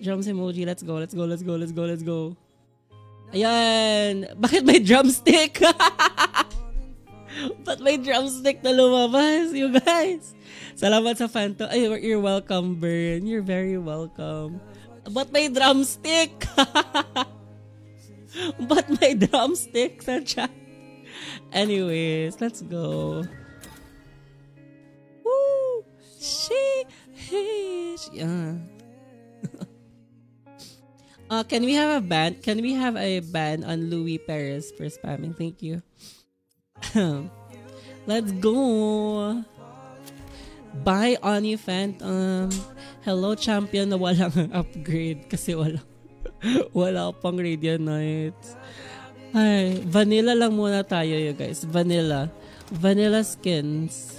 Drums emoji. Let's go, let's go, let's go, let's go, let's go. Ayan. Bakit may drumstick? Ba't may drumstick na lumabas, you guys? Salamat sa Phantom. Ay, you're welcome, Burn. You're very welcome. Ba't may drumstick? Ba't may drumstick sa chat? Anyways, let's go. Woo! She, he, yeah. uh, can we have a ban? Can we have a ban on Louis Perez for spamming? Thank you. Let's go! Bye, Oni Phantom! Hello, champion na walang upgrade kasi wala wala pang Radiant Knights. Ay, vanilla lang muna tayo you guys. Vanilla. Vanilla skins.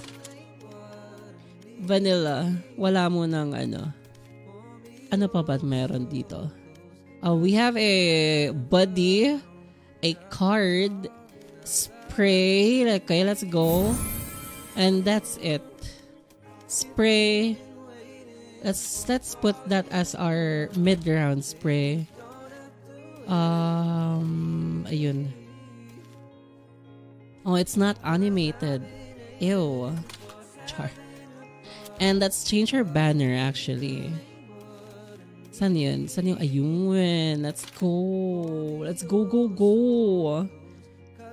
Vanilla. Wala mo ng ano. Ano pa ba meron dito? Uh, we have a buddy, a card, spray. Okay, let's go. And that's it. Spray. Let's let's put that as our mid-round spray. Um, ayun. Oh, it's not animated. Ew. Char. And let's change our banner actually. San yun? San yung ayun? Let's go. Let's go, go, go.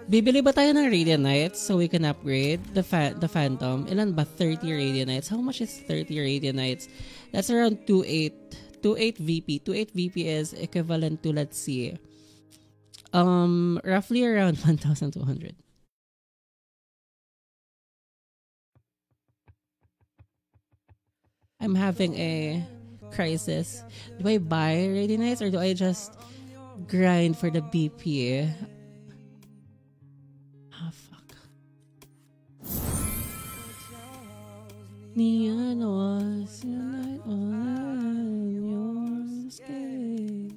Bibili ba tayo ng Radiant Knights so we can upgrade the fa- the Phantom? Ilan ba 30 Radiant Knights? How much is 30 Radiant Knights? That's around 2.8 2.8 VP. 2.8 VP is equivalent to let's see. Um roughly around 1,200. I'm having a crisis. Do I buy Radianites or do I just grind for the BP? Ah fuck. Neon was your night on your escape.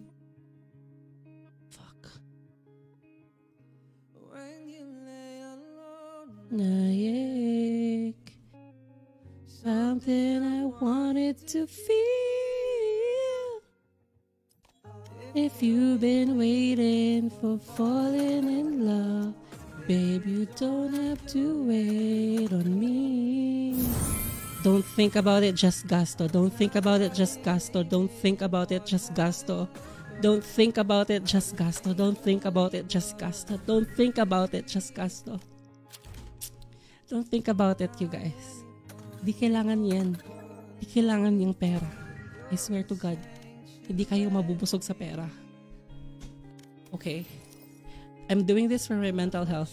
Fuck. Naik. Something I wanted to feel. If you've been waiting for falling in love, babe, you don't have to wait on me. Don't think about it, just gusto. Don't think about it, just gusto. Don't think about it, just gusto. Don't think about it, just gusto. Don't think about it, just gusto. Don't think about it, just gusto. Don't think about it, you guys. Di kailangan yan. Di kailangan yung pera. I swear to God. Hindi kayo mabubusog sa pera. Okay? I'm doing this for my mental health.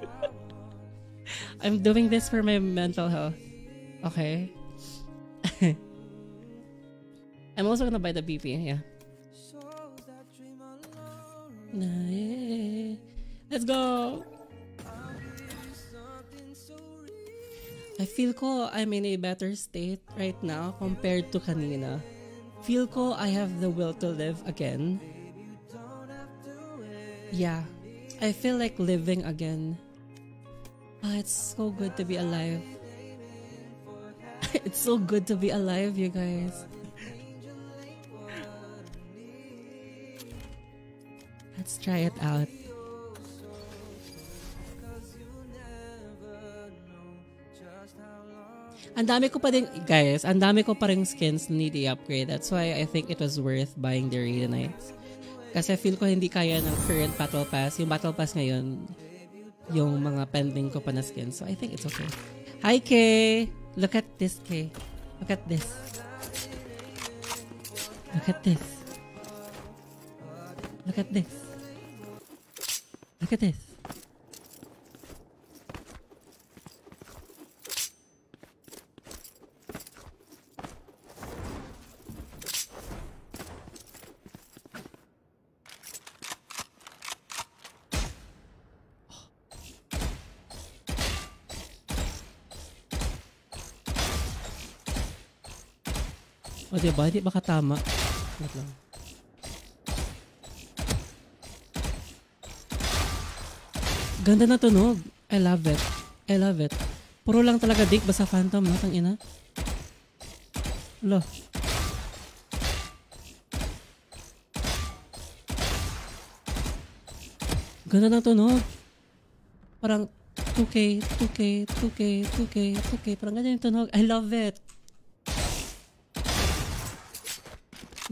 I'm doing this for my mental health. Okay? I'm also gonna buy the BP, yeah. Let's go! I feel ko I'm in a better state right now compared to kanina. Feel ko I have the will to live again. Yeah. I feel like living again. Ah, it's so good to be alive. it's so good to be alive, you guys. Let's try it out. Ang dami ko pa din, guys, ang dami ko pa rin skins na need i-upgrade. That's why I think it was worth buying the Arena Knights. Kasi feel ko hindi kaya ng current Battle Pass. Yung Battle Pass ngayon, yung mga pending ko pa na skins. So I think it's okay. Hi, Kay! Look at this, Kay. Look at this. Look at this. Look at this. Look at this. O diba? Hindi baka tama. Wait lang. Ganda na tunog. I love it. I love it. Puro lang talaga dick. Basta phantom. No? Ina. Lo. Ganda ng tunog. Parang 2K, 2K, 2K, 2K, 2K. Parang ganyan yung tunog. I love it.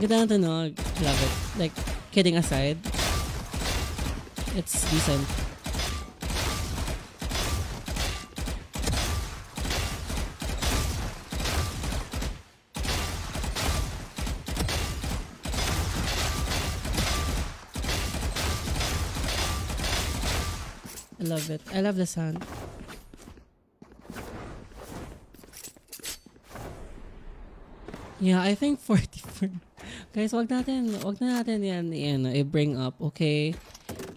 Ganda ng tunog. Love it. Like, kidding aside, it's decent. I love it. I love the sound. Yeah, I think 44. Guys, wag natin, wag na natin yan, yan eh, i-bring up, okay?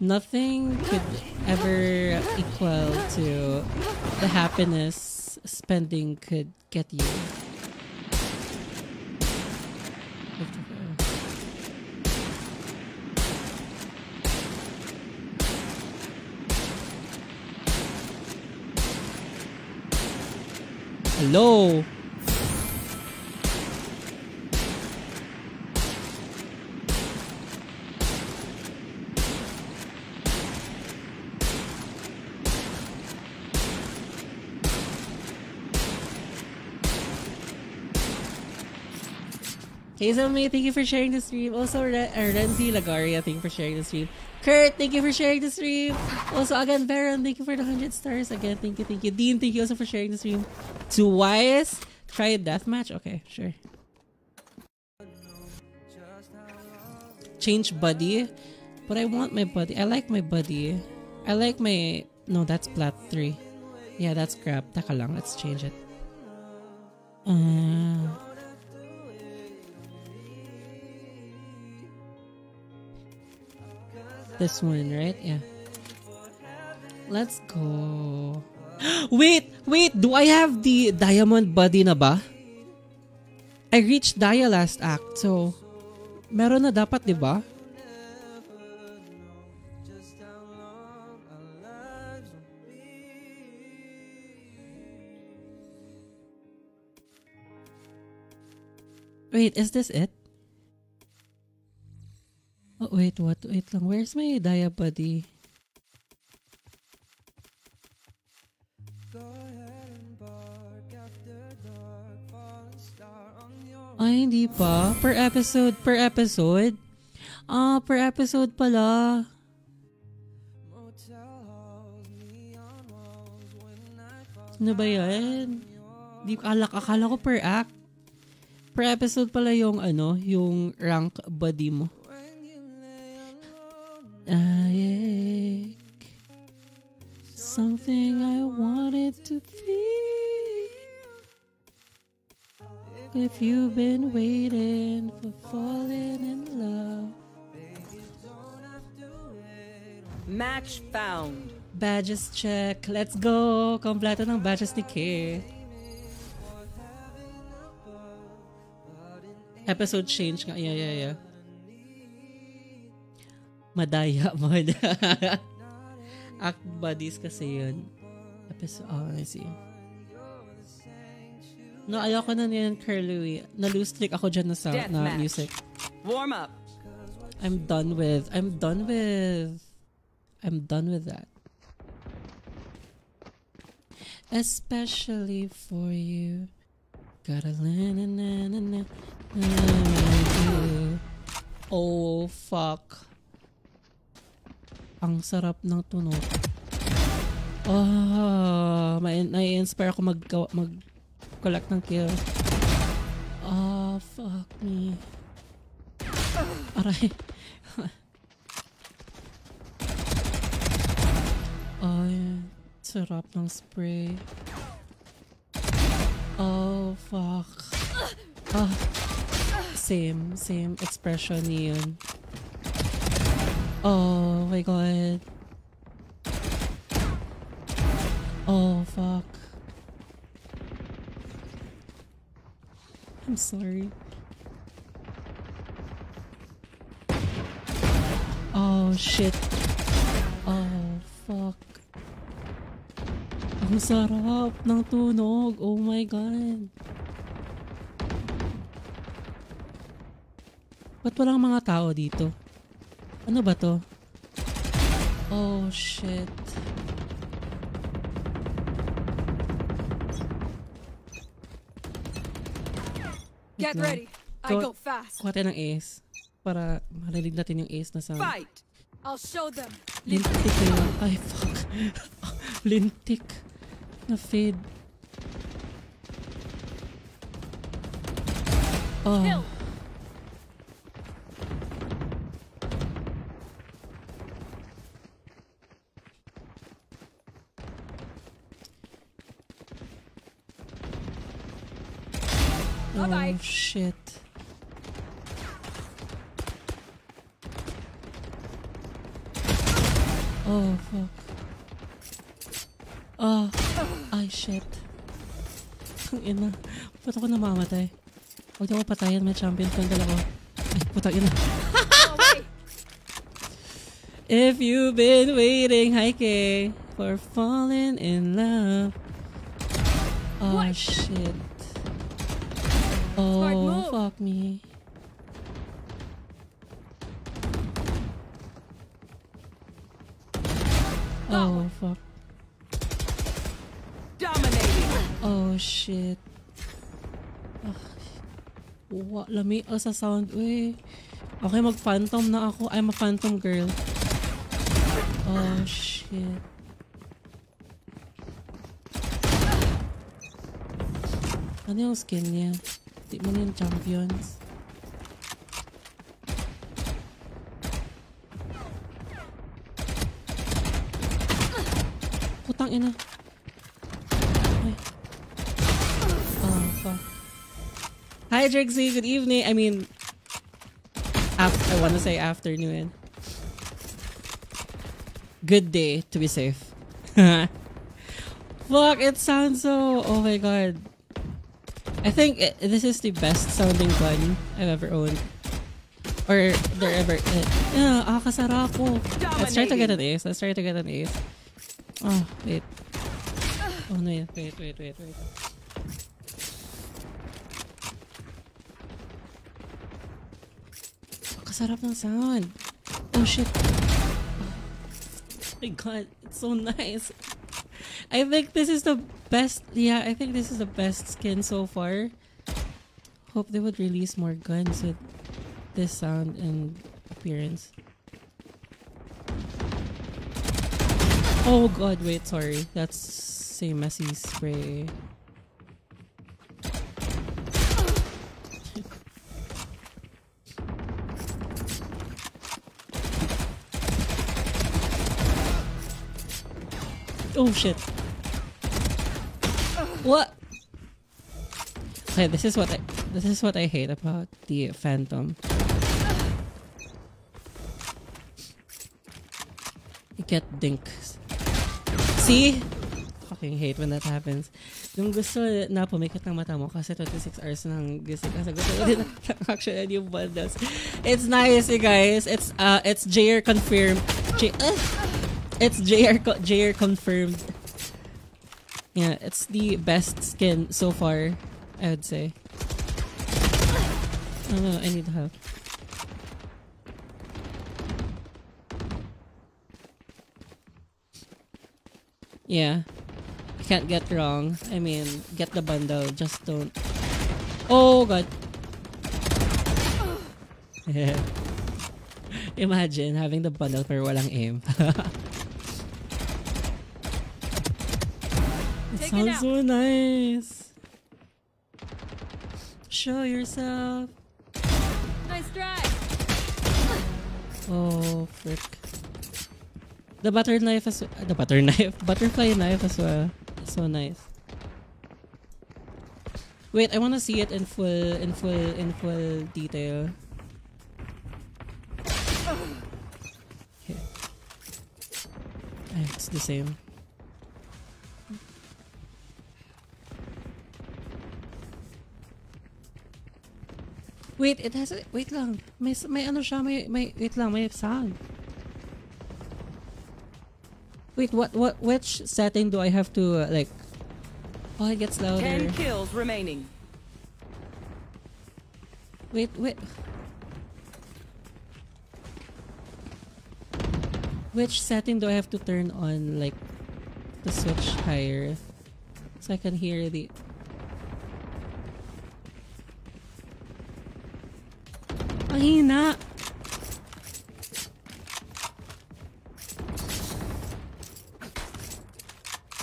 Nothing could ever equal to the happiness spending could get you. Hello? May, thank you for sharing the stream. Also, Re- uh, Renzi Lagaria, thank you for sharing the stream. Kurt, thank you for sharing the stream. Also, again, Baron, thank you for the 100 stars. Again, thank you, thank you. Dean, thank you also for sharing the stream. To Wise, try a deathmatch? Okay, sure. Change buddy. But I want my buddy. I like my buddy. I like my... No, that's plat 3. Yeah, that's crap. Taka lang, let's change it. Uh... This one, right? Yeah. Let's go. wait! Wait! Do I have the diamond body na ba? I reached Dia last act, so... Meron na dapat, di ba? Wait, is this it? Oh, wait, what? Wait lang. Where's my Dia buddy? Ay, hindi pa. Per episode, per episode? Ah, per episode pala. Ano ba yan? Di akala, akala ko per act. Per episode pala yung ano, yung rank buddy mo. I ache. something I wanted to feel. If you've been waiting for falling in love. Match found. Badges check. Let's go. Kompleto ng badges ni Kay. Episode change nga. Yeah, yeah, yeah. Madaya mod. Act buddies kasi yun. Episode, oh, I see. No, ayoko na niyan, Curly. Na-lose click ako dyan na, sa, Death na match. music. Warm up. I'm done with, I'm done with, I'm done with that. Especially for you. Gotta na na na na na Oh, fuck. Ang sarap ng tunog. Ah, may nai-inspire ako mag mag collect ng kill. Ah, fuck me. Aray. Ay, sarap ng spray. Oh, fuck. Ah, same, same expression ni yun. Oh my god. Oh, fuck. I'm sorry. Oh, shit. Oh, fuck. Ang sarap ng tunog. Oh my God. Ba't walang mga tao dito? Ano ba to? Oh shit. Get ready. I Go- fast. Kuha tayo ng ace. Para marinig natin yung ace na sound. Fight. I'll show them. Lintik yun. Ay, fuck. Lintik. Na fade. Oh. Kill. Bye-bye. Oh, shit. Oh, fuck. Oh, ay, shit. Ang ina. Ba't ako namamatay? Huwag niyo ako patayan. May champion ko ang dala ko. Ay, puta ina. If you've been waiting, hi Kay, for falling in love. Oh, What? shit. Oh, fuck me. Oh, fuck. Dominating. Oh, shit. Ah, wa, lami oh, sa sound. Uy. Okay, mag-phantom na ako. I'm a phantom girl. Oh, shit. Ano yung skin niya? Di mo champions. Putang ina. Ah, fuck. Hi, Drixie. Good evening. I mean, I want to say afternoon. Good day, to be safe. Fuck, it sounds so... Oh my god. I think it, this is the best sounding gun I've ever owned. Or there ever... Uh, yeah, ah, kasara ko. Let's try to get an ace. Let's try to get an ace. Oh, wait. Oh, no, wait, wait, wait, wait, wait. Kasarap ng sound. Oh shit. Oh my god, it's so nice. I think this is the best. Yeah, I think this is the best skin so far. Hope they would release more guns with this sound and appearance. Oh god, wait, sorry. That's same messy spray. Oh shit. What? Okay, this is what I this is what I hate about the Phantom. You get dinks. See? Fucking hate when that happens. Yung gusto na pumikit ng mata mo kasi 26 hours nang gising ka sa gusto mo din actually yung bundles. It's nice, you guys. It's uh it's JR confirmed. J uh, it's JR JR confirmed. Yeah, it's the best skin so far, I would say. Oh no, I need help. Yeah. I can't get wrong. I mean, get the bundle, just don't. Oh god. Imagine having the bundle pero walang aim. it Take it sounds so nice. Show yourself. Nice try. Oh, frick. The butter knife as the butter knife, butterfly knife as well. Uh, so nice. Wait, I want to see it in full, in full, in full detail. Okay. It's the same. Wait, it has a, wait lang. May, may ano siya, may, may, wait lang, may sound. Wait, what, what, which setting do I have to, uh, like, oh, it gets louder. Ten kills remaining. Wait, wait. Which setting do I have to turn on, like, to switch higher? So I can hear the... Ang hina!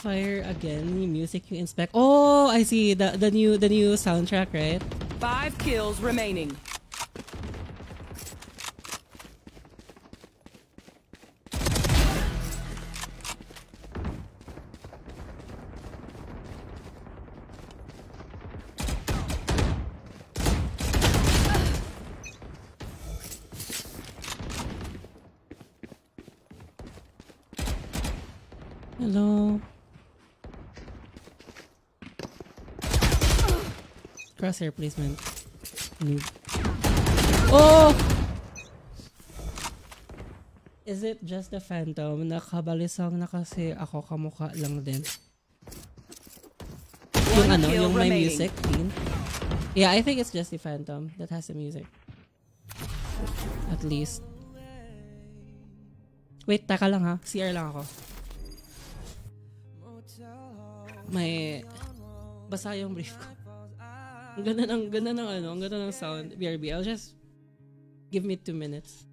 Fire again, yung music you inspect. Oh, I see the the new the new soundtrack, right? Five kills remaining. Crosshair placement. Noob. Oh! Is it just the phantom? Nakabalisang na kasi ako kamukha lang din. Yung ano, yung may music theme. Yeah, I think it's just the phantom that has the music. At least. Wait, taka lang ha. CR lang ako. May basa yung brief ko. Ang ganda ng, ganda ng ano, ang ganda ng sound. BRB, I'll just give me two minutes.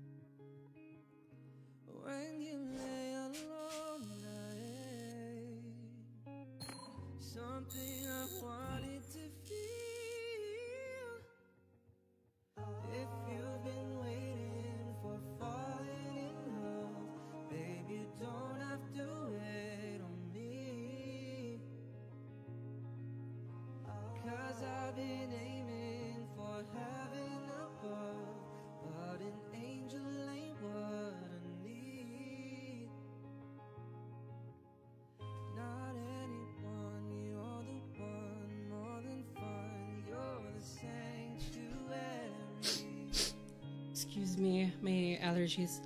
Allergies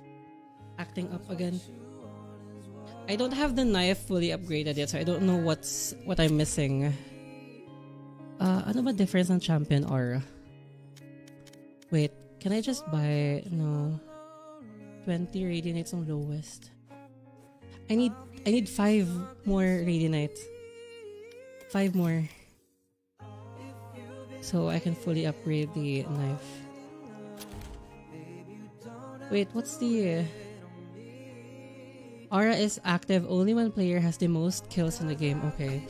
acting up again. I don't have the knife fully upgraded yet, so I don't know what's what I'm missing. Uh, ano ba difference ng champion aura? Wait, can I just buy no 20 radianites ang lowest? I need I need 5 more radianites. 5 more. So I can fully upgrade the knife. Wait, what's the... Aura is active only when player has the most kills in the game. Okay.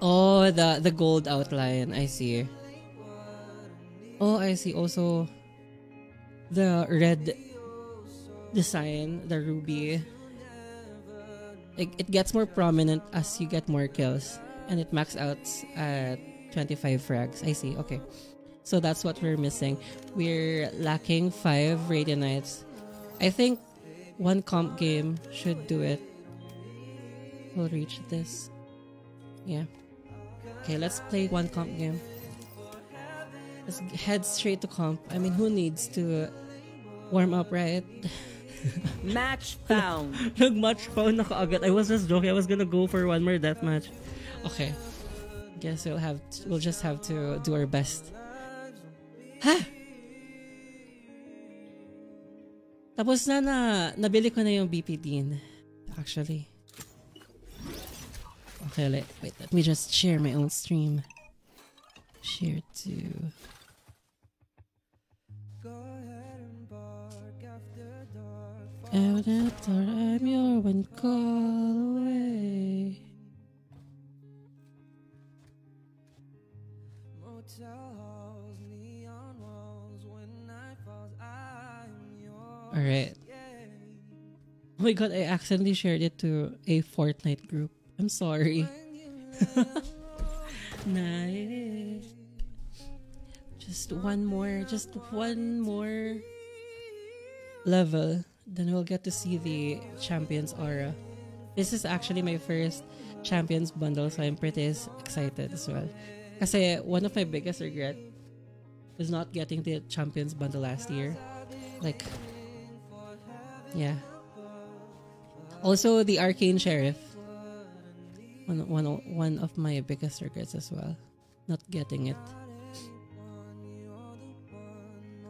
Oh, the the gold outline. I see. Oh, I see. Also, the red design, the ruby. It, it gets more prominent as you get more kills, and it max out at 25 frags. I see. Okay. So that's what we're missing. We're lacking five Radianites. I think one comp game should do it. We'll reach this. Yeah. Okay, let's play one comp game. Let's head straight to comp. I mean, who needs to warm up, right? Match found. Nag-match found na kaagad. I was just joking. I was gonna go for one more death match. Okay. Guess we'll have to, we'll just have to do our best. Ha? Tapos na na nabili ko na yung BP Dean. Actually. Okay, let, wait, let me just share my own stream. Share to I'm your one call away. Alright. Oh my god, I accidentally shared it to a Fortnite group. I'm sorry. nice. Just one more, just one more level. Then we'll get to see the Champions Aura. This is actually my first Champions bundle, so I'm pretty excited as well. Kasi one of my biggest regret was not getting the Champions bundle last year. Like, yeah. Also, the Arcane Sheriff. One, one, one of my biggest regrets as well. Not getting it.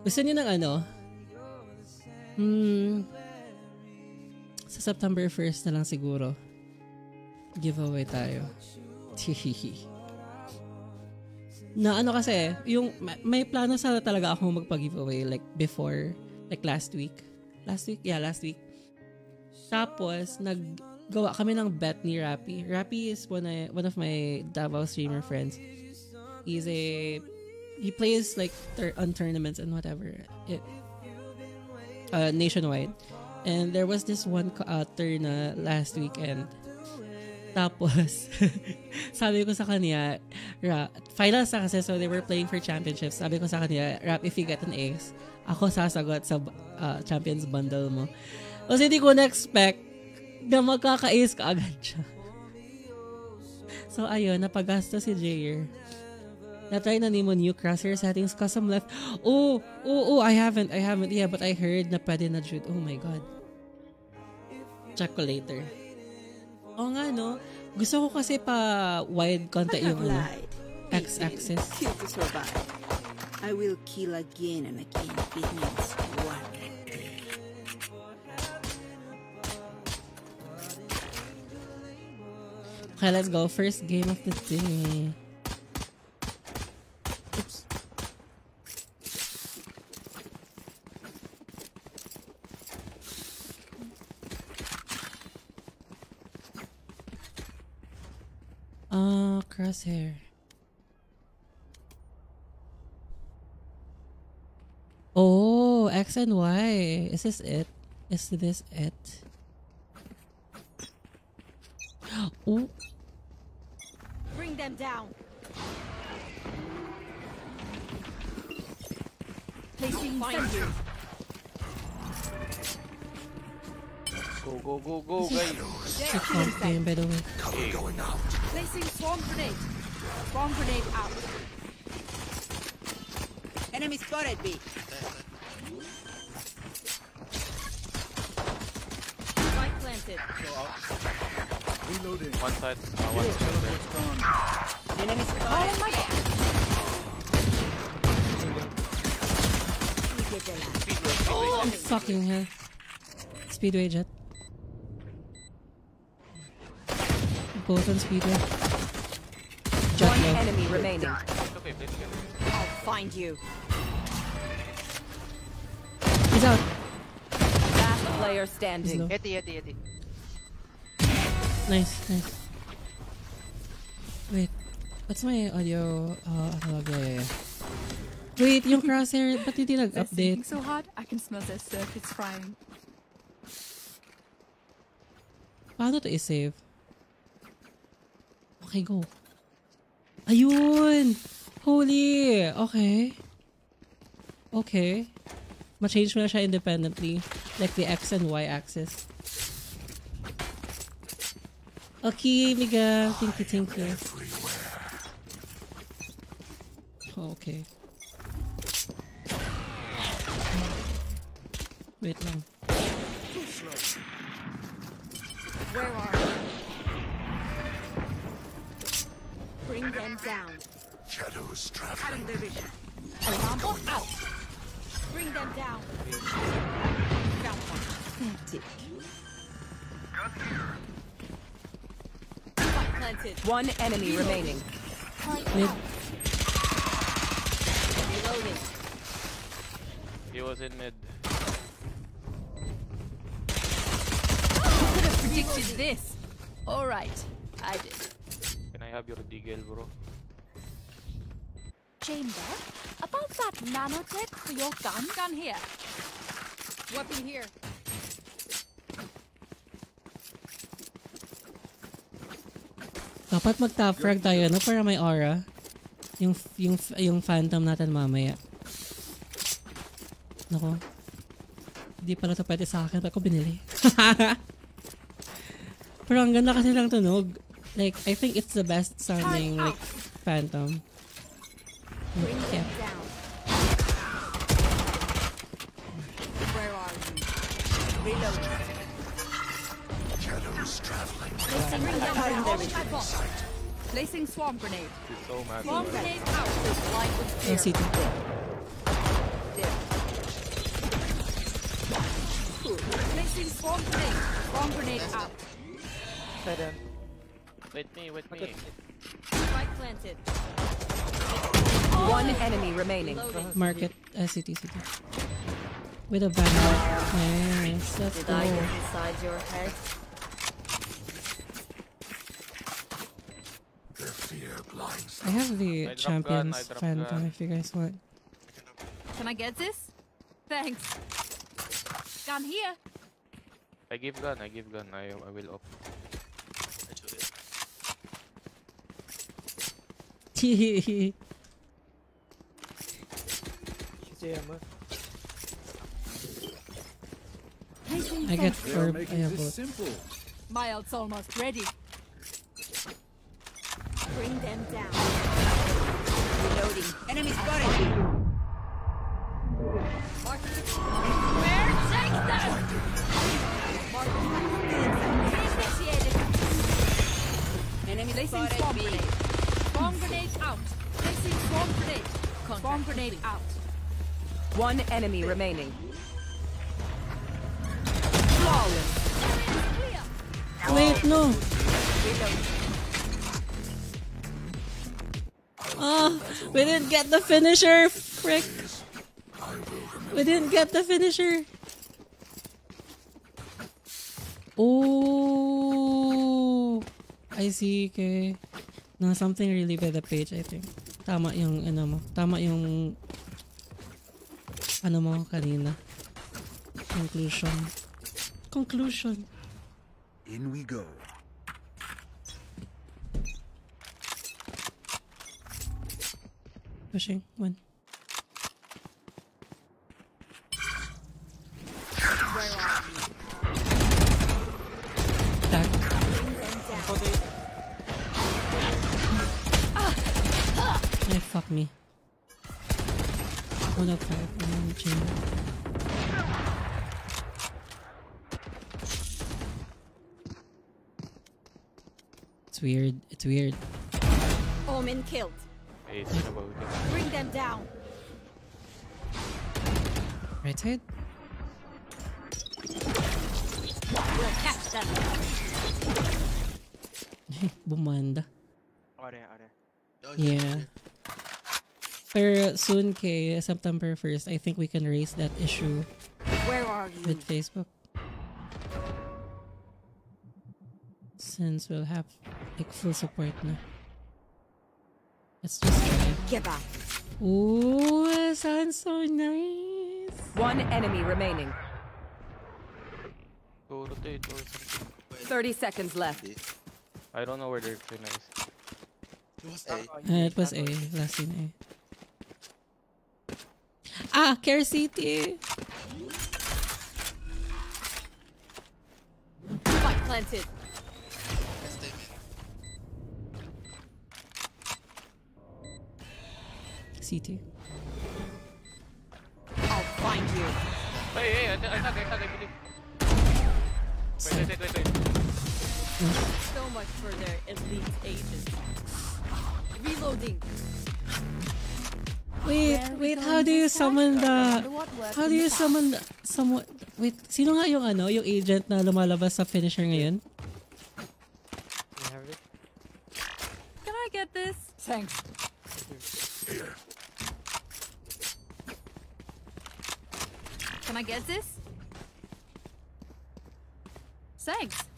Gusto niyo ng ano? Hmm. Sa September 1st na lang siguro. Giveaway tayo. na ano kasi, yung may, plano sana talaga ako magpa-giveaway like before, like last week. Last week? Yeah, last week. Tapos, naggawa kami ng bet ni Rappy. Rappy is one, of- one of my Davao streamer friends. He's a... He plays like tur- on tournaments and whatever. It, uh, nationwide. And there was this one uh, turn last weekend. Tapos, sabi ko sa kanya, Rap, finals na kasi, so they were playing for championships. Sabi ko sa kanya, Rap, if you get an ace, ako sasagot sa uh, champions bundle mo. Kasi hindi ko na-expect na magkaka-ace ka agad siya. So, ayun, napagasta si Jair. Na-try na ni mo new crosshair settings custom left. Oh, oh, oh, I haven't, I haven't. Yeah, but I heard na pwede na Jude. Oh my God. Check later. Oo nga, no? Gusto ko kasi pa wide konti yung ano. Kill to survive. I will kill again and again if it means one. Okay, let's go. First game of the day. Crosshair. Oh, X and Y. Is this it? Is this it? Oh, Bring them down. Placing sentry. Go, go, go, go, guys. Good comp game, by the way. Placing swarm grenade. Swarm grenade out. Enemy spotted B. Spike planted. Reloading. One side, uh, one side. Enemy spotted. Oh my god. You get the last. Speedway, speedway. Fucking hell. Speedway Jett. Both on speedway. Jett One low. enemy remaining. It's okay, please kill. I'll find you. He's out. Last player He's standing. low. Yeti, Yeti, Yeti. Nice, nice. Wait. What's my audio uh, analog? Yeah, yeah, yeah. Wait, yung crosshair, ba't hindi They're nag-update? so hot, I can smell their It's frying. Paano to i-save? Okay, go. Ayun! Holy! Okay. Okay. Ma-change mo na siya independently. Like the X and Y axis. Okay, Miga. Thank you, thank you. Oh, okay. Wait lang. Where are you? Bring them down. Shadows traveling. Alarm bot out. Bring them down. Found one. Pathetic. Spike planted. One enemy remaining. Mid. Reloading. He was in mid. Who Could have predicted this. All right, I did. I have your deagle, bro? Chamber, about that nanotech for your gun. Gun here. Weapon here. Dapat mag-top frag tayo, no? Para may aura. Yung, yung, yung phantom natin mamaya. Nako. Hindi pala to pwede sa akin. Ba't ko binili? Pero ang ganda kasi ng tunog. Like, I think it's the best sounding, like, phantom. Bring Yeah. them down. Where are you? Reload. Shadows traveling. Placing bring them down. Placing swarm grenade. He's so mad. Swarm grenade out. Light with fear. LCT. There. Placing swarm grenade. Swarm grenade out. Seven. Wait me, wait me. Spike planted. One enemy remaining. Market. Uh, city, city. With a banner. Nice. Let's go. inside your head? Their fear blinds I have the I champions I phantom if you guys want. Can I get this? Thanks. Gun here. I give gun, I give gun. I, I will op. She's. I get Ferb. I have both. simple. My ult's almost ready. Bring them down. Reloading. Enemy spotted. Where? Take them! Initiated. Enemy Placing spotted swarm B. grenade. Swarm grenade out. Placing swarm grenade. Swarm grenade out. One enemy remaining. Flawless. Wait, no. Ah, we didn't get the finisher. Frick. We didn't get the finisher. Oh, I see. Okay. No, something really by the page, I think. Tama yung, ano mo. Tama yung, ano mo kanina. Conclusion. Conclusion. In we go. Pushing. One. Ay, fuck me. One up five. One on the chain. It's weird. It's weird. Omen killed. Hey, sino ba? Bring them down. Right side? We'll catch them. Bumanda. Are, are. Yeah. Pero soon kay September 1st, I think we can raise that issue Where are you? with Facebook. Since we'll have like full support na. Let's just try. Get back. Ooh, that sounds so nice. One enemy remaining. Go rotate or something. 30 seconds left. I don't know where their Fina is. Uh, it was A, last scene A. Ah, Care City! Spike planted. CT. I'll find you. Hey, hey, I, I tag, I tag, I believe. Wait, wait, wait, wait, wait. So much for their elite agents. Reloading. Wait, wait, how do you summon the... How do you summon the... Someone... Wait, sino nga yung ano, yung agent na lumalabas sa finisher ngayon? You have it? Can I get this? Thanks. here. Can I get this? Thanks.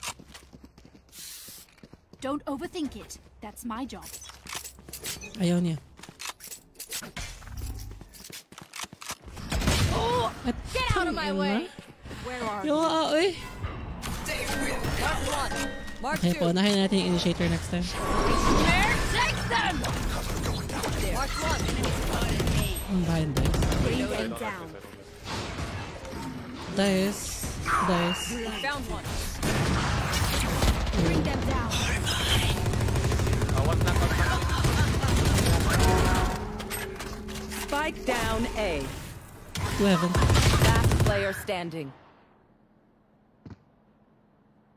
Don't overthink it. That's my job. Ayaw niya. Oh! Get out of my way! Where are you? Yung ah, uy. Mark one. Mark Okay two. po, nahin natin yung initiator next time. Where? Take them! Mark one. Ang behind dice. Bring them down. Dice. Dice. Found one. Bring them down. One knock, one knock. Spike down A. Two heaven. Last player standing.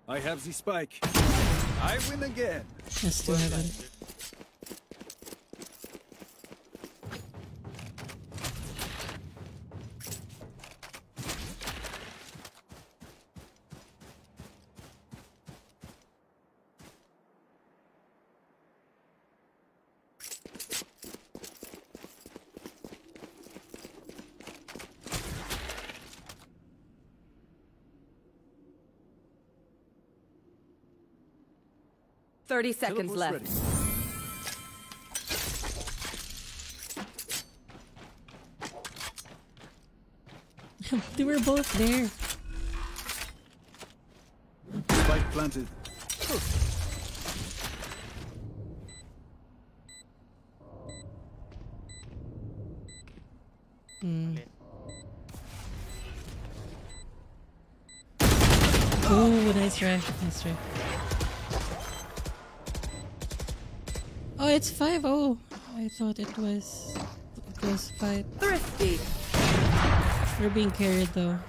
I have the spike. I win again. Yes, two heaven. 30 seconds Teleport's left. ready. they were both there. Spike planted. Hmm. Oh, nice try. Nice try. Oh, it's 5 0. I thought it was. It was 5. Thrifty. We're being carried though.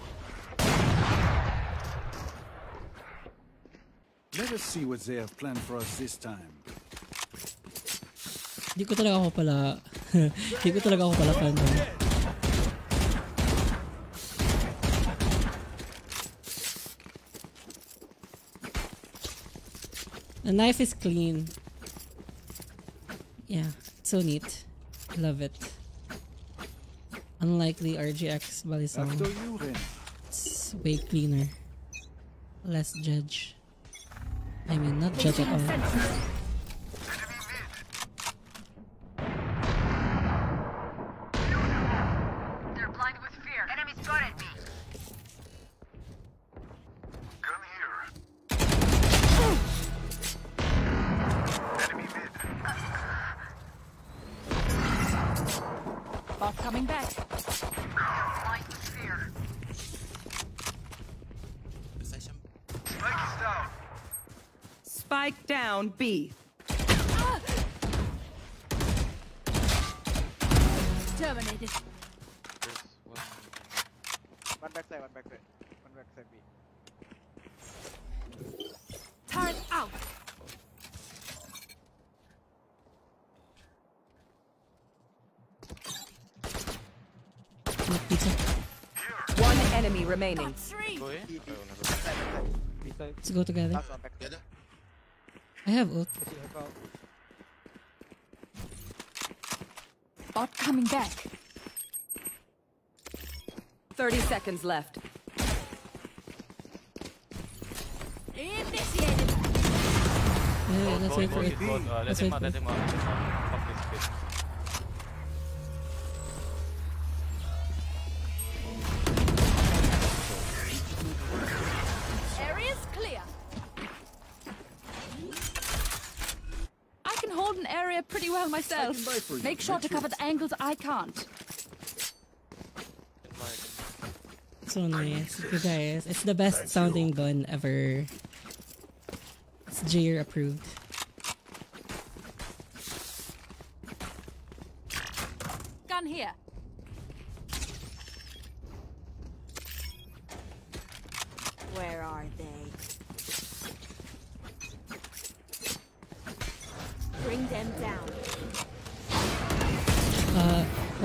Let us see what they have planned for us this time. Di ko talaga ako pala. Di ko talaga ako pala fan. The knife is clean. Yeah, so neat. Love it. Unlike the RGX Balisong, After you, Ren. it's way cleaner. Less judge. I mean, not judge at all. They're blind with fear. Enemy spotted me. Come here. Enemy mid. Bot coming back. Blind with fear. Spike is down. Spike down B. Terminated. There's one. One backside, one backside. One backside B. Turret out. Like pizza. One enemy remaining. Three. Go in? Oh, never mind. Backside, backside. B side. Let's go together. Last one backside. I have ult. Putting her. Bot coming back. 30 seconds left. Initiated. Yeah, let's wait for it. in, go in. Let Let's wait for it. Myself. buy for you. Make sure Make to sure cover the angles I can't. In my- So nice. You guys, it's the best sounding gun ever. It's Jayer approved.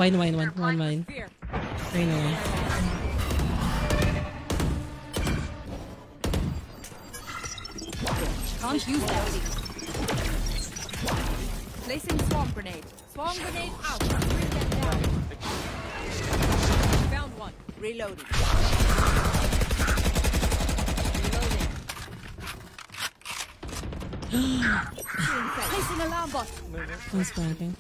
Wine, wine, wine, one wine. Fear. Rain away. Can't use that. Placing swarm grenade. Swarm grenade out. Bring them down. Found one. Reloading. Placing alarm bot. One's planting.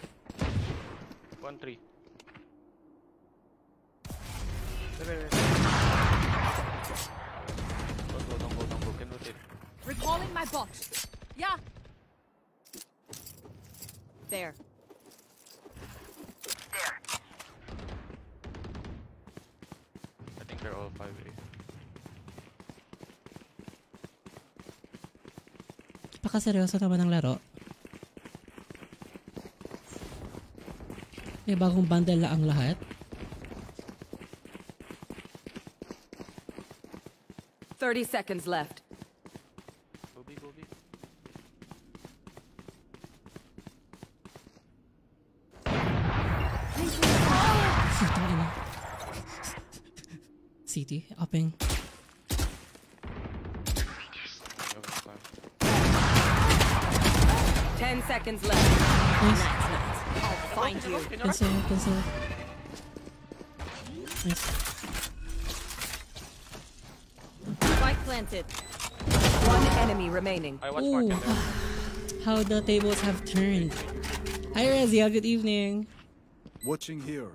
Pakaseryoso naman ng laro. May bagong bundle na ang lahat. Thirty seconds left. Seconds left. Nice. I'll find you. Cancel, cancel. Nice. Spike planted. One enemy remaining. I watch Mark in Ooh. how the tables have turned. Hi Rezia, good evening. Watching here.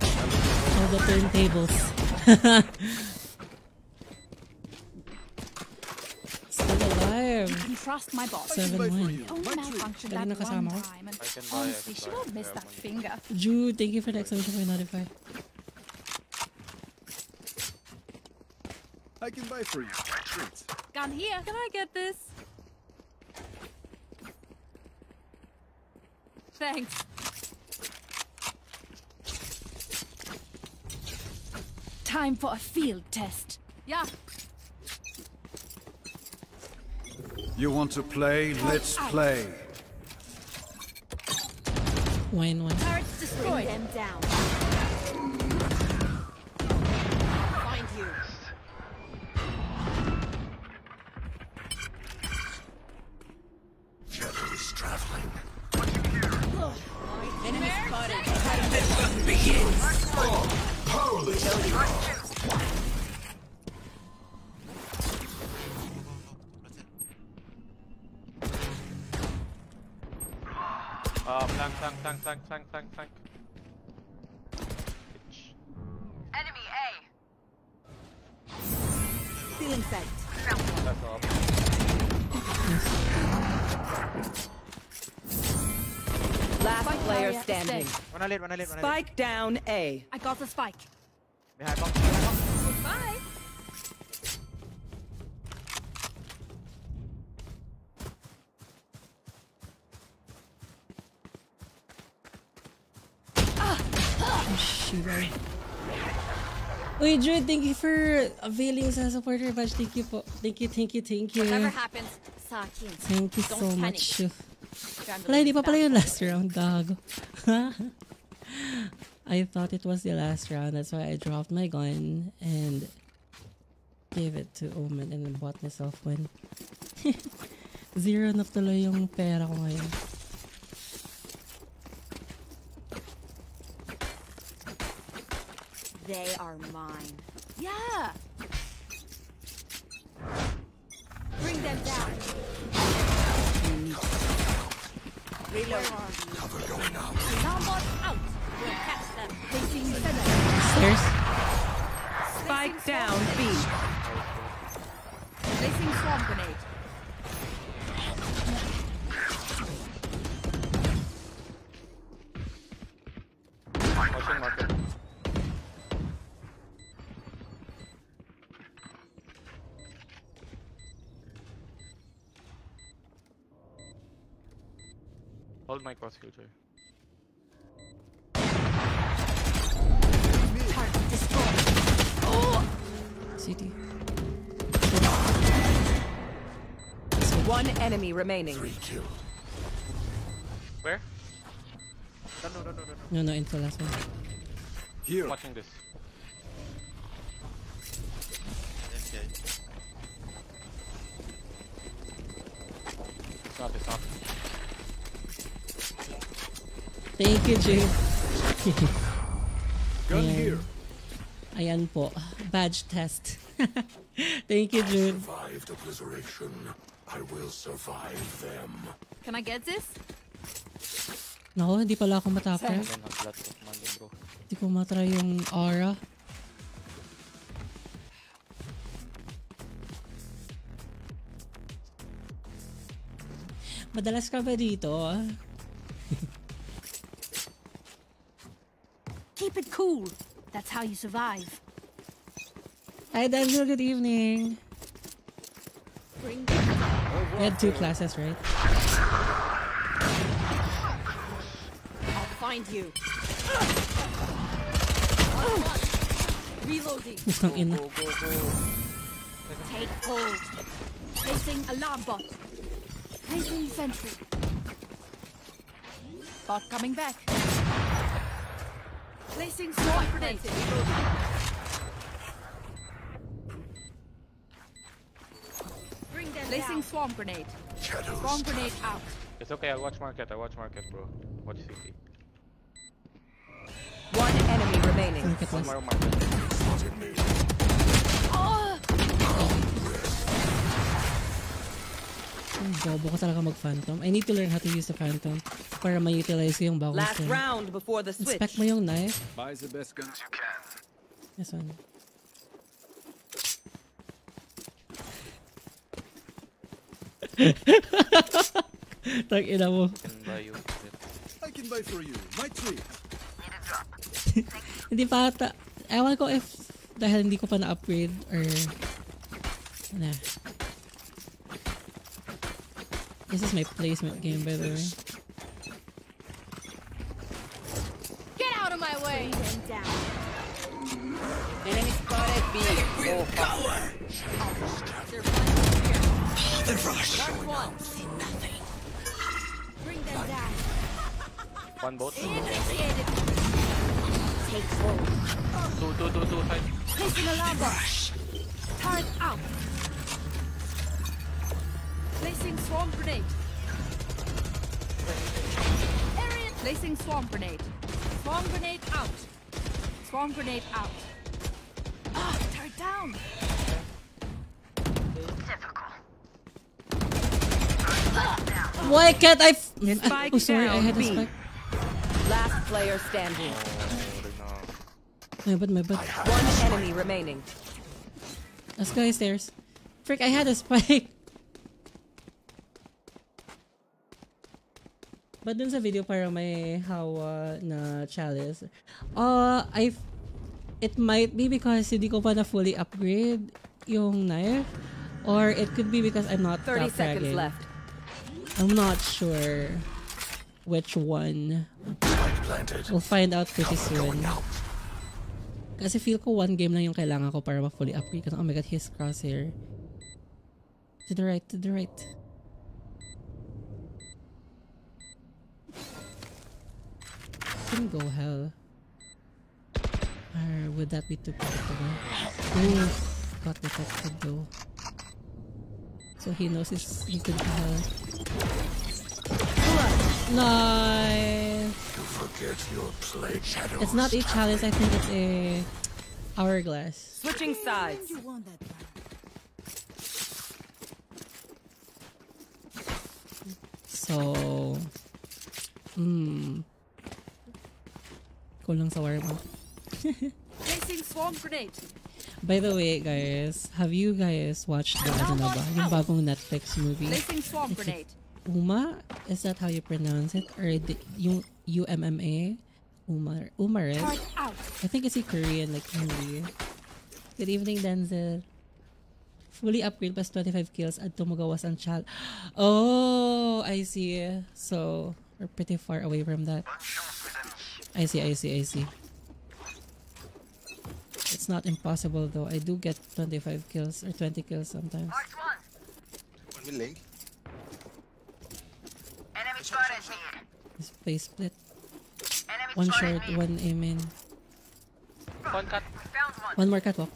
How the turntables. Still alive. You can trust my boss. Seven one. Only malfunctioned Lagi na that kasama one ko. time, I can buy, I honestly, can she buy. won't miss that finger. Jude, thank you for the exclamation point notify. I can buy for you. Treat. Gun here. Can I get this? Thanks. Time for a field test. Yeah. You want to play? Let's play. Wine one. Turrets destroyed. them down. Flank, flank, flank, flank, flank. Bitch. Enemy A. Feeling sight. That's up. Last Spike player standing. stay. Wanna lead, wanna lead, wanna. Spike down A. I got the spike. Behind box, behind box. Goodbye. Uy, Jude, thank you for availing sa supporter badge. Thank you po. Thank you, thank you, thank you. Whatever happens, Sakin. Thank you Don't so panic. much. Wala, hindi pa pala yung last round, gago. I thought it was the last round. That's why I dropped my gun and gave it to Omen and then bought myself one. Zero na tuloy yung pera ko ngayon. They are mine. Yeah. Bring them down. Reload. Cover going up. Alarmbot out. We'll catch them. Placing center. Stairs? Spike down B. Placing swarm grenade. Watching market. Hold my cross killjoy. Target destroyed. City. One enemy remaining. Three kill. Where? No, no, no, no, no, no. No, no, info last one. Here. I'm watching this. It's not, it's not. Thank you, Jude. Gun Ayan. here. Ayan po. Badge test. Thank you, Jude. Survived obliteration. I will survive them. Can I get this? Nako, hindi pala ako matapos. Hindi ko matry yung aura. Madalas ka ba dito? ah? Keep it cool. That's how you survive. Hi, Daniel. Good evening. Bring We had two classes, right? I'll find you. Reloading. Putang ina. Take hold. Placing alarm bot. Placing sentry. Bot coming back. Placing swarm grenade. Bring them Placing down. swarm grenade. Shadows. Swarm grenade out. It's okay, I'll watch market, I'll watch market, bro. Watch CT. One enemy remaining. Look at One more market. Bobo ko talaga mag-phantom. I need to learn how to use the phantom para ma-utilize yung bagong Last skin. round before the switch. Inspect mo yung knife. Buy the best guns you can. This one. Tag ina mo. I can buy for you. My treat. Hindi pa ata. Ewan ko if dahil hindi ko pa na-upgrade or na. This is my placement game by the way. Get out of my way! Enemy spotted B. Oh, The rush. Dark one. Bring them down. One boat. Initiated. Take hold. Two, two, two, two side. Placing alarm box. Turret out. Placing swarm grenade. Area. Placing swarm grenade. Swarm grenade out. Swarm grenade out. Ah, turret down. Why can't I? F- oh, sorry, I had a spike. Last player standing. My bad, my butt. One enemy remaining. Let's go stairs. Frick, I had a spike. But dun sa video parang may hawa na chalice. Uh, I it might be because hindi ko pa na fully upgrade yung knife. Or it could be because I'm not 30 top seconds fragging. left. I'm not sure which one. We'll find out pretty soon. Kasi feel ko one game lang yung kailangan ko para ma-fully upgrade. Kasi oh my god, his crosshair. To the right, to the right. Can go hell. Or would that be too predictable? Ooh, got detected though. So he knows he's, he could go hell. Nice. You forget your play shadows. It's not a chalice, I think it's a hourglass. Switching sides. So, hmm. Kulang sa warm up. Placing swarm grenade. By the way, guys, have you guys watched the ano na ba? Yung bagong Netflix movie? Placing swarm Is it grenade. Uma? Is that how you pronounce it? Or the, yung UMMA? Uma, Uma, right? I think it's a Korean like movie. Good evening, Denzel. Fully upgrade plus 25 kills at tumagawas ang chal. Oh, I see. So, we're pretty far away from that. I see, I see, I see. It's not impossible though. I do get 25 kills or 20 kills sometimes. One mid lane. Enemy spotted here. This play split. Enemy One short, me. one aim in. One cut. Found one. One more catwalk.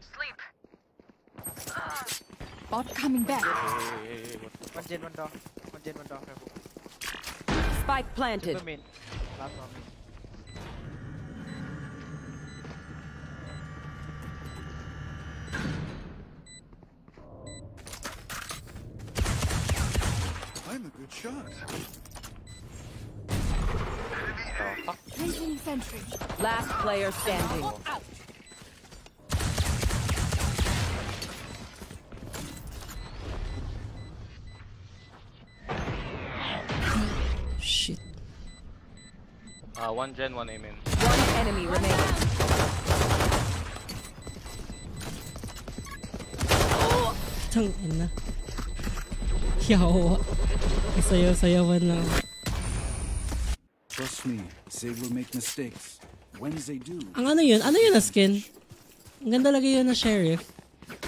Sleep. Bot coming back. One gen, one door. One gen, one door. Careful. Spike planted. Two main. Last one. I'm a good shot. Placing sentry. Last player standing. Uh, one gen, one aim in. One enemy remaining. Tang ina. Yawa. Sayaw-sayawan lang. Trust me, they will make mistakes. When they do, Ang ano yun? Ano yun na skin? Ang ganda lagi yun na sheriff.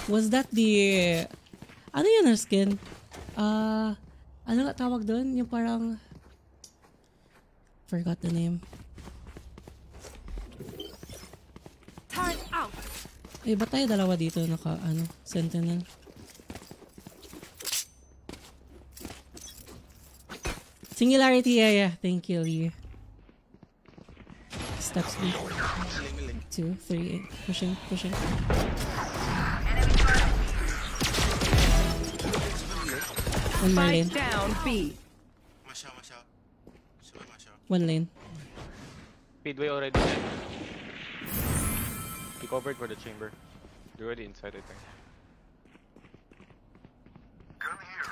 Was that the... Ano yun na skin? Ah... ano nga tawag doon? Yung parang... Forgot the name. Turret out. Eh, ba't tayo dalawa dito naka, ano, sentinel? Singularity, yeah, yeah. Thank you, Lee. Steps B. Two, three, eight. Pushing, pushing. One more lane. Down B. Mash out, mash out. Should I mash out? One lane. Speedway already dead. He covered for the chamber. They're already inside, I think. Gun here.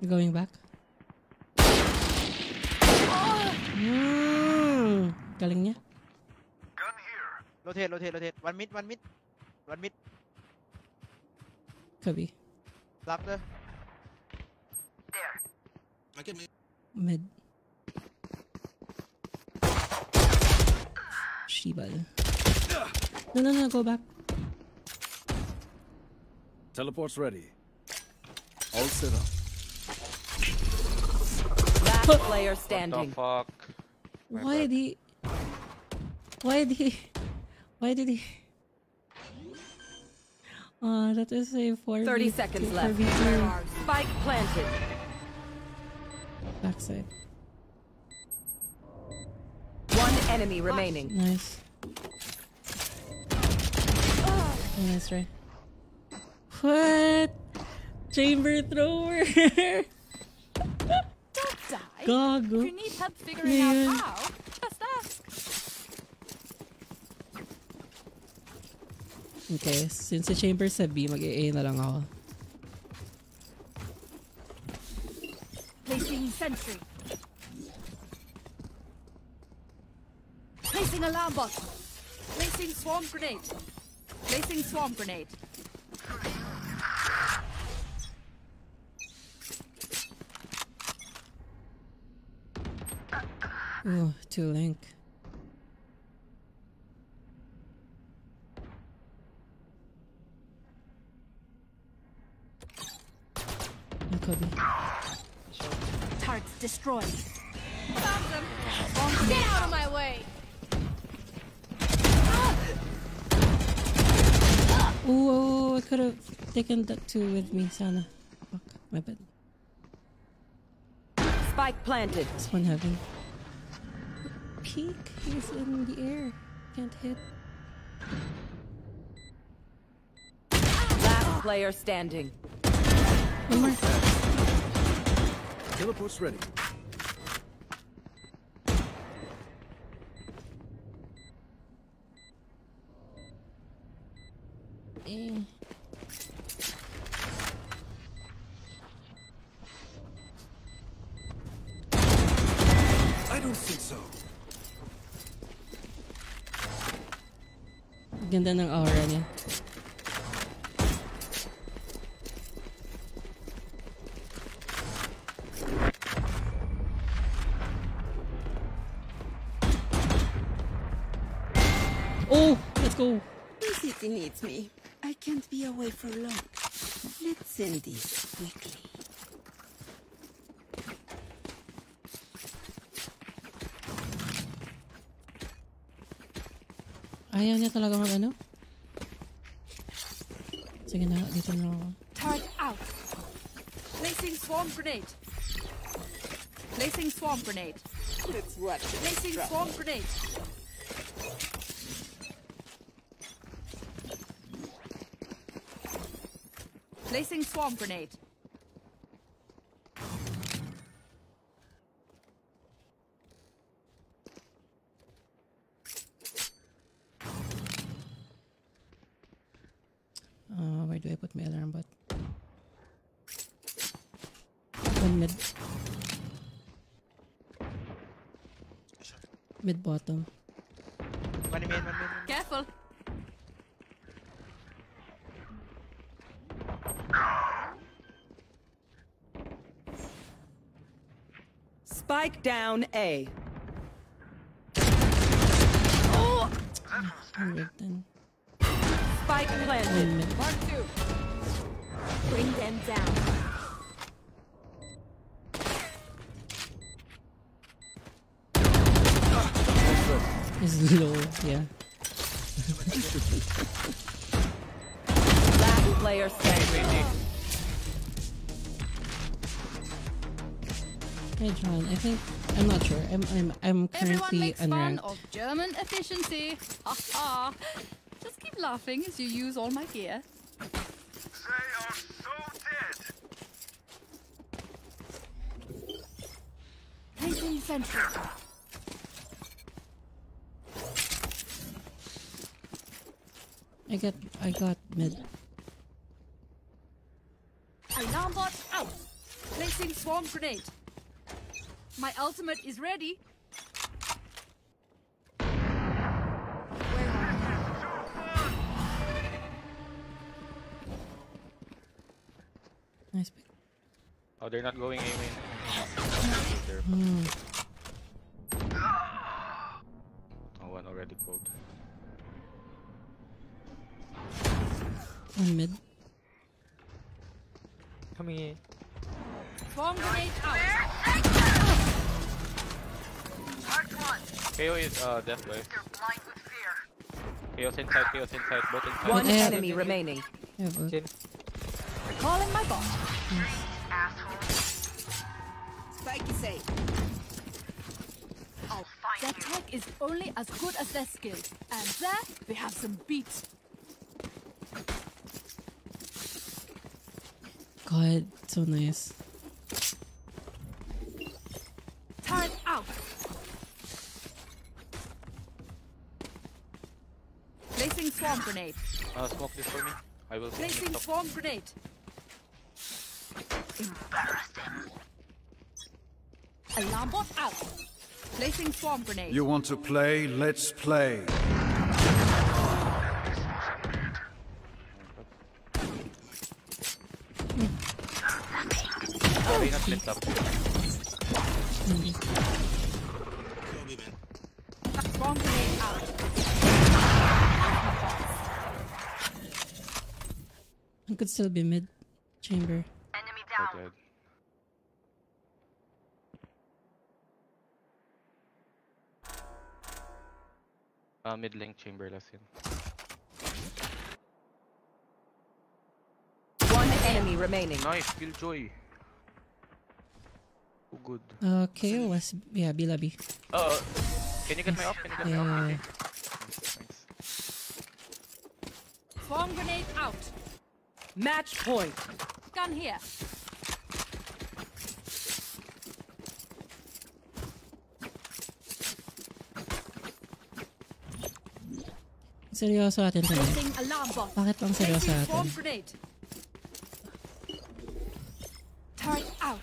You going back? Mm, galing niya. Rotate, rotate, rotate. One mid, one mid. One mid. Could be. Lock there. I get me. Mid. Shibal. No, no, no, go back. Teleport's ready. All set up. Last player The standing. fuck? My Why bad. did he... Why did he... Why did he... Ah, that is a 4 30 seconds left. 4v2 Spike planted. Backside. One enemy remaining. Nice. Nice, right? What? Chamber thrower? Don't die. Gago. If you need help figuring Man. out how, just ask. Okay, since the chamber sa B, mag-A na lang ako. Placing sentry. Placing alarm bot. Placing swarm grenade. Placing swarm grenade. Ooh, two link. It could be. Targets destroyed. Found them. Get out of my way. Ooh, oh, I could have taken that two with me, Sana. Fuck, my bad. Spike planted. This one heaven. Peek, he's in the air. Can't hit. Last player standing. One more. Teleport's ready. Eh. I don't think so. Ganda ng aura niya. The city needs me. I can't be away for long. Let's send this quickly. Ayaw niya talaga mag ano? Sige na, dito na ako. Target out. Placing swarm grenade. Placing swarm grenade. Let's watch it. Placing swarm grenade. Placing swarm grenade. Uh, where do I put my alarm bot? One mid. Mid bottom. Spike down A. Then. Spike planted. Mark two. Bring them down. Is low, yeah. Last player standing. Hey John, I think I'm not sure. I'm I'm I'm currently Everyone makes unranked. fun of German efficiency. Ha ha. Just keep laughing as you use all my gear. They are so dead. Placing sentry. I got I got mid. Alarm bot out. Placing swarm grenade. My ultimate is ready. Nice pick. Oh, they're not going A main. They're- Hmm. Oh, one already pulled. One mid. Coming in. Swarm grenade out. KAY/O is uh death guys. KAY/O's inside, KAY/O's inside, both inside. One Yeah. enemy remaining. Yeah, but Chin. Calling my bot. Spike is safe. Their tech is only as good as their skills. And there we have some beats. God, so nice. Swarm grenade. Uh, smoke this for me. I will Placing this top. swarm grenade. Alarm bot out. Placing swarm grenade. You want to play? Let's play. Sorry, could still be mid chamber. Okay. Uh, mid link chamber last in. One enemy remaining. Nice, Killjoy. Too good. Uh, KAY/O was, yeah, Bilabi. Uh, can you get my off? Can you get my Yeah. off? Okay. Thanks, thanks. Swarm grenade out. Match point. Gun here. Seryoso natin to. eh. Placing alarm. Bakit bang seryoso Placing natin? swarm grenade. Turret out.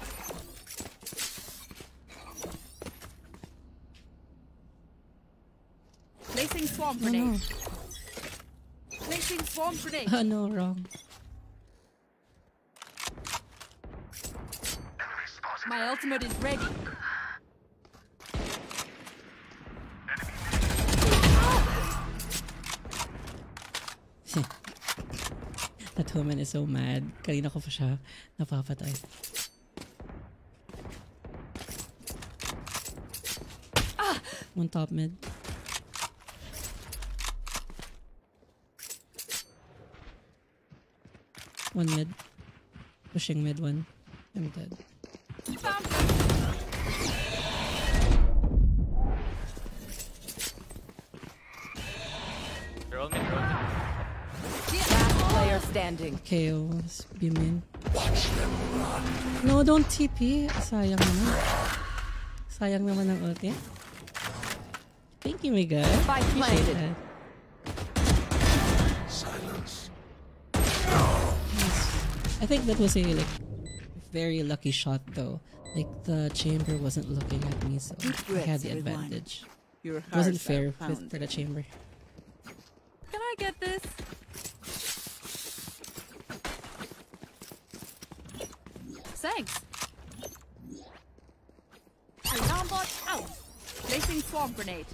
Placing swarm Oh grenade. Placing swarm grenade. Oh no, wrong. My ultimate is ready. That woman is so mad. Kanina ko pa siya napapatay. Ah! One top mid. One mid. Pushing mid one. I'm dead. Last player standing. KAY/O's be main. No, don't TP. Sayang naman. Sayang naman ang ulti. Thank you, Miguel. Silence. I think that was a like very lucky shot though. Like the chamber wasn't looking at me, so Deep I had the advantage. Your It wasn't fair with, pounding. for the chamber. Can I get this? Thanks. Alarm bot out. Placing swarm grenade.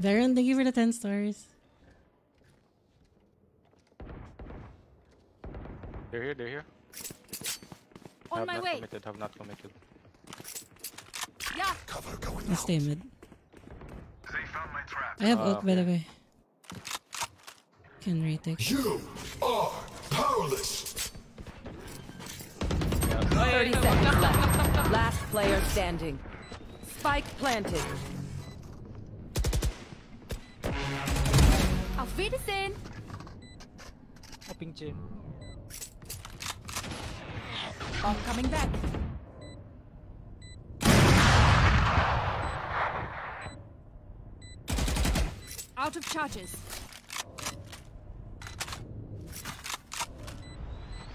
Varen, thank you for the 10 stars. They're here, they're here. On have my not way. committed, have not committed. Yeah. Cover going I'll stay mid. They found my trap. I have Uh, ult, by the way. Can retake. You are powerless. 30 seconds left. Last player standing. Spike planted. Wiedersehen. Hopping chin. I'm coming back. Out of charges.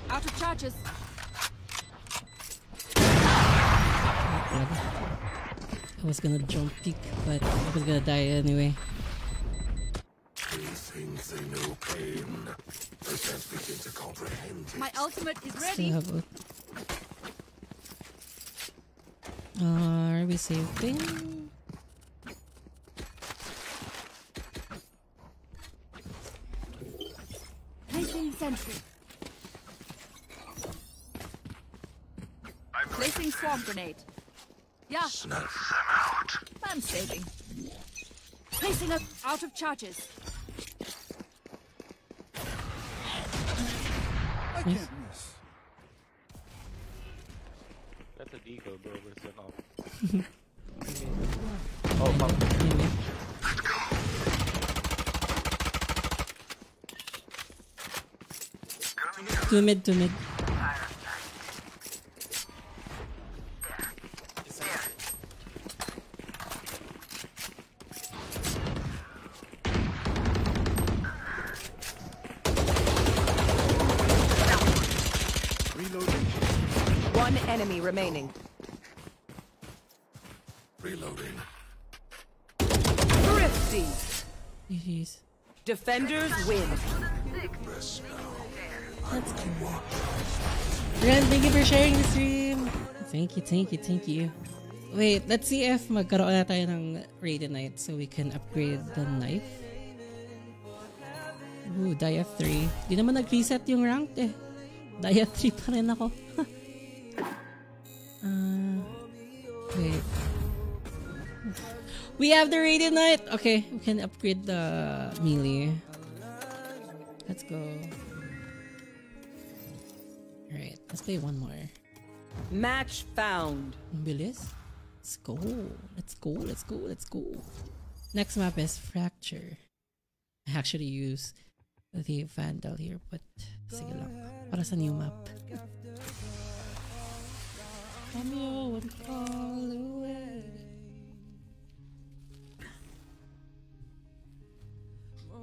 Out of charges. God. I was gonna jump peek, but I was gonna die anyway. They think they know pain. They can't begin to comprehend it. My ultimate is Still ready. have ult. Uh, are we saving? Placing sentry. Placing swarm grenade. Yeah. Snuff them out. I'm saving. Placing a out of charges. I can't bro, off. oh, fuck. Two mid, two mid. Reloading. One enemy remaining. Reloading. Thrifty. GG's. Defenders win. Rest now. Let's go. Ren, thank you for sharing the stream. Thank you, thank you, thank you. Wait, let's see if magkaroon na tayo ng Radianite so we can upgrade the knife. Ooh, Dia 3. Di naman nag-reset yung rank eh. Dia 3 pa rin ako. We have the Radianite! Okay, we can upgrade the melee. Let's go. Alright, let's play one more. Match found. Ang Bilis. Let's go. Let's go. Let's go. Let's go. Next map is Fracture. I actually use the Vandal here, but sige lang. Para sa new map. Romeo would fall away.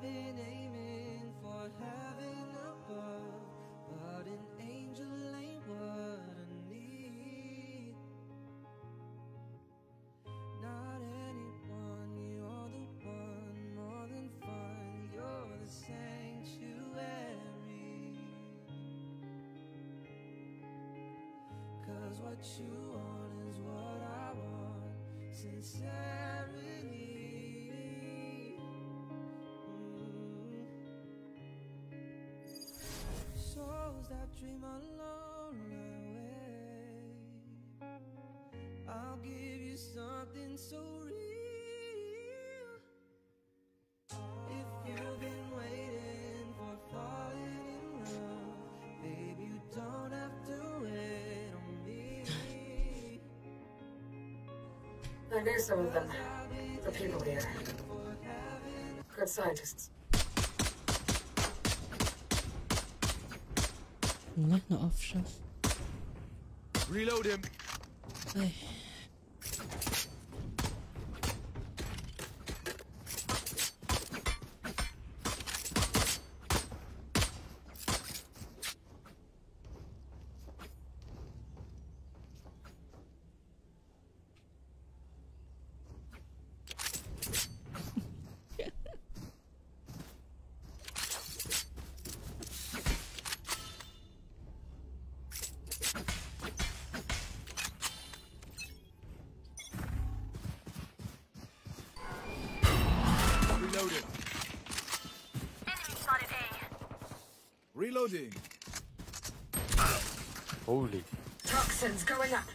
Been aiming for heaven above, but an angel ain't what I need. Not anyone, you're the one more than fun, you're the sanctuary. Cause what you want is what I want, sincerity. Dream away. I'll give you something so real. If you've been waiting for falling in love, babe, you don't have to wait on me. Some of them. The people here. Good scientists. Wala, na-off siya. Reload him. Ay. Reloading. Enemy spotted A. Reloading. Holy. Toxins going up.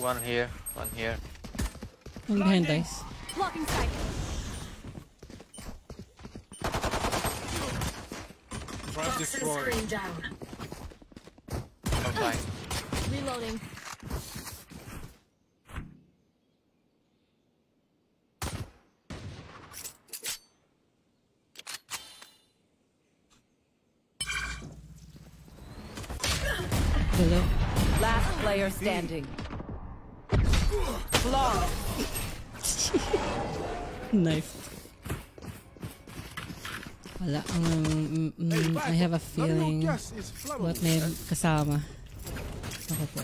One here, one here. One behind dice. Blocking sight. Trap destroyed. screen down. I'm fine. Reloading. Below. Last player standing. Knife. Wala. Um, mm, mm, I have a feeling what may kasama. Ako po.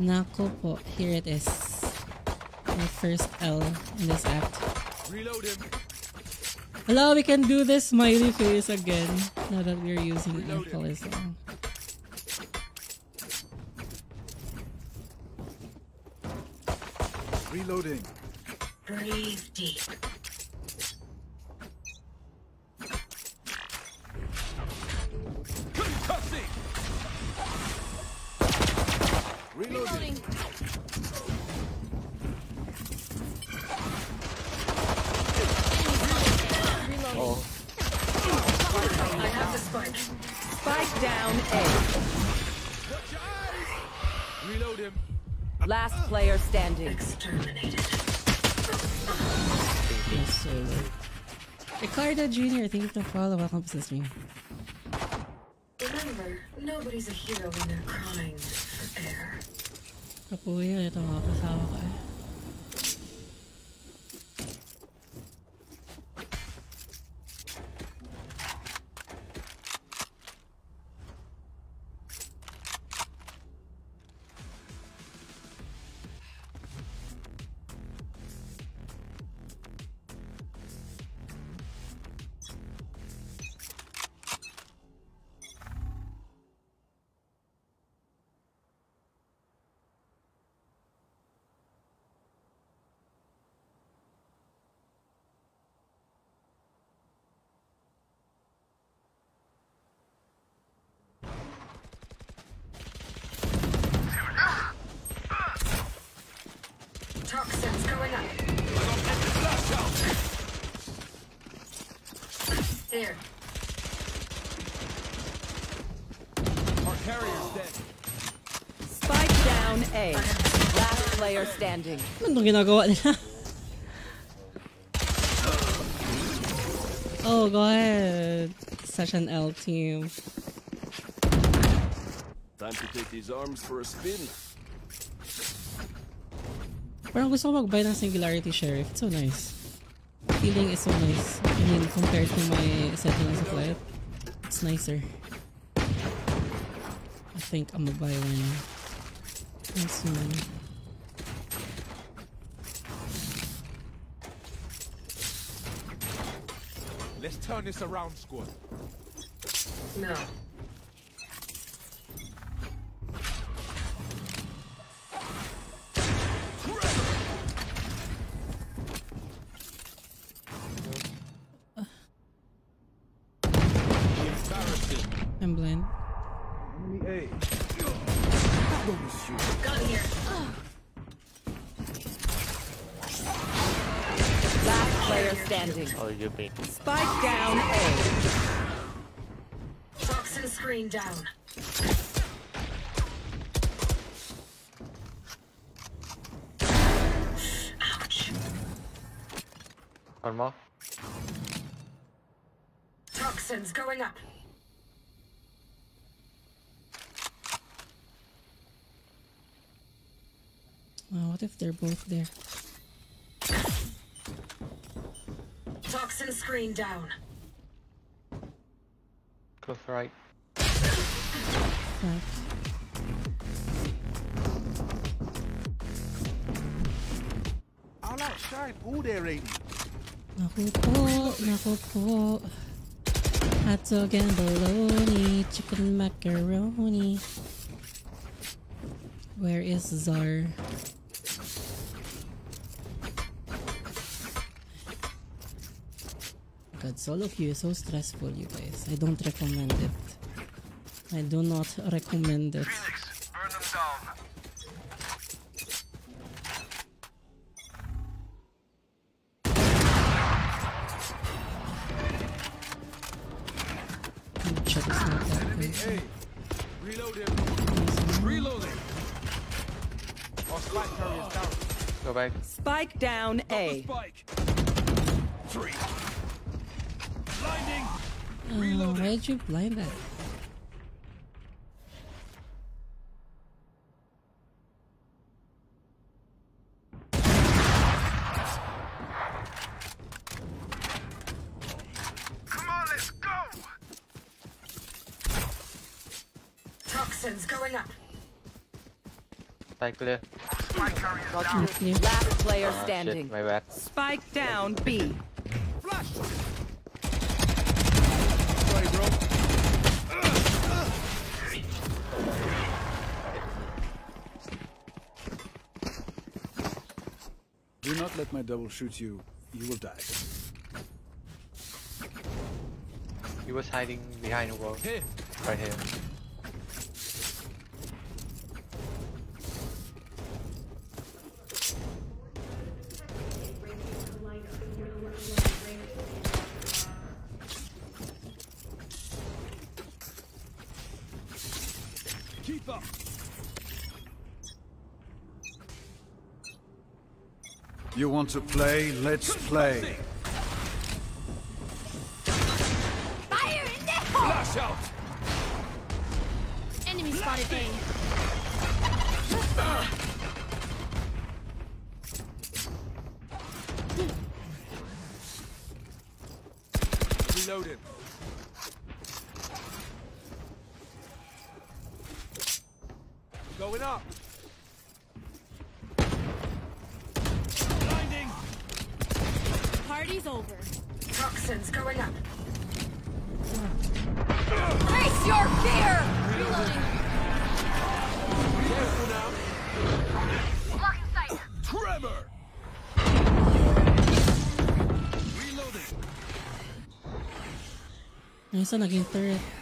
Nako po. Here it is. My first L in this act. Reload him. Hello, we can do this smiley face again. Now that we're using alcoholism. Reloading. Breathe deep. Ricardo Jr., thank you for the follow. Welcome to the stream. Remember, nobody's a hero when they're crying for air. Kapuya, ito mga kasama ko eh. Player standing. Ano ginagawa nila? oh, go ahead. Such an L team. Time to take these arms for a spin. Parang gusto ko mag-buy ng Singularity Sheriff. It's so nice. Feeling is so nice. I mean, compared to my Sentinels of Light, it's nicer. I think I'm gonna buy one. Not soon. Let's turn this around, squad. No. standing. Oh, you're being. Spike down A. Toxin screen down. Ouch. One more. Toxins going up. Oh, what if they're both there? Toxin screen down. Close right. Right. All outside. Oh, there ain't. Naku po, naku po. Hot dog and bologna, chicken macaroni. Where is Czar? God, solo queue is so stressful, you guys. I don't recommend it. I do not recommend it. Burn them down. Shut this not that good. Hey, reloading. Reloading. Spike down. Go back. Spike down A. Spike. Three. Oh, Blinding. why'd you blind that? Come on, let's go. Toxins going up. Side clear. Spike carriers down. Last player Ah, standing. Shit, my bad. Spike down B. Flash. Sorry, bro. Do not let my double shoot you. You will die. He was hiding behind a wall. Here. Right here. Want to play? Let's play. Yung isa naging turret.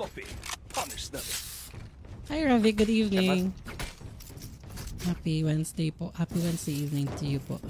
Sloppy. Punish them. Hi Ravi, good evening. Happy Wednesday po. Happy Wednesday evening to you po.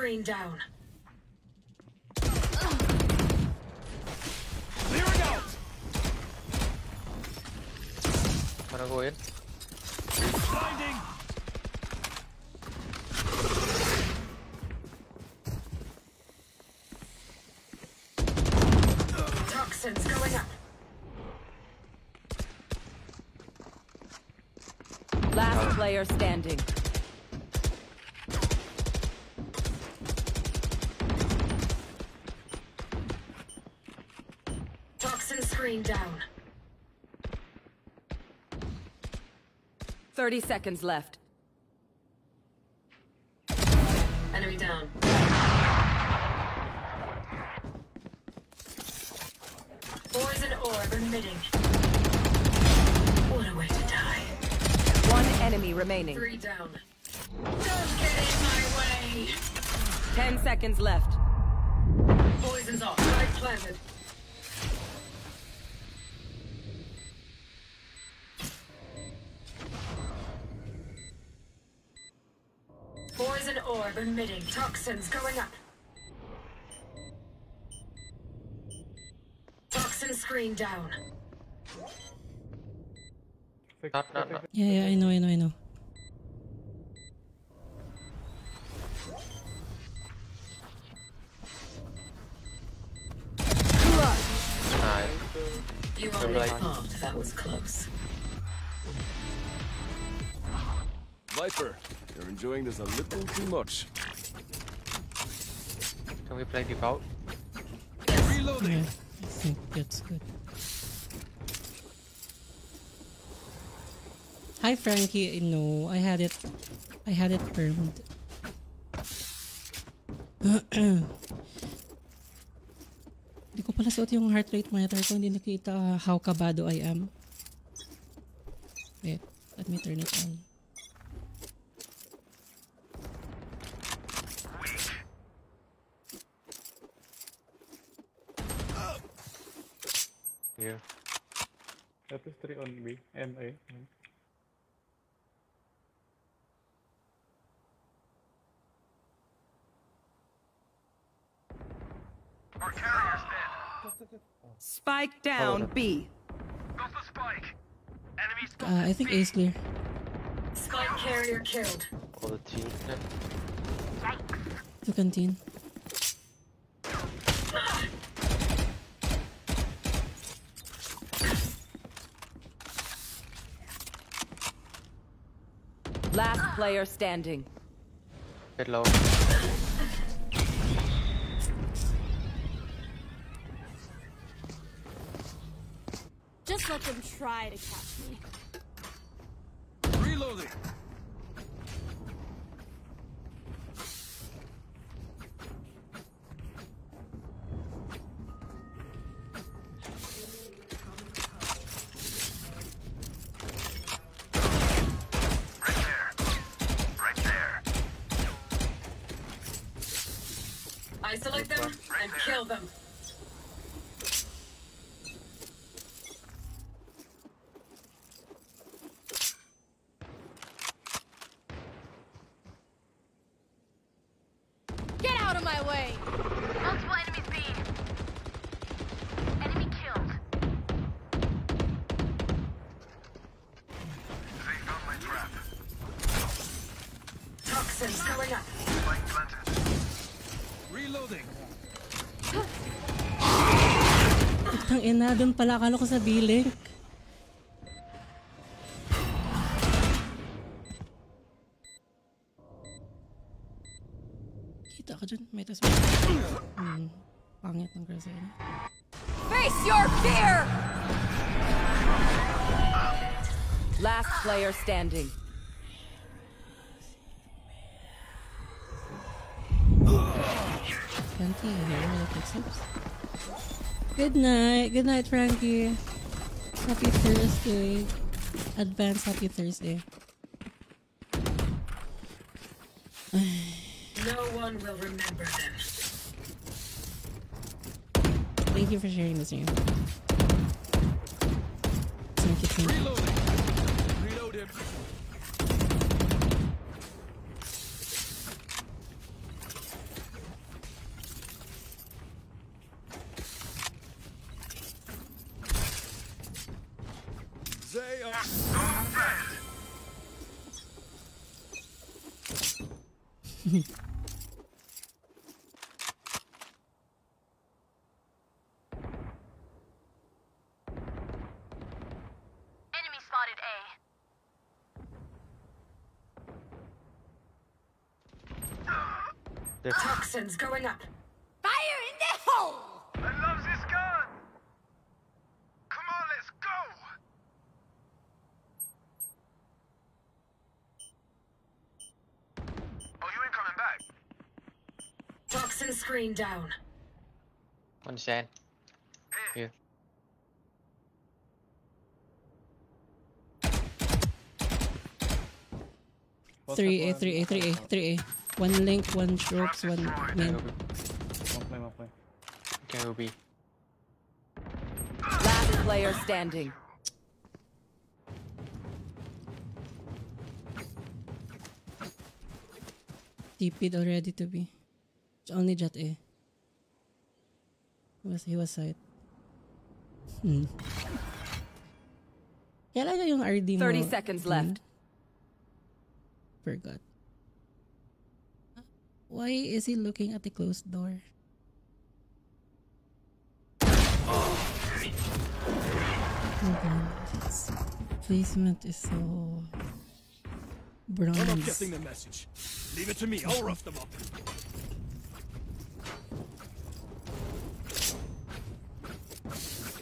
Going Toxin down. screen down. Clearing out. Wanna go in? Blinding. Toxins going up. Last player standing. Toxin down. 30 seconds left. Enemy down. Poison orb emitting. What a way to die. One enemy remaining. Three down. Don't get in my way. 10 seconds left. Poison's off. Right planted. Orb emitting. Toxins going up. Toxin screen down. Not, not, not. Yeah, yeah, I know, I know, I know. Nice. You You're only thought that was close. Viper, you're enjoying this a little too much. Can we play deep out? Reloading. Yeah, I think that's good. Hi Frankie, no, I had it I had it permed. Hindi ko pala suot yung heart rate monitor ko, hindi nakita how kabado I am. Wait, let me turn it on. Here. That is 3 on B and A. Our carrier's dead. Spike down B. Got the spike. Enemy spot. Uh, I think A is clear. Spike carrier killed. All the team. To canteen. Last player standing. Get low. Just let them try to catch me. Reloading. Ina, dun pala. Akala ko sa bilink. Kita ka dyan. May tas Hmm. Pangit ng Grazina. Face your fear! Last player standing. Good night. Good night, Frankie. Happy Thursday. Advance happy Thursday. No one will remember them. Thank you for sharing this stream. Thank you, thank you. Toxins going up. Fire in the hole! I love this gun! Come on, let's go! Oh, you ain't coming back. Toxin screen down. One sand. Here. Three A, three A, three A, three A. One link, one ropes, one main. One play, one play. Okay, Ruby. Last player standing. TP'd already to be. It's only Jett A. He was, he was side. Hmm. Kailan yung RD mo? 30 seconds left. Forgot. Why is he looking at the closed door? Oh god. His placement is so I'm not bronze. getting the message. Leave it to me. I'll rough them up.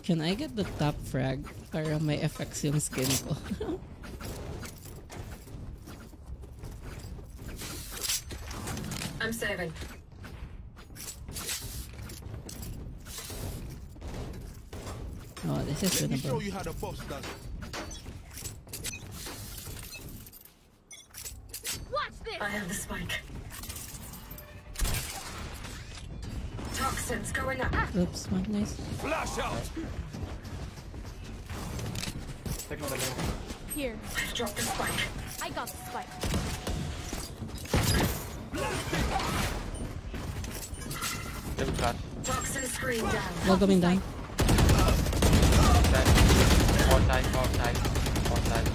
Can I get the top frag para may effects yung skin ko? I'm saving. oh, this is Let me show you how the boss does it. Watch this! I have the spike. Toxins going up. Oops, my nice. Flash out! Take another low. Here. I've dropped the spike. I got the spike. Double shot. Toxin screen down. Wall going down. Side. Side, four side, four side.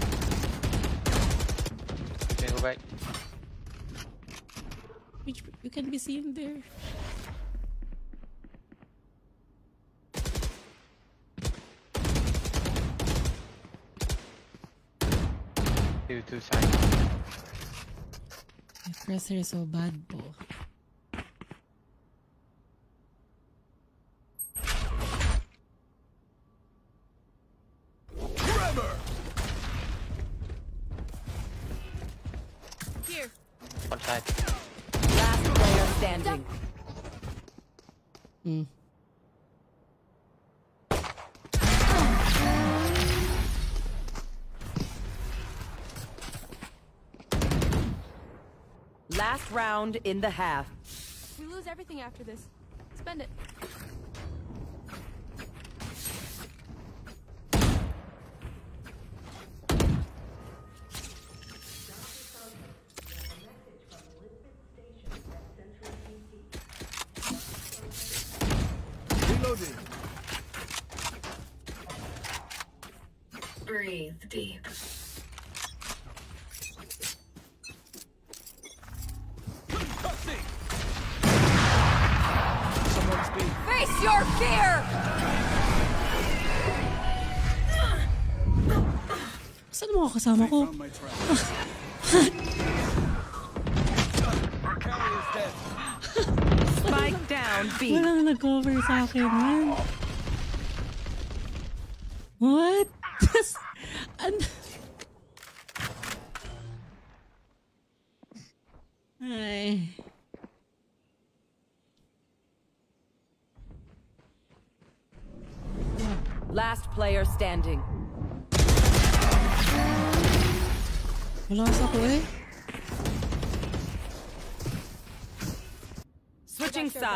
You can go back. Which you can be seen there. Two, two side. My pressure is so bad po. Here. One side. Last player standing. Hmm. Round in the half. We lose everything after this. Spend it. Down B. Walang nag-cover sa akin, man.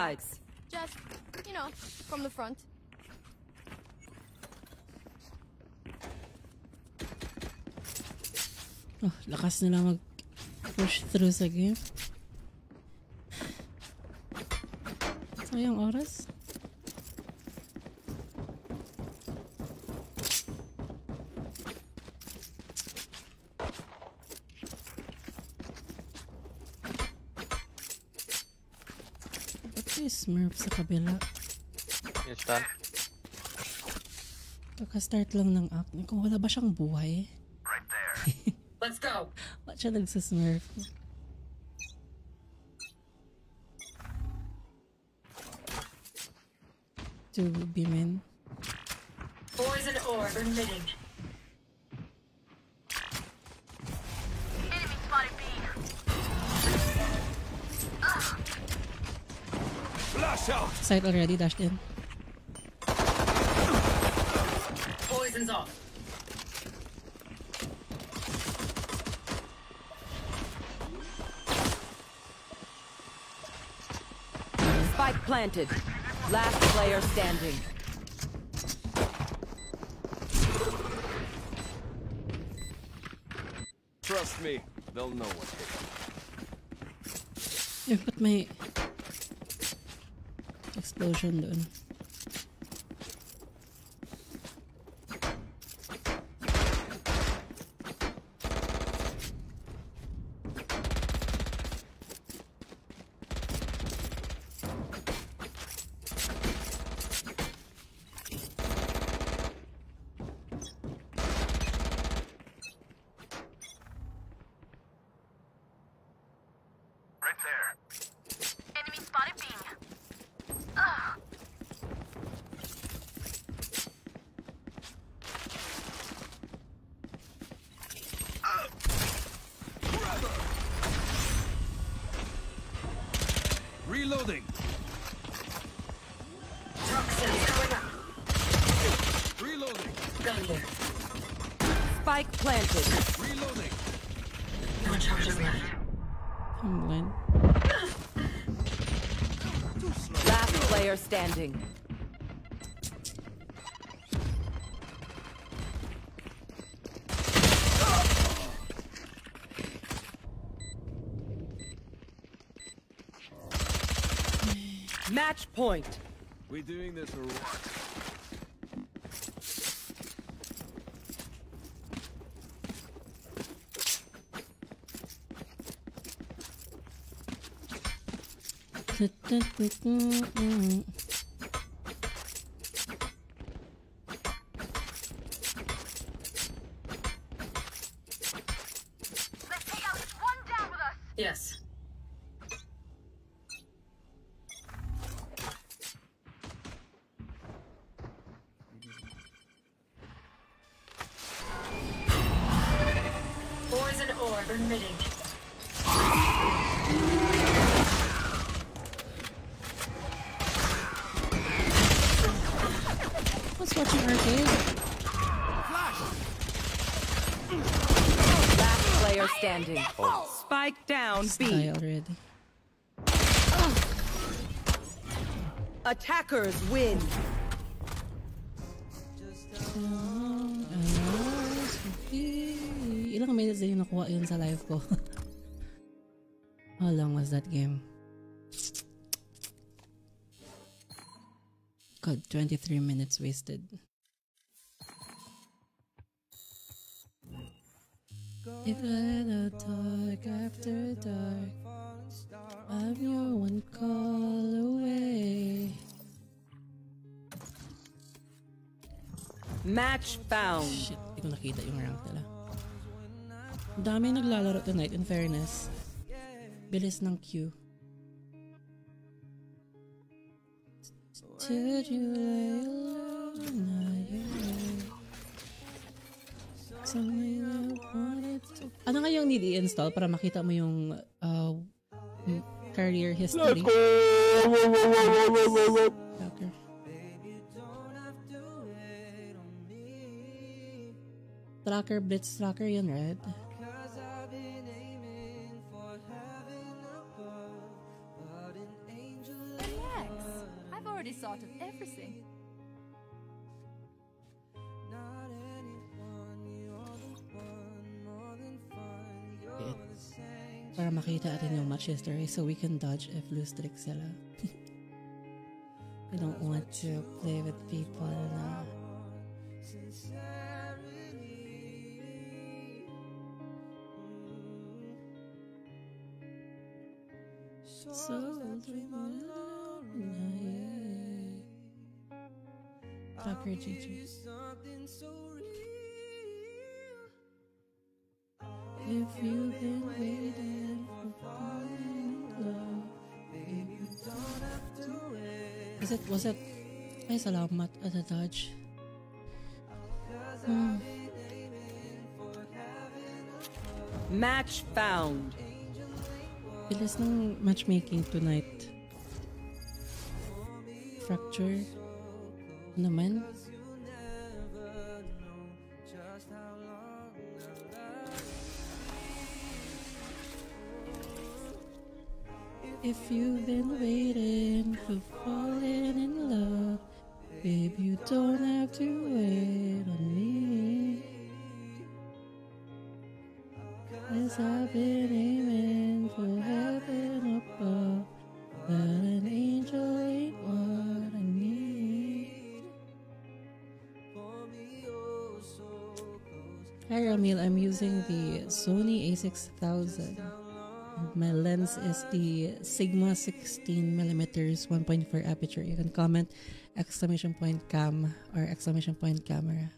Sides. Just, you know, from the front. Oh, lakas nila mag push through sa game. Sayang oras. May smurf sa kabila. Instant. Kaka-start lang ng act. Kung wala ba siyang buhay? Let's go. Ba't siya nagsasmurf? To Bimin. Poison orb emitting. Flash out! Sight already dashed in. Poison's off. Spike planted. Last player standing. Trust me, they'll know what hit them. Eh, ba't may explosion doon? Right there. Enemy spotted B. Ugh. Reloading. Toxins going up. Reloading. Gun here. Spike planted. Reloading. No charges left. I'm blind. Last player standing. Match point. We doing this or what? Spike down B. already. Attackers win. Ilang minutes din yung nakuha yun sa live ko. How long was that game? God, 23 minutes wasted. Match found. Shit, hindi ko nakita yung rank nila. Ang dami naglalaro tonight, in fairness. Bilis ng queue. Did you lay away. Something I wanted to... Ano nga yung need i-install para makita mo yung uh, career history? Tracker. Tracker, Blitz Tracker yun, right? Relax. I've already sorted everything. Para makita natin yung match history so we can dodge if lose streak sila. I don't want to play with people na So Tucker GG. Something so real. If you've been waiting for falling in love, baby, you don't have to wait. Is it, was it, ay salamat, at a dodge. Hmm. Match found. Bilis ng matchmaking tonight. Fracture. Naman? If you've been waiting for falling in love, babe, you don't have to wait Hi Ramil, I'm using the Sony a6000. My lens is the Sigma 16 millimeters 1.4 aperture. You can comment exclamation point cam or exclamation point camera.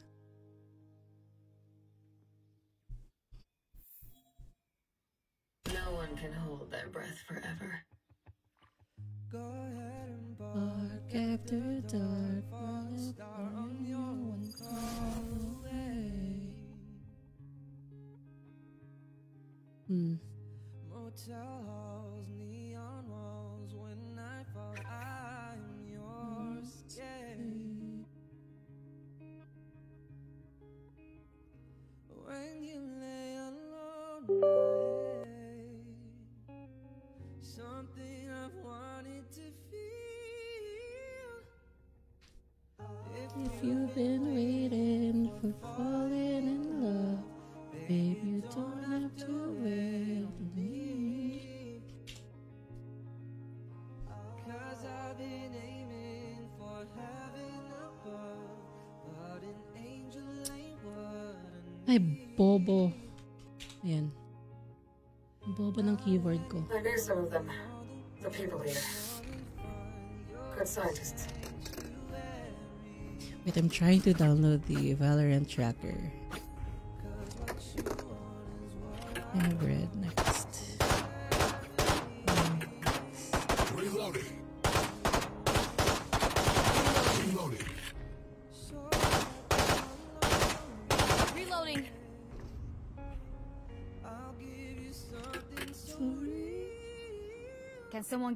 Ko. I knew some of them. The people here. Good scientists. Wait, I'm trying to download the Valorant tracker. Hybrid next.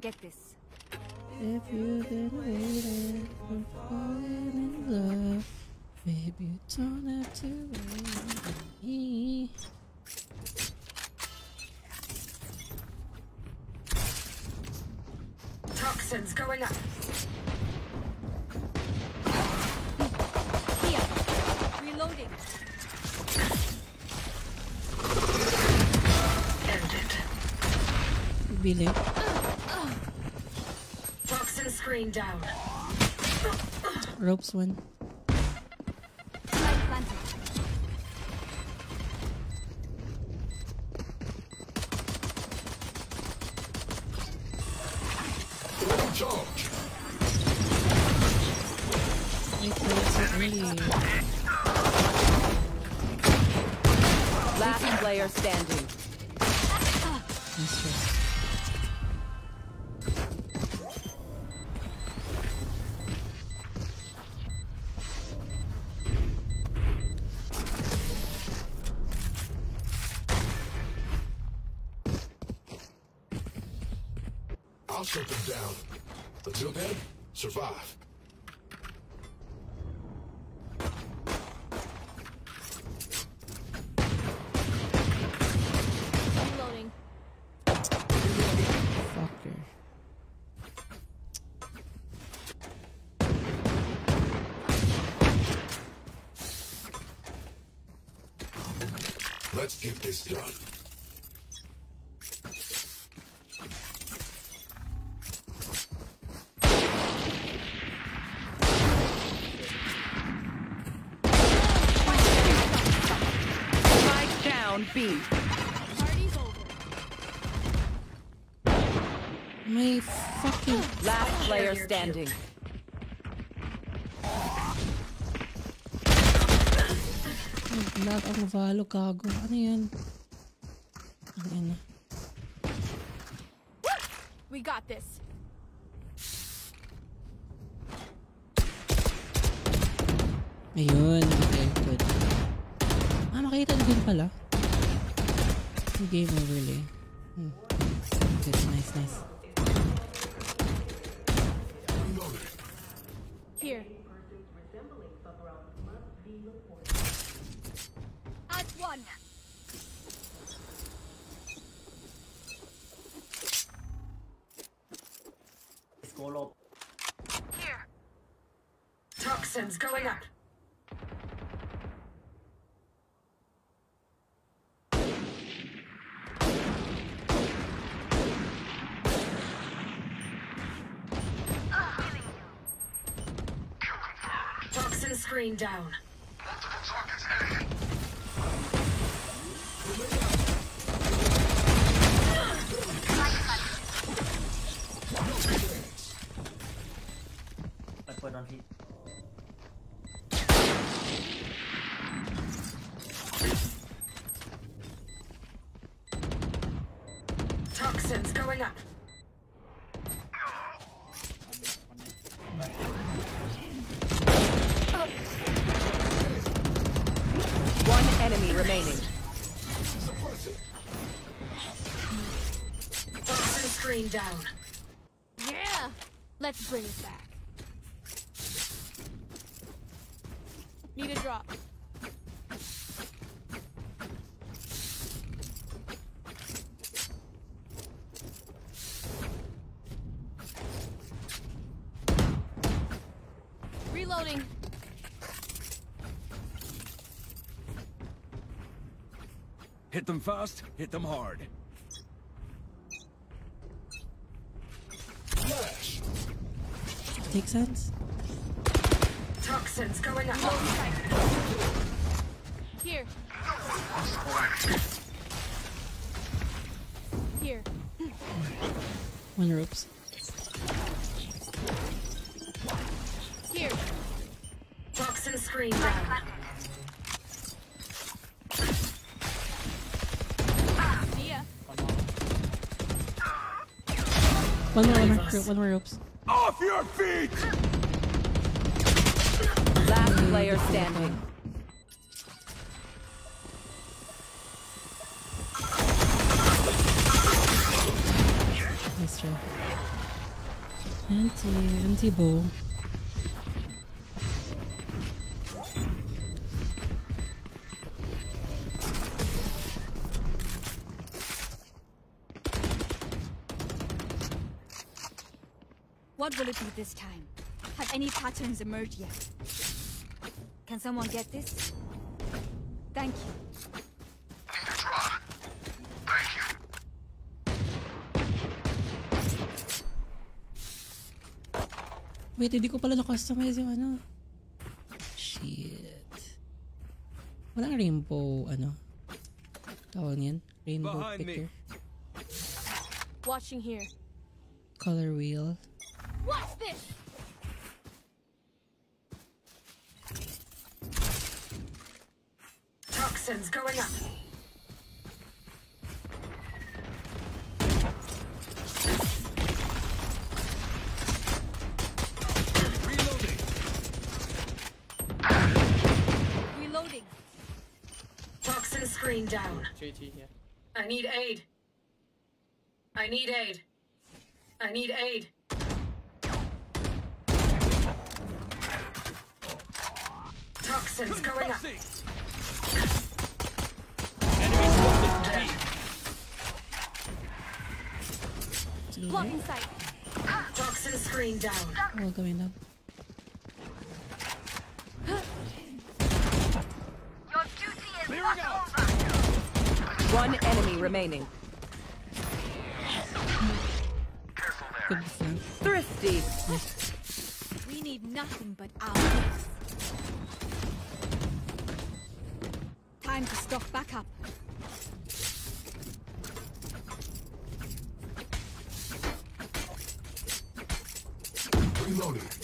Get this? If you've been waiting for falling in love, babe, you don't have to wait on me. Toxins going up. Here. Reloading. Bili. Toxin screen down. Ropes one. Player standing. Lag ang Valo, gago. Ano yan? Down. Down. Yeah. Let's bring it back. Need a drop. Reloading. Hit them fast, hit them hard. Take sense? Toxins going up. Here. Here. One ropes. Here. Toxin screen down. See ya. One more, one more, ro- one more ropes. Off your feet! Last player standing. Nice try. Anti, anti bow. It this time? Have any patterns emerged yet? Can someone get this? Thank you. Wait, hindi ko pala na-customize yung ano. Shit. Walang rainbow, ano. Tawag niyan? Rainbow Behind me. Watching here. Color wheel. What's this? Toxins going up. Reloading. Toxin screen down. JT here. I need aid. I need aid. I need aid. Toxins going up. Blocking sight. Toxin screen down. All going up. Your duty is not over. One enemy remaining. Good defense. Thrifty. We need nothing but our time to stock back up. Reloading.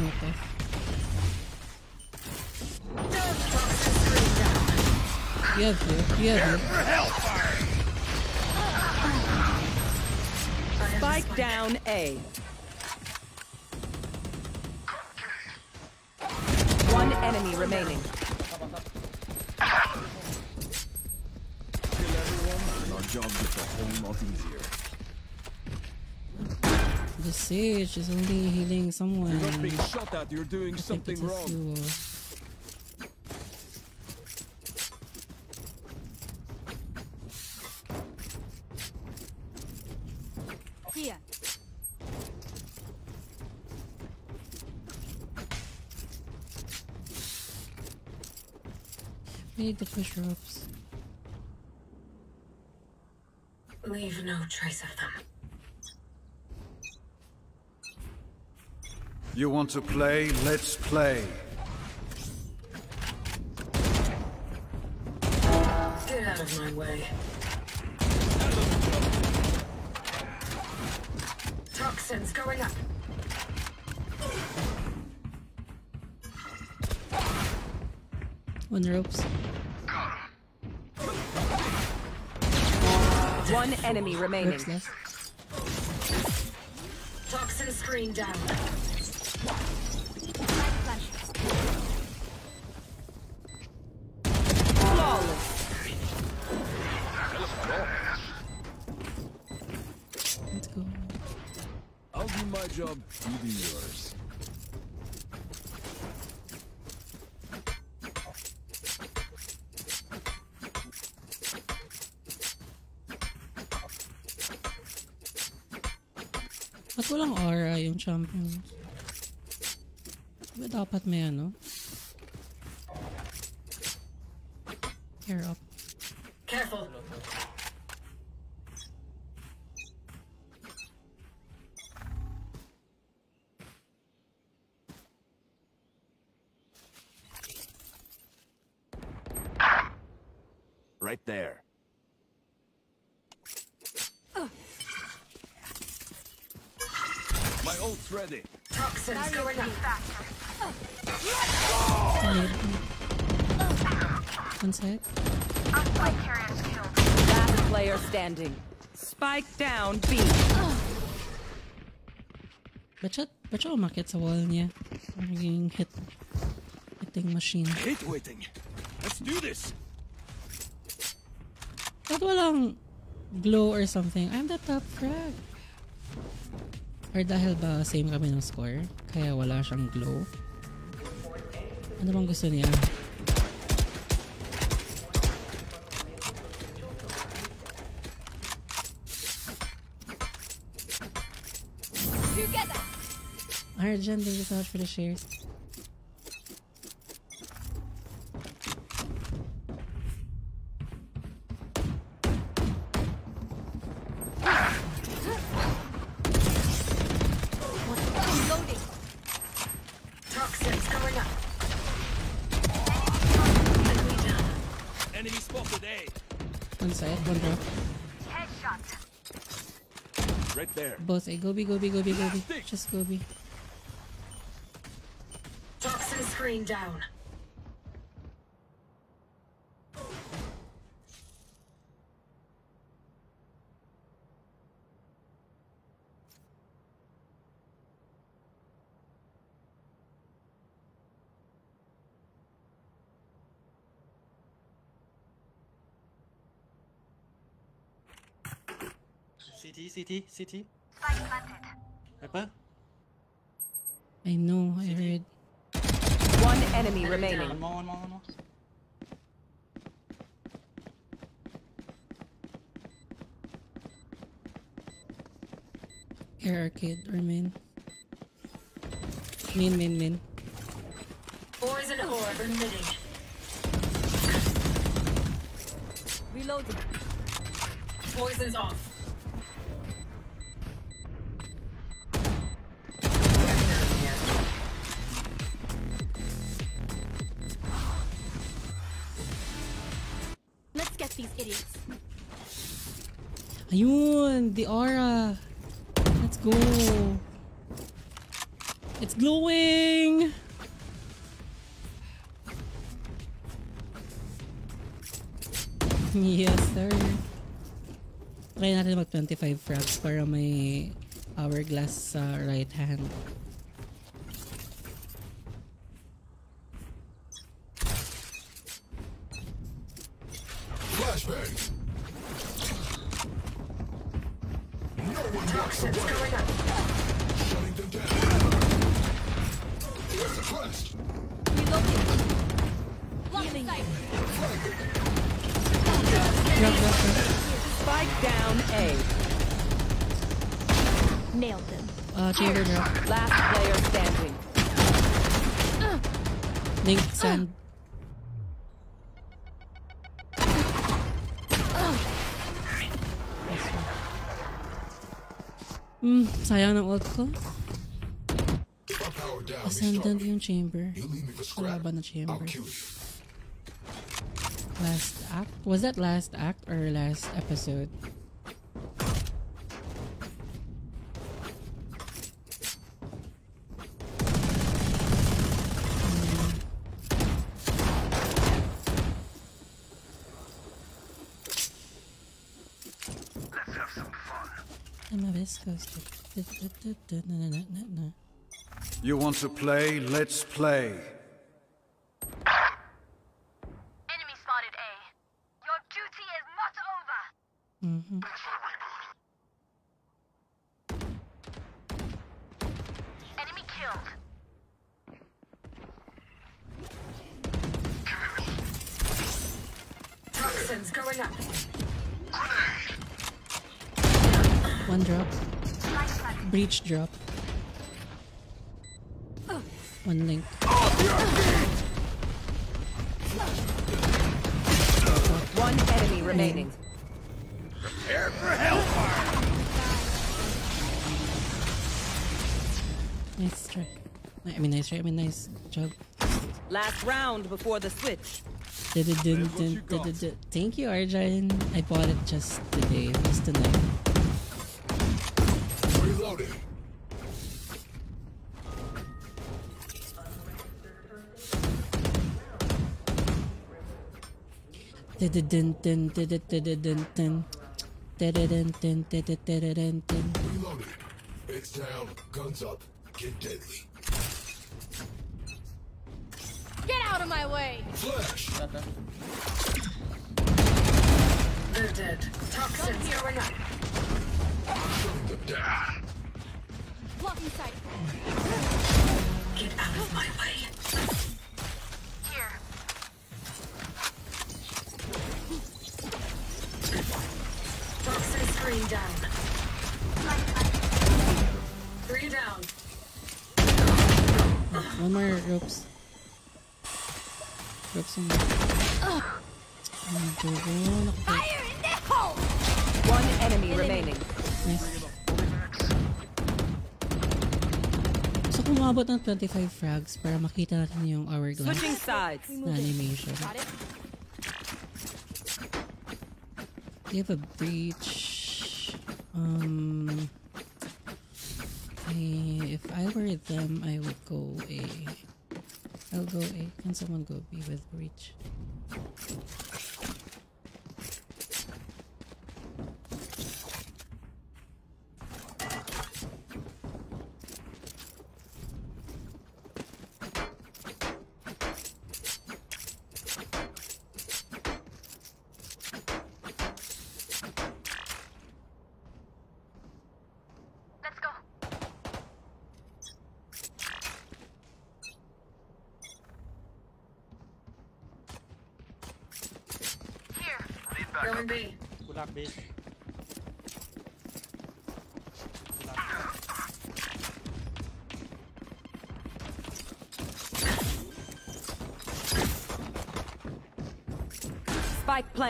No death. You you. Spike down A. One enemy remaining. The sage is only healing someone. You're not being shot at, you're doing I something wrong. you. Here. We need to push ropes. Leave no trace of them. You want to play? Let's play. Get out of my way. Toxins going up. One ropes. One enemy remaining. Toxin screen down. Job, you do yours. Ba't walang aura yung champions? Ba dapat may ano? One side. Last player standing. Spike down B. Ba't siya, ba't siya umakit sa wall niya? Naging hit. Hitting machine. Hate waiting. Let's do this. Ba't walang glow or something? I'm the top frag. Or dahil ba same kami ng score? Kaya wala siyang glow? Ano bang gusto niya? Arjan, thank you so much for the shares. Reloading. Toxins going up. Enemy spotted eh? A. One side, one drop. Right there. Both A. Gobi, Gobi, Gobi, Gobi. Just Gobi. Toxin screen down. CT, CT, CT. Hyper. I know, I heard. One enemy remaining. One kid, remain. Min, min, min. Boys and or main. Main, main, main. Reloading. Poison's off. Idiots. Ayun! The aura! Let's go! It's glowing! Yes, sir. Try natin mag 25 frags para may hourglass sa right hand. Sayang ng ult ko. If I power down, Ascendant yung chamber. ba na chamber? Last act? Was that last act or last episode? Let's have some fun. I'm a. Na-na-na-na-na. You want to play? Let's play. Enemy spotted A. Your duty is not over. Mhm. Enemy killed. Toxins going up. One drop. Breach drop. One link. One enemy remaining. Prepare for hellfire! Nice try. I mean, nice try. I mean, nice job. Last round before the switch. Thank you, Arjun. I bought it just today, just tonight. Reloading. It's down. Guns up. Get deadly. Get out of my way! Flash. They're dead. Toxins going up. Shutting them down. Blocking sight. Get out of my way. Screen down. Three down. One more ropes. Ropes on. Naku- Fire in the hole! One enemy remaining. Nice. So kung umabot ng 25 frags para makita natin yung hourglass Switching sides. na animation. They have a breach. Um, I, if I were them, I would go A. I'll go A. Can someone go B with breach?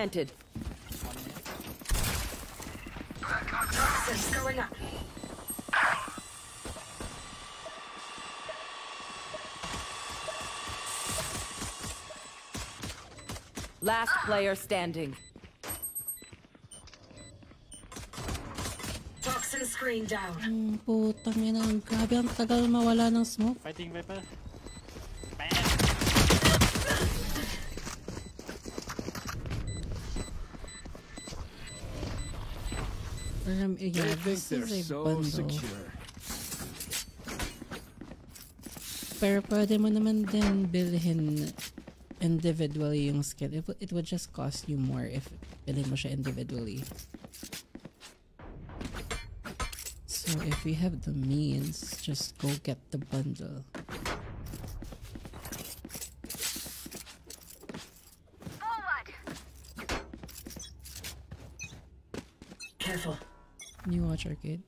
Planted. Toxins going up. Last player standing. Toxin screen down. Mm, ang putang ina, ang grabe ang tagal mawala ng smoke. Fighting Viper. Um, yeah, They think they're so bundle. secure. Pero pwede mo naman din bilhin individually yung skill. It, would- it would just cost you more if bilhin mo siya individually. So if you have the means, just go get the bundle. Careful. New Watch Arcade. Multiple targets A. On my way. Defeated. Enemy spotted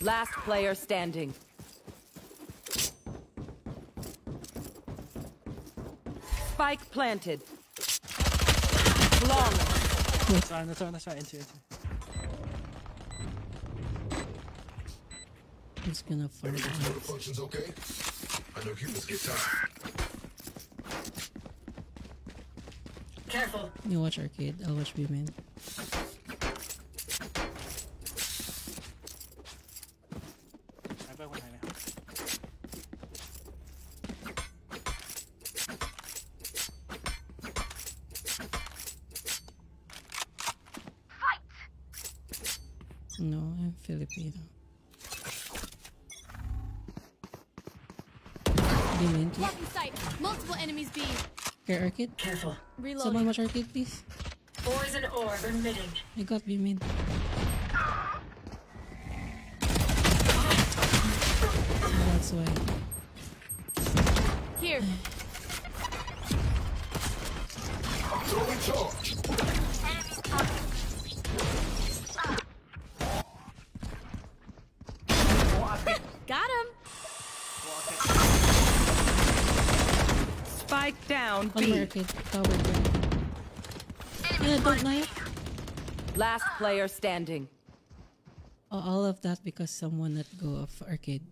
Last player standing. Spike planted. Long. Nasa, nasa, nasa, entry, entry. Who's gonna find Everything's motor out? functions okay? I know humans get tired. Careful. New Watch Arcade. I'll watch B main. B. Here, Arcade. Careful. Reloading. Someone watch Arcade, please. Poison orb emitting. I got B main. That's why. Here. Last player standing. Oh, all of that because someone let go of arcade.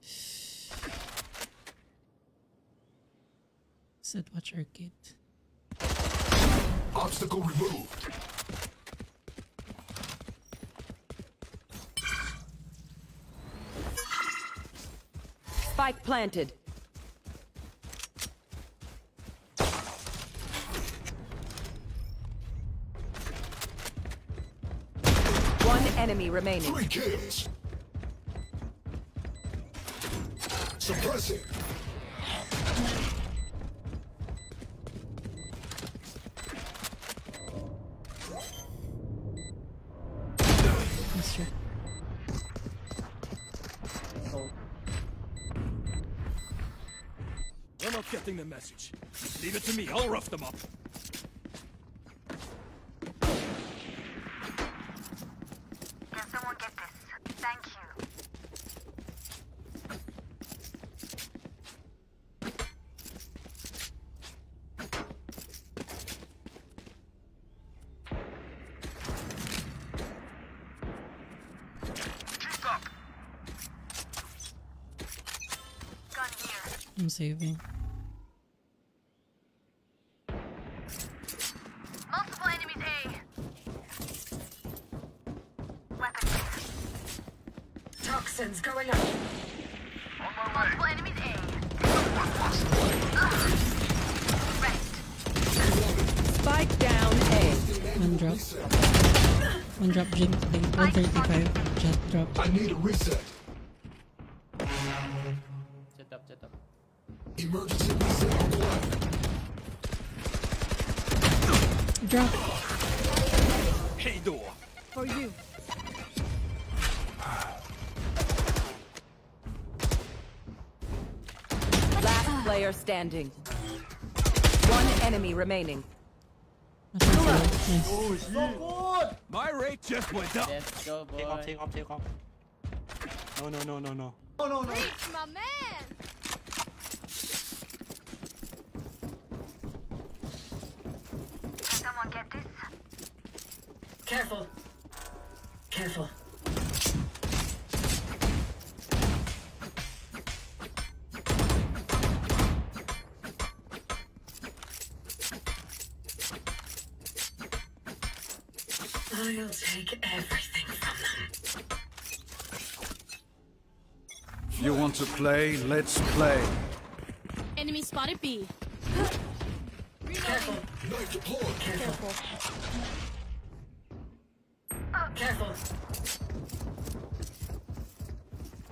Said watch arcade. Obstacle removed. Spike planted. One enemy remaining. Three kills. Suppressing. That's true. I'm not getting the message. Leave it to me. I'll rough them up. Can someone get this? Thank you. Keep up. Gun here. I'm saving. Multiple enemies A. Weapon. Toxins going up. Multiple enemies A. Spike down A. One drop. One drop jump 135. Jett drop. I need a reset. Standing. One enemy remaining. Oh, so good! My rate just went up. Let's go, boy. Take off, take off, take off. No, no, no, no, no. No, no, no. Reach, my man. Play? Let's play. Enemy spotted B. Careful. Careful. Careful.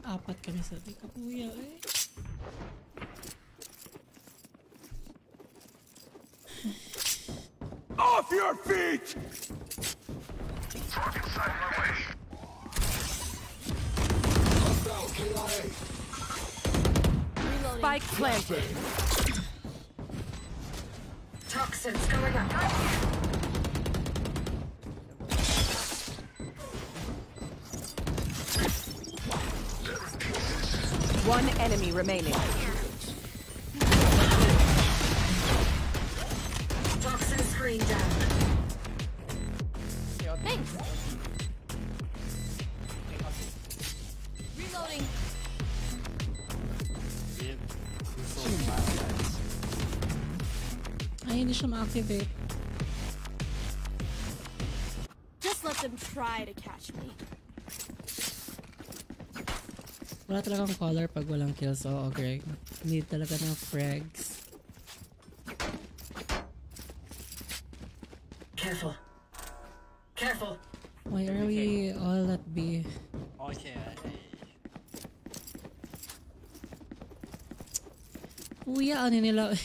Apat kami sa di kapuya eh. Off your feet! Target sight my way. Hostile KIA. Spike planted. Toxins going up. One enemy remaining. Ay, hindi siya ma-activate. Just let them try to catch me. Wala talagang color pag walang kills. Oo, Greg. Need talaga ng frags. Careful. Careful. Why are we all at B? Okay. Kuya, ano nila?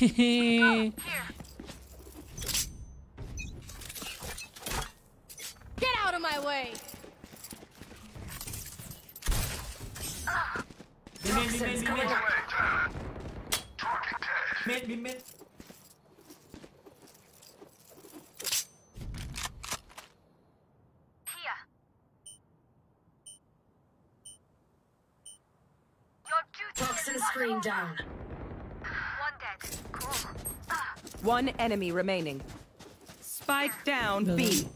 Get out of my way. Toxins going up. Mid, mid, mid. Here. Your duty Toxin is screen down. One dead. Cool. One enemy remaining. Spike down B.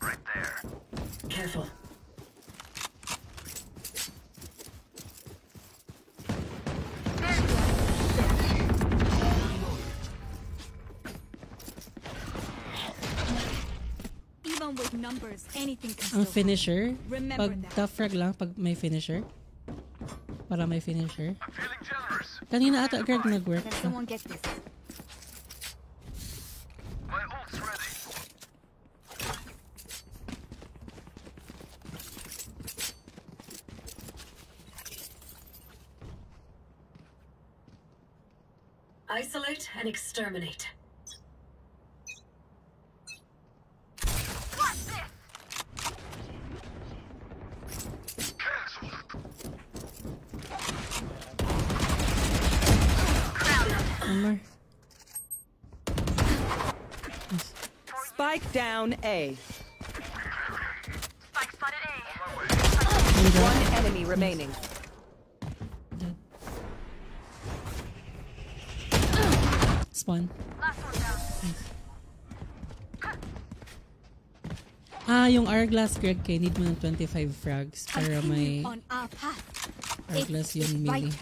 Right there. Careful. Even with numbers, anything can Ang finisher, Remember pag that. tough frag lang, pag may finisher. Para may finisher. I'm feeling generous. Kanina ata, Greg, nag-work. Can someone get this? And exterminate. What's this? Cancelled. One more. Spike down A. Spike spotted A. One enemy remaining. Spawn. Last one down. Ah, yung Hourglass, Greg, kay need mo ng 25 frags para may. Hourglass yung is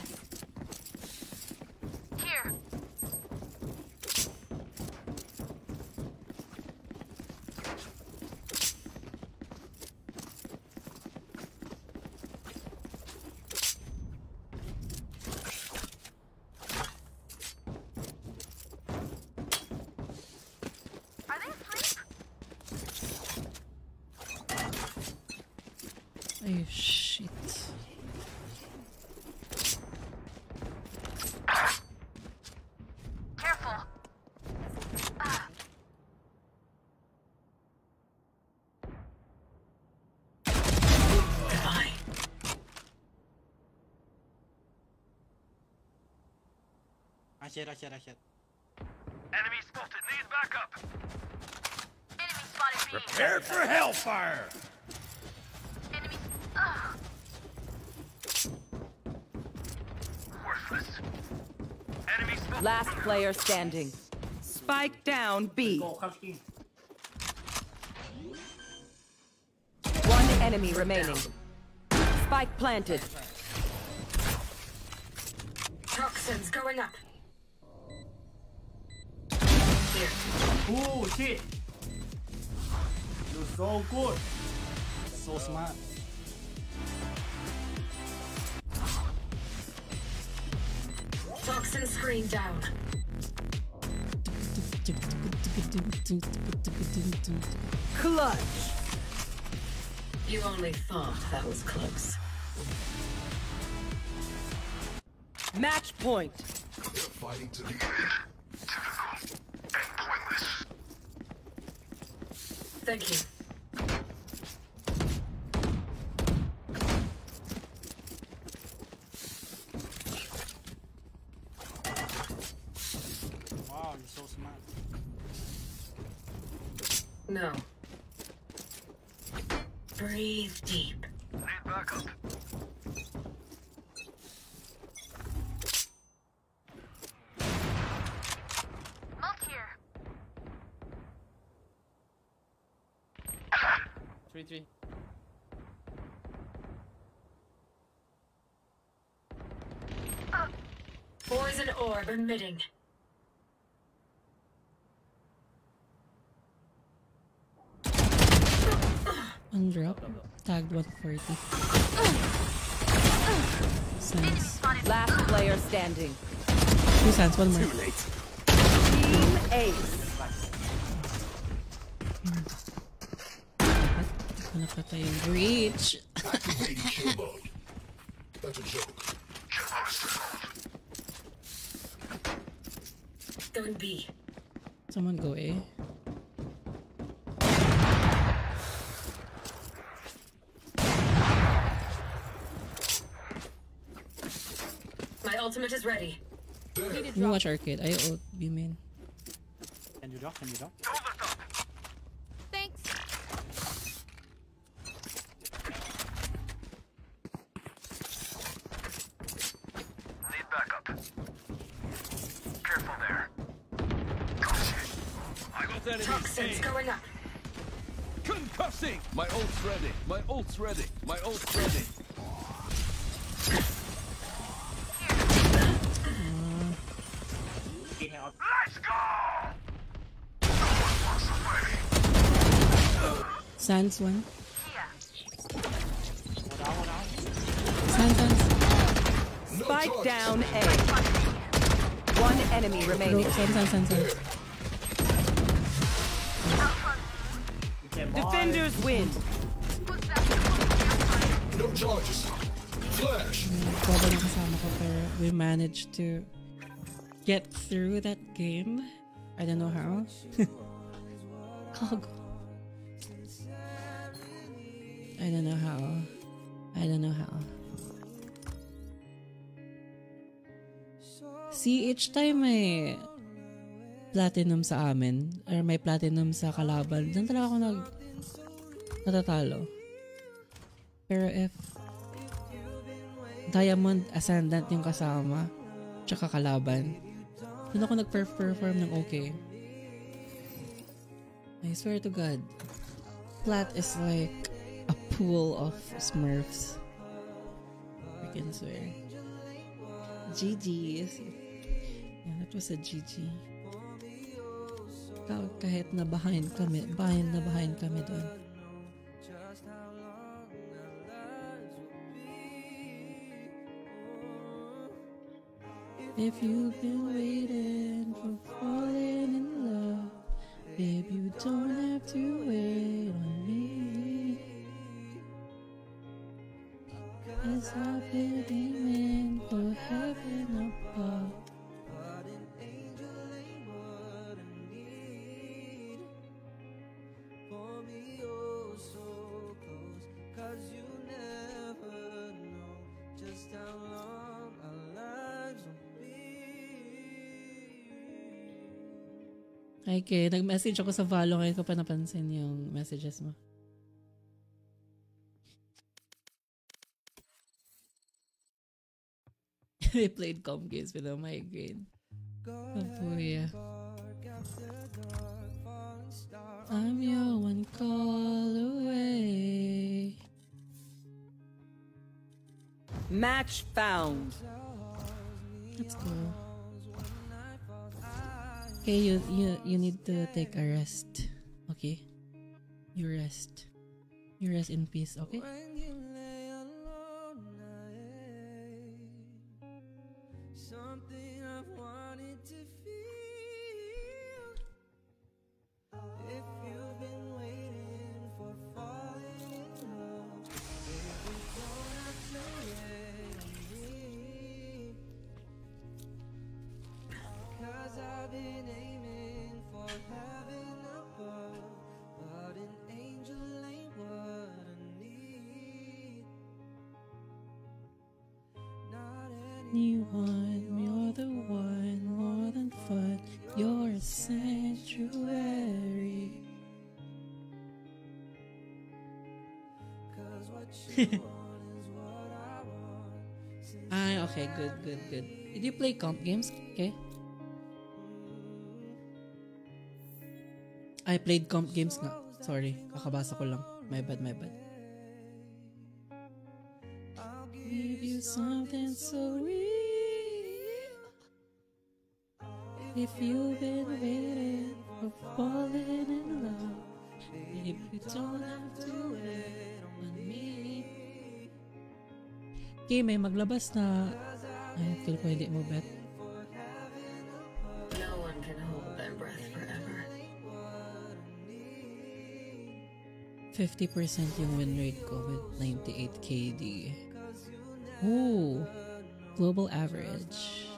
Enemy spotted. Need backup. Enemy spotted B. Prepare for hellfire! Enemy. Ugh. Worthless. Enemy spotted. Last player standing. Spike down B. One enemy remaining. Spike planted. Toxins going up. Shit! You're so good. So smart. Toxin screen down. Clutch. You only thought that was close. Match point. Fighting to the end. Thank you. Wow, you're so smart. No. Breathe deep. Need backup. Not here. Three, three. Poison orb emitting. Undrop. Tagged 140. Sense. Last player standing. Two cents, one more. Too late. Team Ace. Ano pa tayong breach? Activating kill mode. That's a joke. Going B. Someone go A. My ultimate is ready. You watch arcade. I ult B main. Can you drop? Can you drop? Sans one. Sans, sans. Spike down A. One enemy remaining. Bro, sans, sans, sans, sans. Defenders win. No charges. Flash. Bobo na kasama ko pero we managed to get through that game. I don't know how. each time may platinum sa amin, or may platinum sa kalaban, doon talaga ako nag natatalo. Pero if Diamond Ascendant yung kasama, tsaka kalaban, doon ako nag-perform ng okay. I swear to God, Plat is like a pool of Smurfs. I can swear. GG. Yeah, that was a GG. Ka- Kahit na behind kami, behind na behind kami doon. If you've been waiting for falling in love, babe, you don't have to wait on me. Cause I've been aiming for heaven above. Okay, nag-message ako sa Valo ngayon ko pa napansin yung messages mo. I played comp games with a migraine. Oh, yeah. I'm your one call away. Match found. Let's go. Okay, you you you need to take a rest. Okay, you rest. You rest in peace. Okay. Play comp games? Okay. I played comp games nga. Sorry, kakabasa ko lang. My bad, my bad. Give you something so real. If you've been waiting for falling in love, if you don't have to wait on me. Okay, may maglabas na. Ay, feel ko hindi mo bet. No one can hold their breath forever. 50% yung win rate ko with 98 KD. Ooh, global average.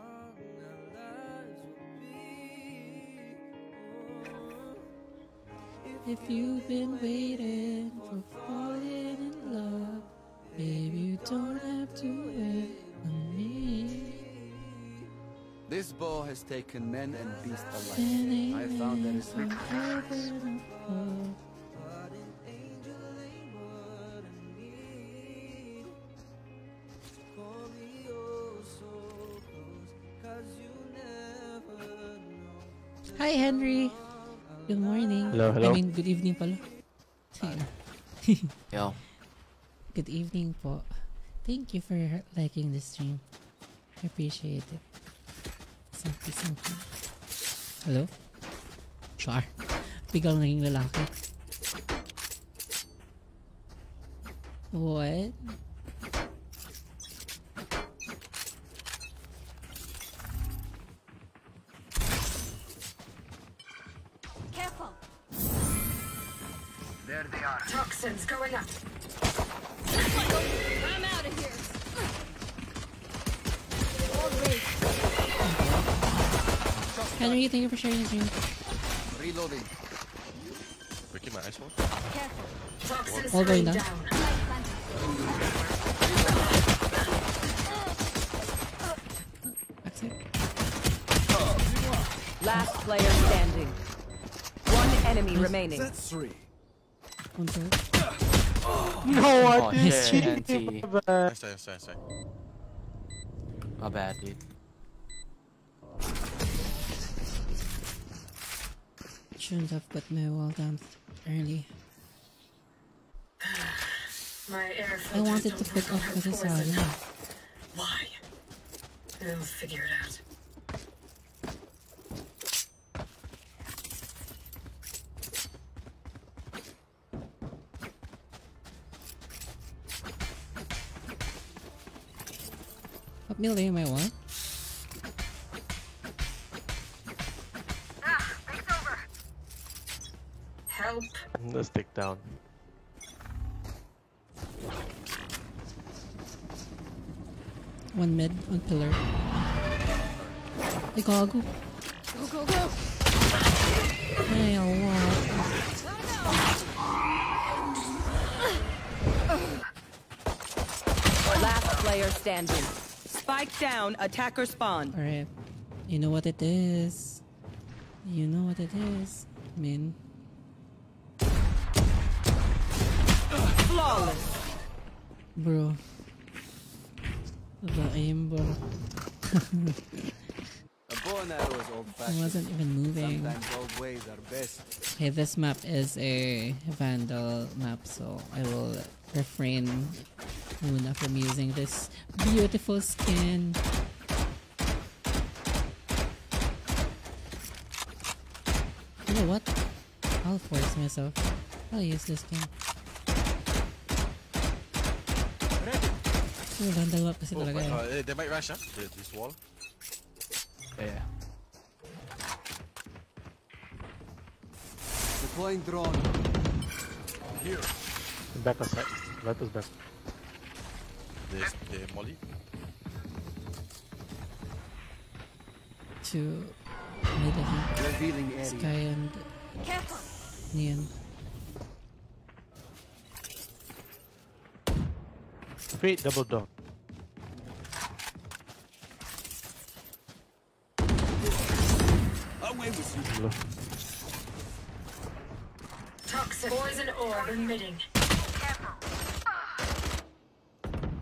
If you've been waiting for falling in love, baby, you don't have to This bow has taken men and beasts Then alike. I found that it's from. Hi, Henry. Good morning. Hello, hello. I mean, good evening pala. Yo. Good evening po. Thank you for liking the stream. I appreciate it. Thank you. Hello? Char. Biglang naging lalaki. What? Henry, thank you for sharing the stream. Reloading. Breaking my ice wall. Toxins All going going down. down. That's it. Last player standing. One enemy remaining. That's three. One third. No, I Oh, didn't shit, see NT. it, man. Nice, nice, nice, nice. My bad, dude. Shouldn't have put my wall down early. My I wanted to pick up put work off out with this already. Why? We'll figure it out. What meal do you may Help. Let's down. One mid, one pillar. Ay, gago. Go, go, go. Ay, awa. Last player standing. Spike down, attacker spawn. Alright. You know what it is. You know what it is, Min. Flawless. Bro. The aim, bro. A bow and arrow is old fashioned. wasn't even moving. Sometimes old ways are best. Okay, this map is a Vandal map, so I will refrain muna from using this beautiful skin. You know what? I'll force myself. I'll use this skin. Yung Vandal map kasi Oh, talaga uh, eh, they might rush, huh? The, this wall. Yeah. Deploying drone. Here. Back aside. Right is back. There's the molly. To mid I. Revealing area. Sky and Careful. Neon. Fate double down. Toxic poison orb emitting.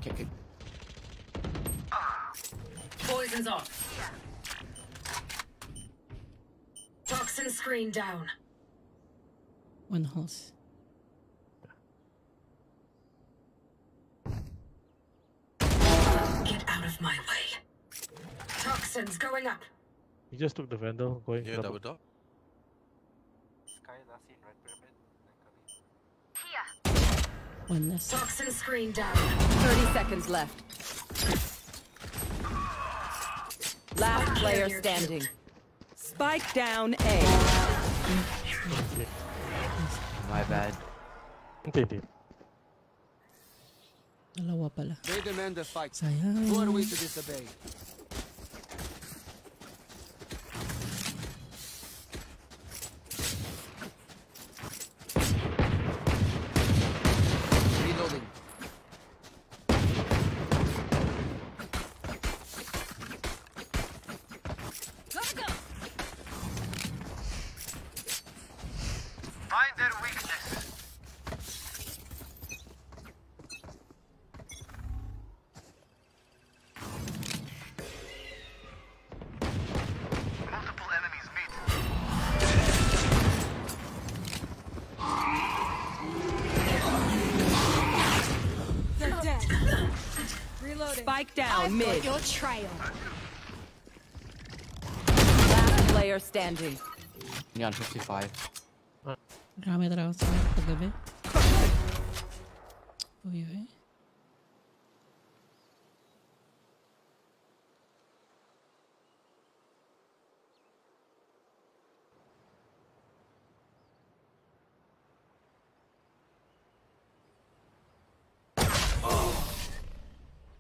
Kick it. Poison's off. Toxin screen down. One horse. Get out of my way. Toxins going up. He just took the Vandal going Yeah, double. double door. Sky last seen red pyramid. One nest. Toxin screen down. 30 seconds left. Last player standing. Spike down A. My bad. Okay, okay. Dalawa pala. They demand a fight. Sayang. Who are we to disobey? Spike down I've mid. your trail. Last player standing. Neon 55. Marami talaga sa paggabi. Uy, uy.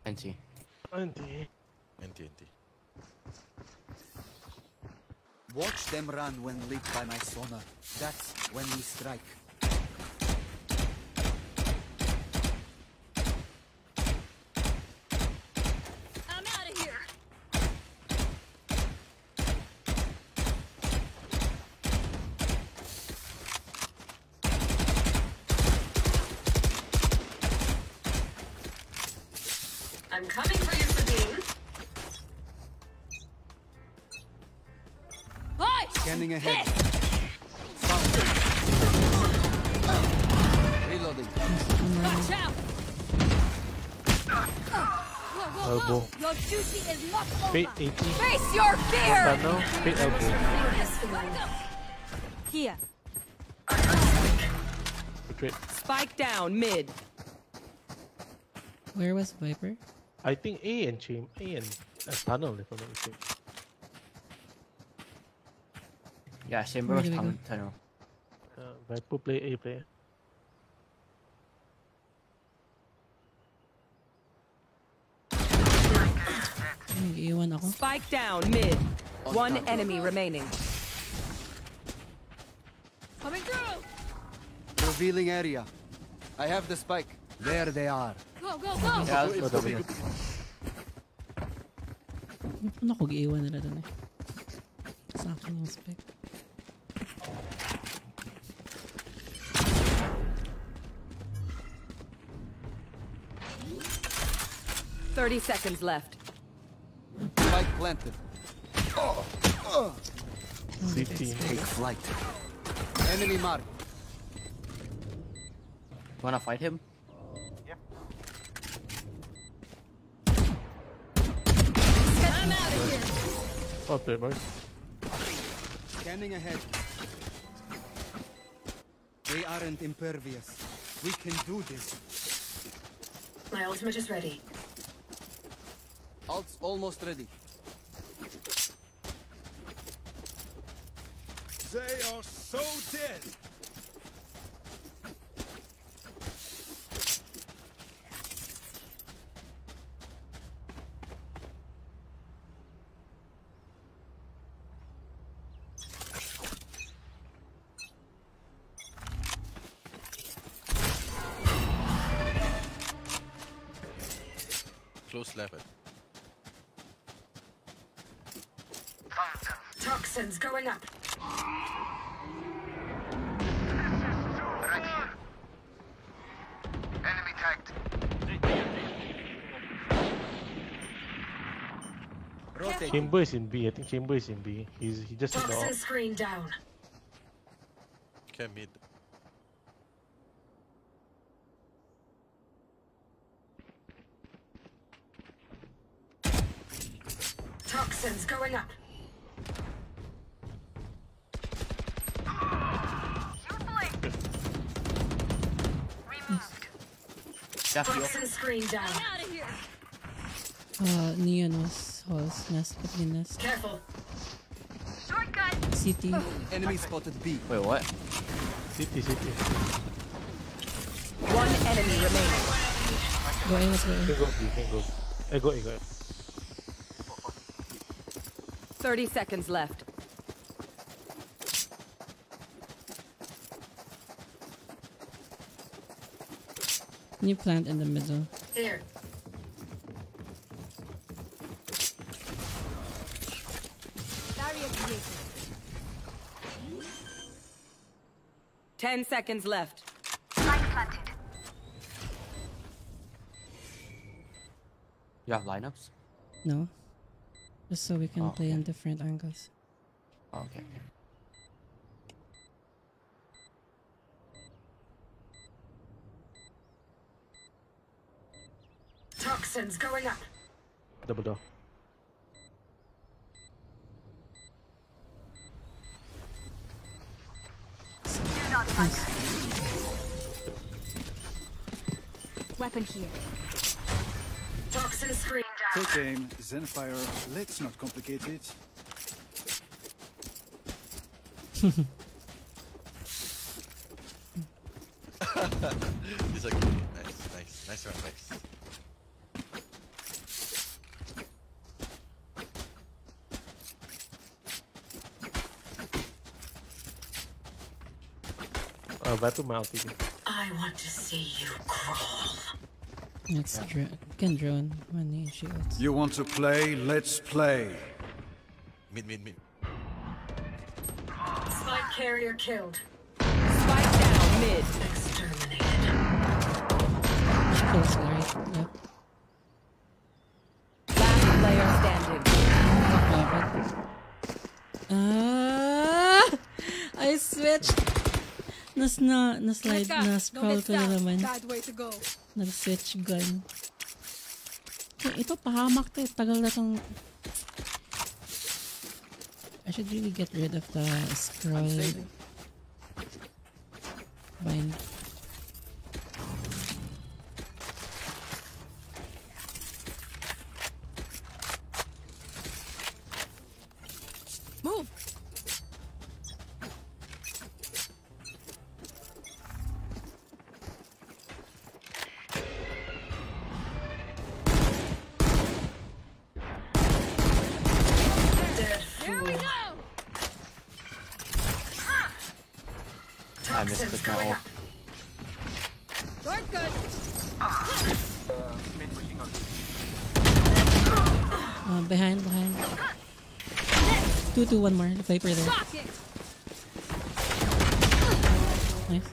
NT. Anti. NT, NT. Watch them run when lit by my sonar. That's when we strike. Scanning ahead. Reloading. Watch out! Whoa, whoa, Elbow. whoa. Your duty is not over. Fate 80. Face your fear! Vandal. Fate elbow. Here. Retreat. Spike down mid. Where was Viper? I think A and Cham A and uh, tunnel if I'm not mistaken. Yeah, Chamber Where was do tunnel. tunnel. Uh, Viper play A player. Nag-iwan ako. Spike down mid. One enemy remaining. Coming through! Revealing area. I have the spike. There they are. Go, go, go! Yeah, let's go Go W. Ano ko giiwan nila dun eh. Sa akin yung spec. 30 seconds left. Spike planted. Oh, oh. CT. Take flight. Enemy mark. Wanna fight him? I'm out of here. Up there, boys. Scanning ahead. They aren't impervious. We can do this. My ultimate is ready. Ult's almost ready. They are so dead. Close left. Toxins going up. Right here. Enemy tagged. Rotate. Chamber is in B. I think Chamber is in B. He's he just in the Toxin op. screen down. Can mid. Toxins going up. Toxin screen down. out of here. Uh, Neon was was nest between nest. Careful. Shortcut. CT. Enemy spotted B. Wait, what? CT, CT. One enemy remaining. Go A, let's go Can A. go B, can go. I go A, go 30 seconds left. Can you plant in the middle? Here. 10 seconds left. Line planted. You have lineups? No. Just so we can Oh, play in different angles. Oh, okay. okay. Toxins going up. Double door. Weapon here. Toxin screen down. Take aim, Zenfire. Let's not complicate it. It's okay. Nice, nice, nice round, nice. Batu my ulti. I want to see you crawl. Let's dr can drone when he shields. You want to play? Let's play. Mid, mid, mid. Spike carrier killed. Spike down mid. Exterminated. Close, right? Yep. Nas na, na slide, na scroll ko na naman. Bad way to go. Nag-switch gun. Okay, ito pahamak to. eh. Tagal na tong... I should really get rid of the scroll I misclicked my ult. You're good. Uh, behind, behind. Two, two, one more. The Viper there. Nice.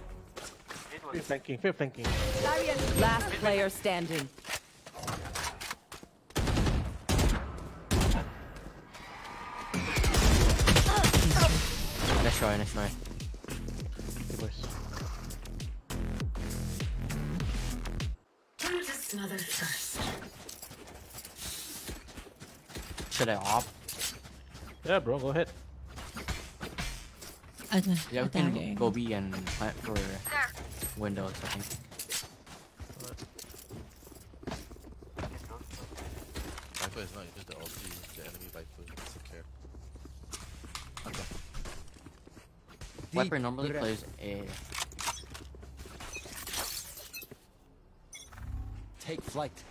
Fear flanking, fear flanking. Last player standing. Nice try, nice try. Should I op? Yeah, bro, go ahead. Ano? Yeah, we can game. go B and plant for windows, I think. Viper is not even the ulti, the enemy Viper. It's a care. Okay. Viper normally plays A. Take flight.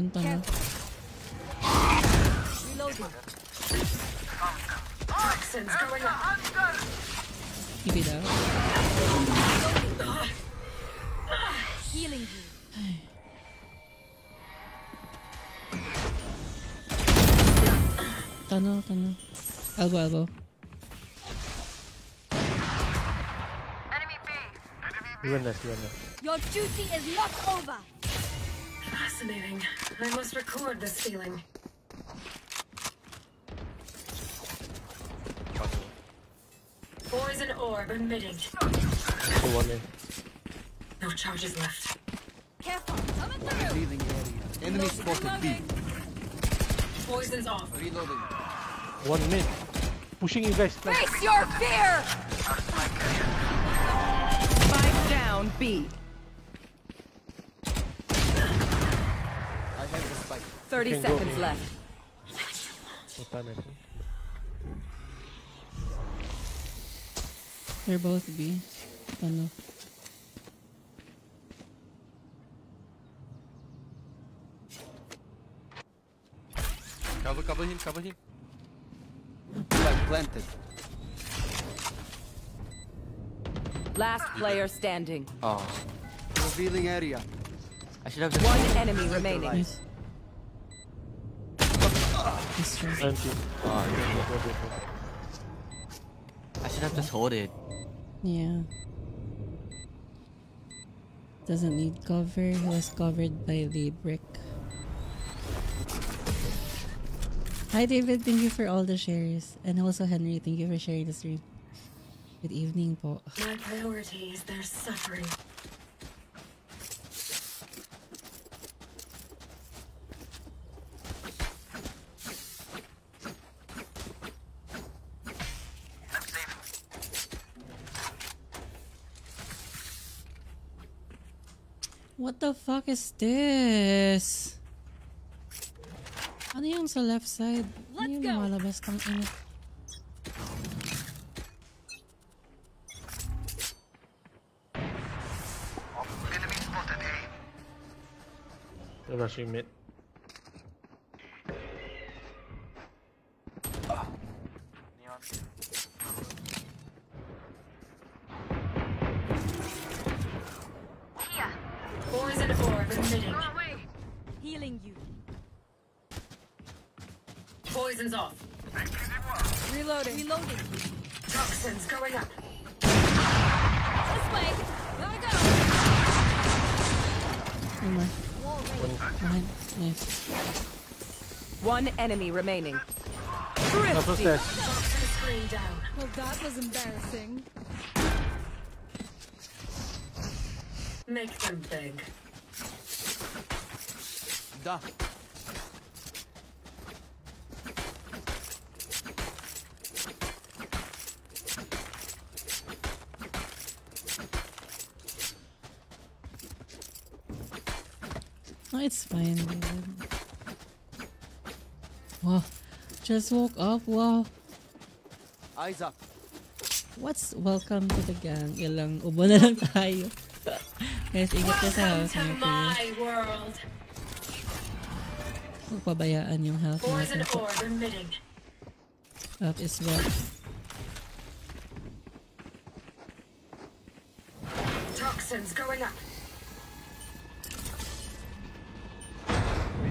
One tunnel. Reloading. Toxins going up. Keep it out. Healing you. Tunnel, tunnel. Elbow, elbow. You win this, you win this. Your duty is not over. Fascinating. I must record this feeling. Poison orb emitting. One in. No charges left. Careful. Coming through. Revealing area. Enemy spotted B. Poison's off. Reloading. One mid. Pushing you guys. Face your fear. Spike down B. I have the spike. 30 Can seconds left. what time is it? They're both B. Tunnel. Cover, cover him, cover him. Spike planted. Last player standing. Oh, Revealing area. I should have just. One enemy remaining. Nice. Oh. I should have just hold it. Yeah. Doesn't need cover. He was covered by the brick. Hi David, thank you for all the shares. And also Henry, thank you for sharing the stream. Good evening po. My priority is their suffering. What the fuck is this? Ano yung sa left side? Ano yung lumalabas ng ina? Enemy spotted A. They're rushing mid. One enemy remaining. That's what's Thrifty. that? Toxin screen down. Well, that was embarrassing. Make them beg. Da. Oh, it's fine, David. Wow. Just woke up. Wow. Eyes up. What's welcome to the gang? Ilang ubo na lang tayo. Guys, ingat ka sa house Welcome to niyo, please. my world. Huwag pabayaan yung health Poison natin. orb emitting. Up is well. Toxins going up.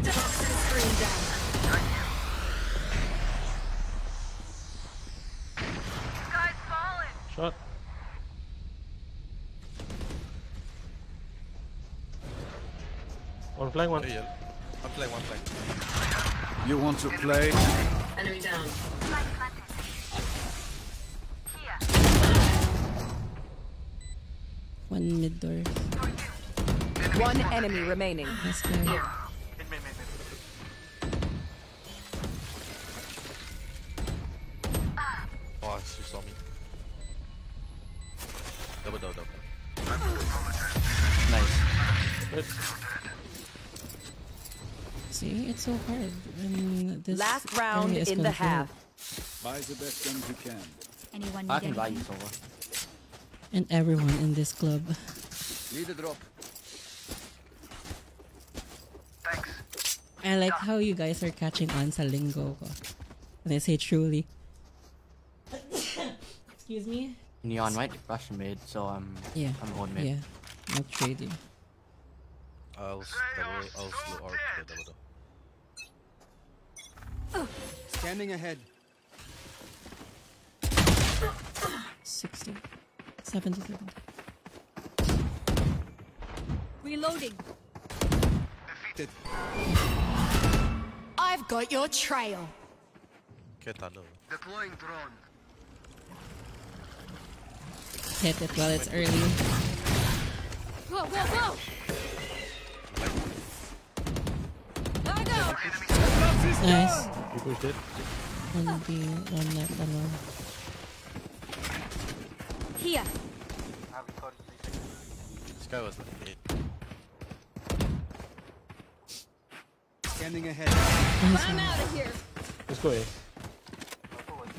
Toxin screen down. Sky's falling. Shot. One flying one. Hey, yeah. One flank, one flank. You want to play? Enemy down. One mid door. One enemy remaining. That's good. Oh, she saw me. Double, double, double. Nice. See, it's so hard. when this Last round area is in the half. Buy the best guns you can. Anyone I can buy you, Sova. And everyone in this club. Need a drop. I like how you guys are catching on sa lingo ko. When I say truly. Excuse me? Neon right, Russian mid, so I'm Yeah. I'm going mid. Yeah. I'll trade. I'll double, I'll slow or the double, double. Scanning ahead. 60. 70, 70. Reloading. Defeated. I've got your trail. Can't tunnel. Deploying drone. Hit it while it's early. Whoa, whoa, whoa! Gotta go! Nice. You pushed it. One B, one net, one more. Here. This guy was like mid. Scanning ahead. Nice I'm out of here! Let's go A.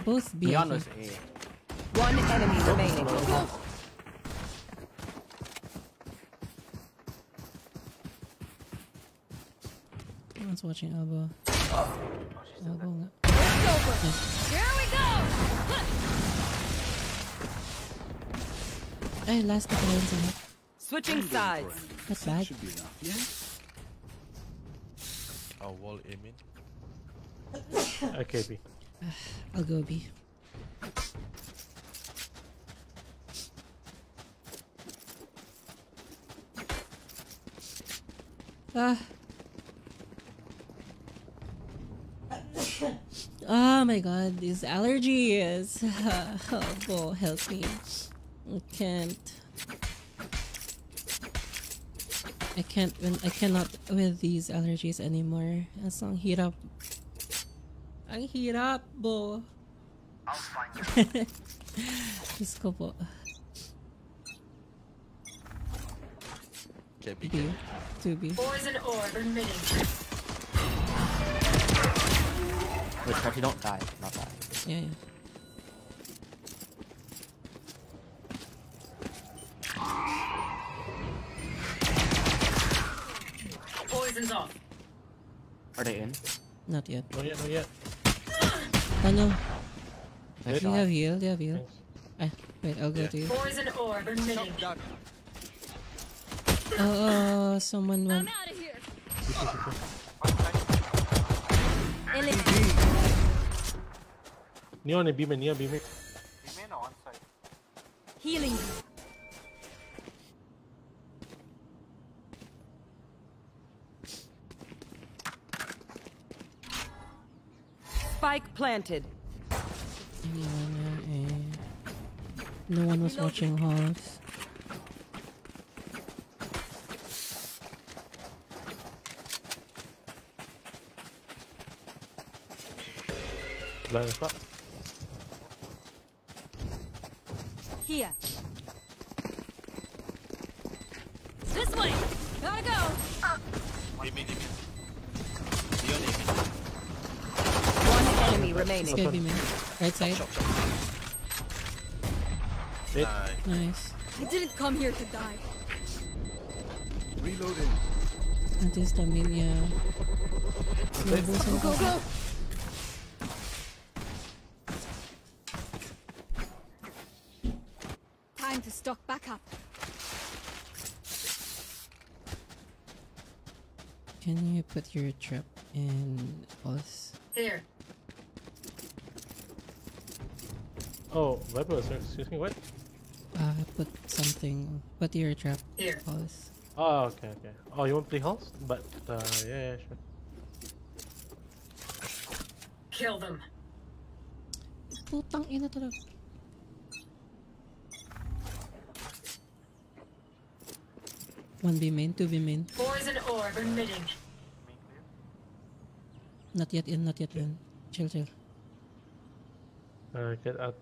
Both B. I Neon think. was A. One enemy remaining. One's watching elbow. Elbow nga. It's over! Nice. Here we go! Ay, last na pala yun. Switching sides. That's bad. Should be enough. Yeah. I'll wall aim in. Okay, B. I'll go B. Ah. Oh my god, these allergies. Oh, boy, help me. I can't. I can't when I cannot with these allergies anymore. As ang hirap. Ang hirap, bo. I'll find you. Diyos ko po. Okay, B. B. 2B. Poison orb emitting. Wait, Trusty, don't die. Not die. Yeah, yeah. Poison's off. Are they in? Not yet. Not yet, not yet. Ano? Nice Do you shot. have heal? Do you have heal? Ah, wait, I'll go Yeah. to you. Poison orb emitting. Oh, someone I'm went. out of here! Neon and B man, Neon B man. Remain on one side. Healing. Spike planted. Eh, eh. No one was watching halls. Blind spot. Here. This way! Gotta go! Aim in, aim in. Neon. One enemy It's remaining. gonna be me. Right side. Chop, chop. Hit. Nice. Nice. I didn't come here to die. Reloading. Antihistamine, yeah. Naubusan Go, ko. go! Time to stock back up. Can you put your trap in pulse? Here. Oh, Viper was excuse me, what? Uh, put something. Put your trap Here. pulse. Oh, okay, okay. Oh, you want to play Halls? But, uh, yeah, yeah, sure. Kill them. Putang ina talaga. One B main, two B main. Poison orb emitting. Not yet in, not yet in. Chill, chill. Uh, get out.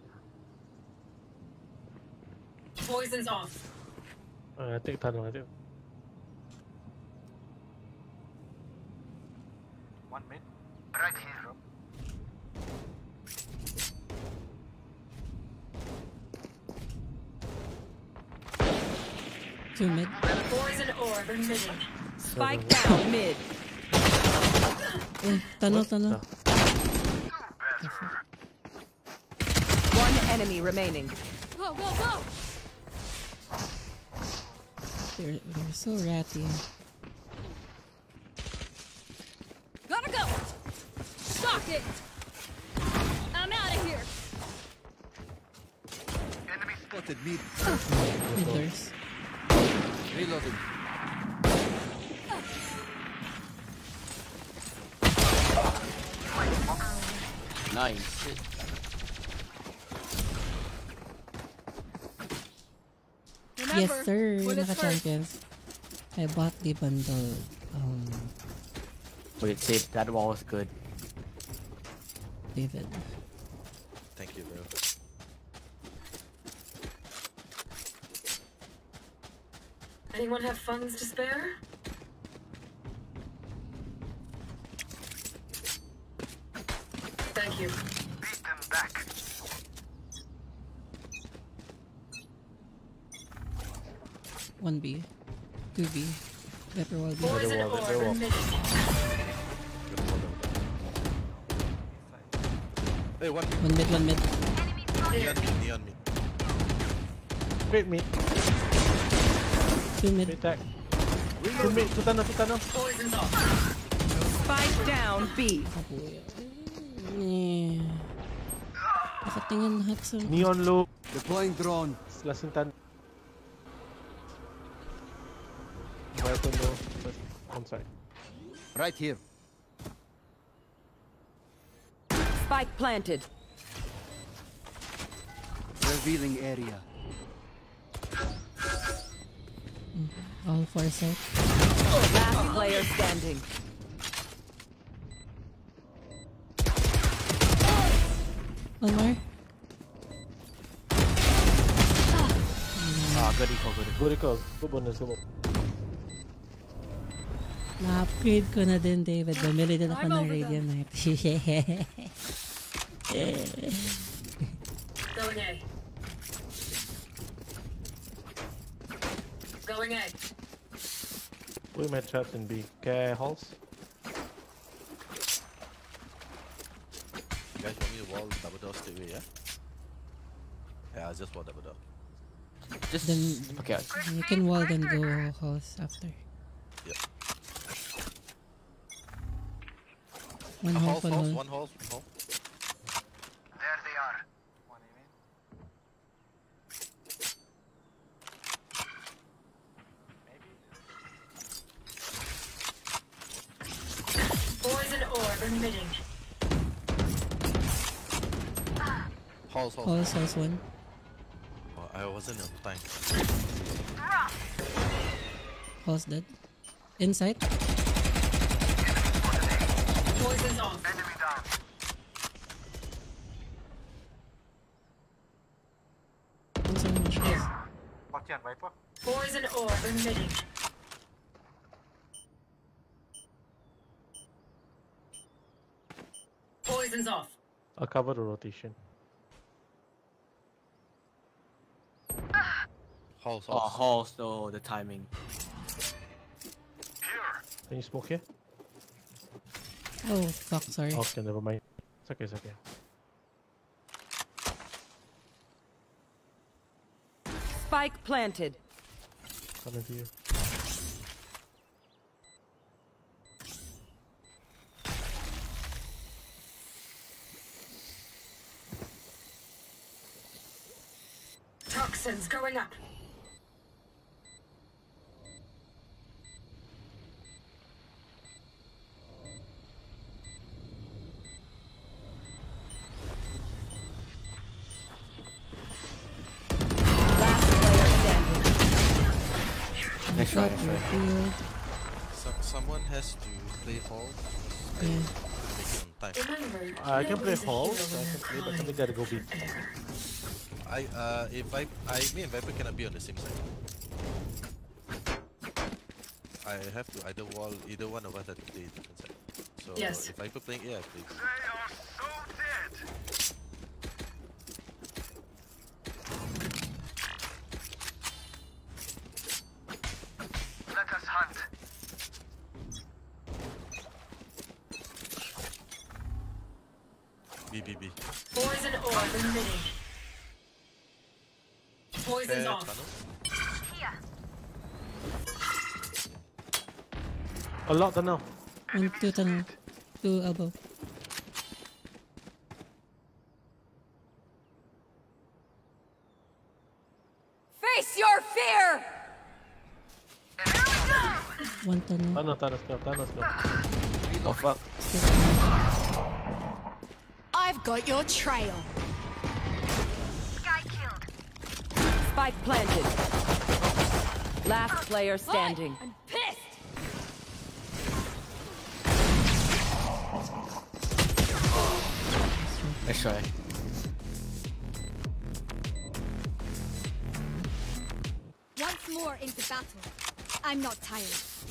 Poison's off. Uh, take tunnel, I think. One mid. Right here. bro. Two mid. Poison orb emitting. Spike down mid. Eh, tunnel, tunnel. One enemy remaining. Go, go, go! They're, they're so ratty. Gotta go! Stock it! I'm out of here! Enemy spotted mid. Miders. Reloading. Nice. Yes, sir. bullets first. Naka-champions. I bought the bundle. Um, Wait, save. That wall is good. David. Thank you, bro. Anyone have funds to spare? B. Better wall B. Poison wall, better wall. Hey, one One mid, one mid. neon me, neon me. Wait, mid. Two mid. Mid tag. Two mid, two tunnel, two tunnel. Spike down B. Nakatingin lahat sa... Neon low. Deploying drone. In tan. Right here. Spike planted. Revealing area. All four side. Last player standing. One more. Ah, good equal, good equal. Good recall. Good bonus, good bonus. Na-upgrade ko na din, David. Bumili din ako I'm ng over Radianite. Going A. Going A. We met traps in B. Okay, halls. You guys want me to wall double door straight away, yeah? Yeah, I'll just wall double door. Just then okay. you can wall then go house after. Yep. One A hole, halls, one halls, hole. one halls, one hall. There they are. Poison orb emitting. Halls, halls. House, house one. Oh, I wasn't on time. House dead. Inside. Poison's off. Enemy down. Inside one. Watch yan, Viper. Poison orb emitting. Poison's off. I'll cover the rotation. Halls, Oh, halls. halls though, the timing. Here. Can you smoke here? Oh, fuck, sorry. Oh, okay, never mind. It's okay, it's okay. Spike planted. Coming to you. Toxins going up. I can play Hall, so I can play, but I gotta go beat. I uh if I I me and Viper cannot be on the same side. I have to either wall either one of us have to play different side. So Yes. if Viper playing A, I play lot to know. One, two tunnel. Two elbow. Face your fear! One tunnel. Tunnel, tunnel, still, tunnel, still. Oh fuck. I've got your trail. Guy killed. Spike planted. Last player standing. I'm pissed. Let's try. Once more into battle. I'm not tired.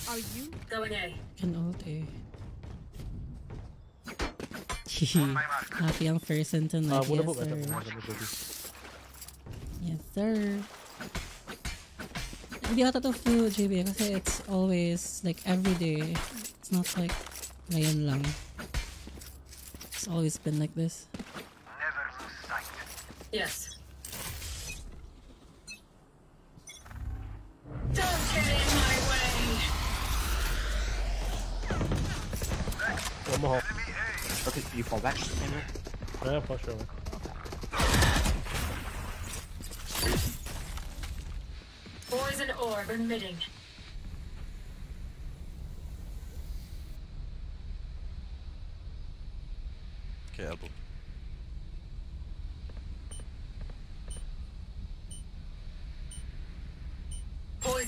Are you? Going A. Can ult eh. Happy ang person Uh, tonight. muna Yes, po, sir. muna, muna po, B. Yes, sir. Hindi ata to feel, JB, kasi it's always, like, every day. It's not like, ngayon lang. It's always been like this. Never lose sight. Yes. Don't get in my way. One more hole. Okay, you fall back. Henry. Yeah, for sure. Poison orb emitting. Okay, elbow.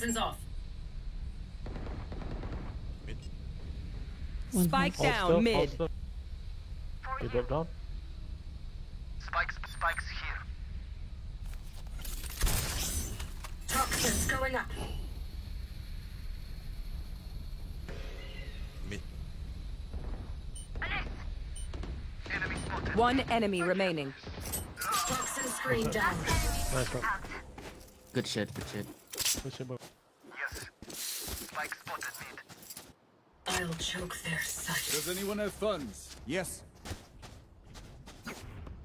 Poison's off. Mid. One Spike house. down Hold still, mid. hold. You drop down? Spikes, spikes here. Toxins going up. Mid. Enemy spotted. One enemy remaining. Toxin screen down. Nice one. Good shit, good shit. Push it, bro. Yes. Spike spotted mid. I'll choke their sight. Does anyone have funds? Yes.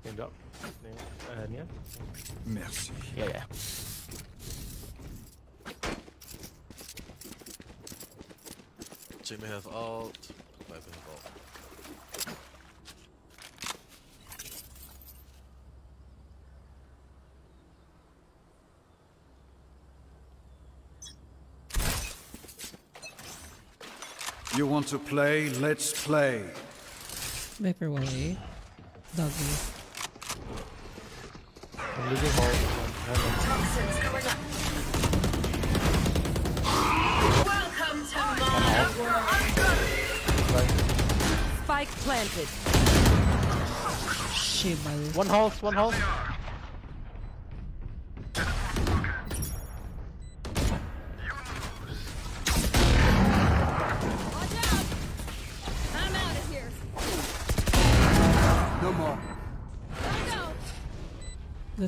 Can up. Uh, yeah. Merci. Yeah, yeah. Jimmy have alt. Viper have alt. You want to play? Let's play. Viper Wally. Doggy. I'm losing hole. Toxins going up. Welcome to my world. Spike planted. Shibal. One house, one house.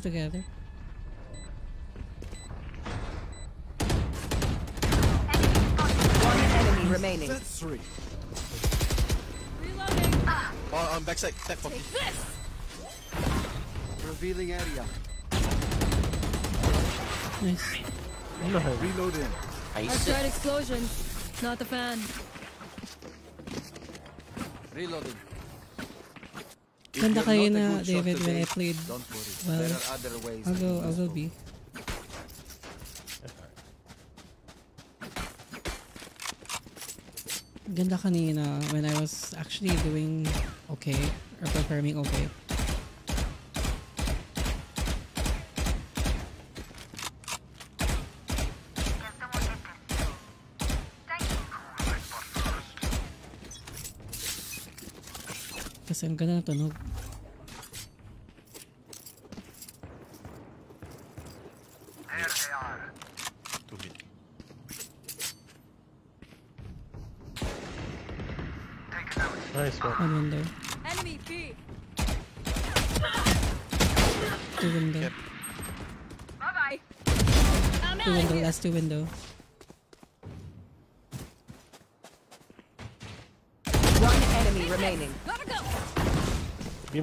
Together. One enemy remaining. That's three. Reloading. Oh, on backside. Tap for me. This. Revealing area. Nice. No. Reload in. Nice. tried explosions. Not a fan. Reloading. Ganda kayo na, David, when I played well. There are other ways. I'll I go, I'll go use B. Ganda kanina when I was actually doing okay or performing okay. Ang ganda ng tunog.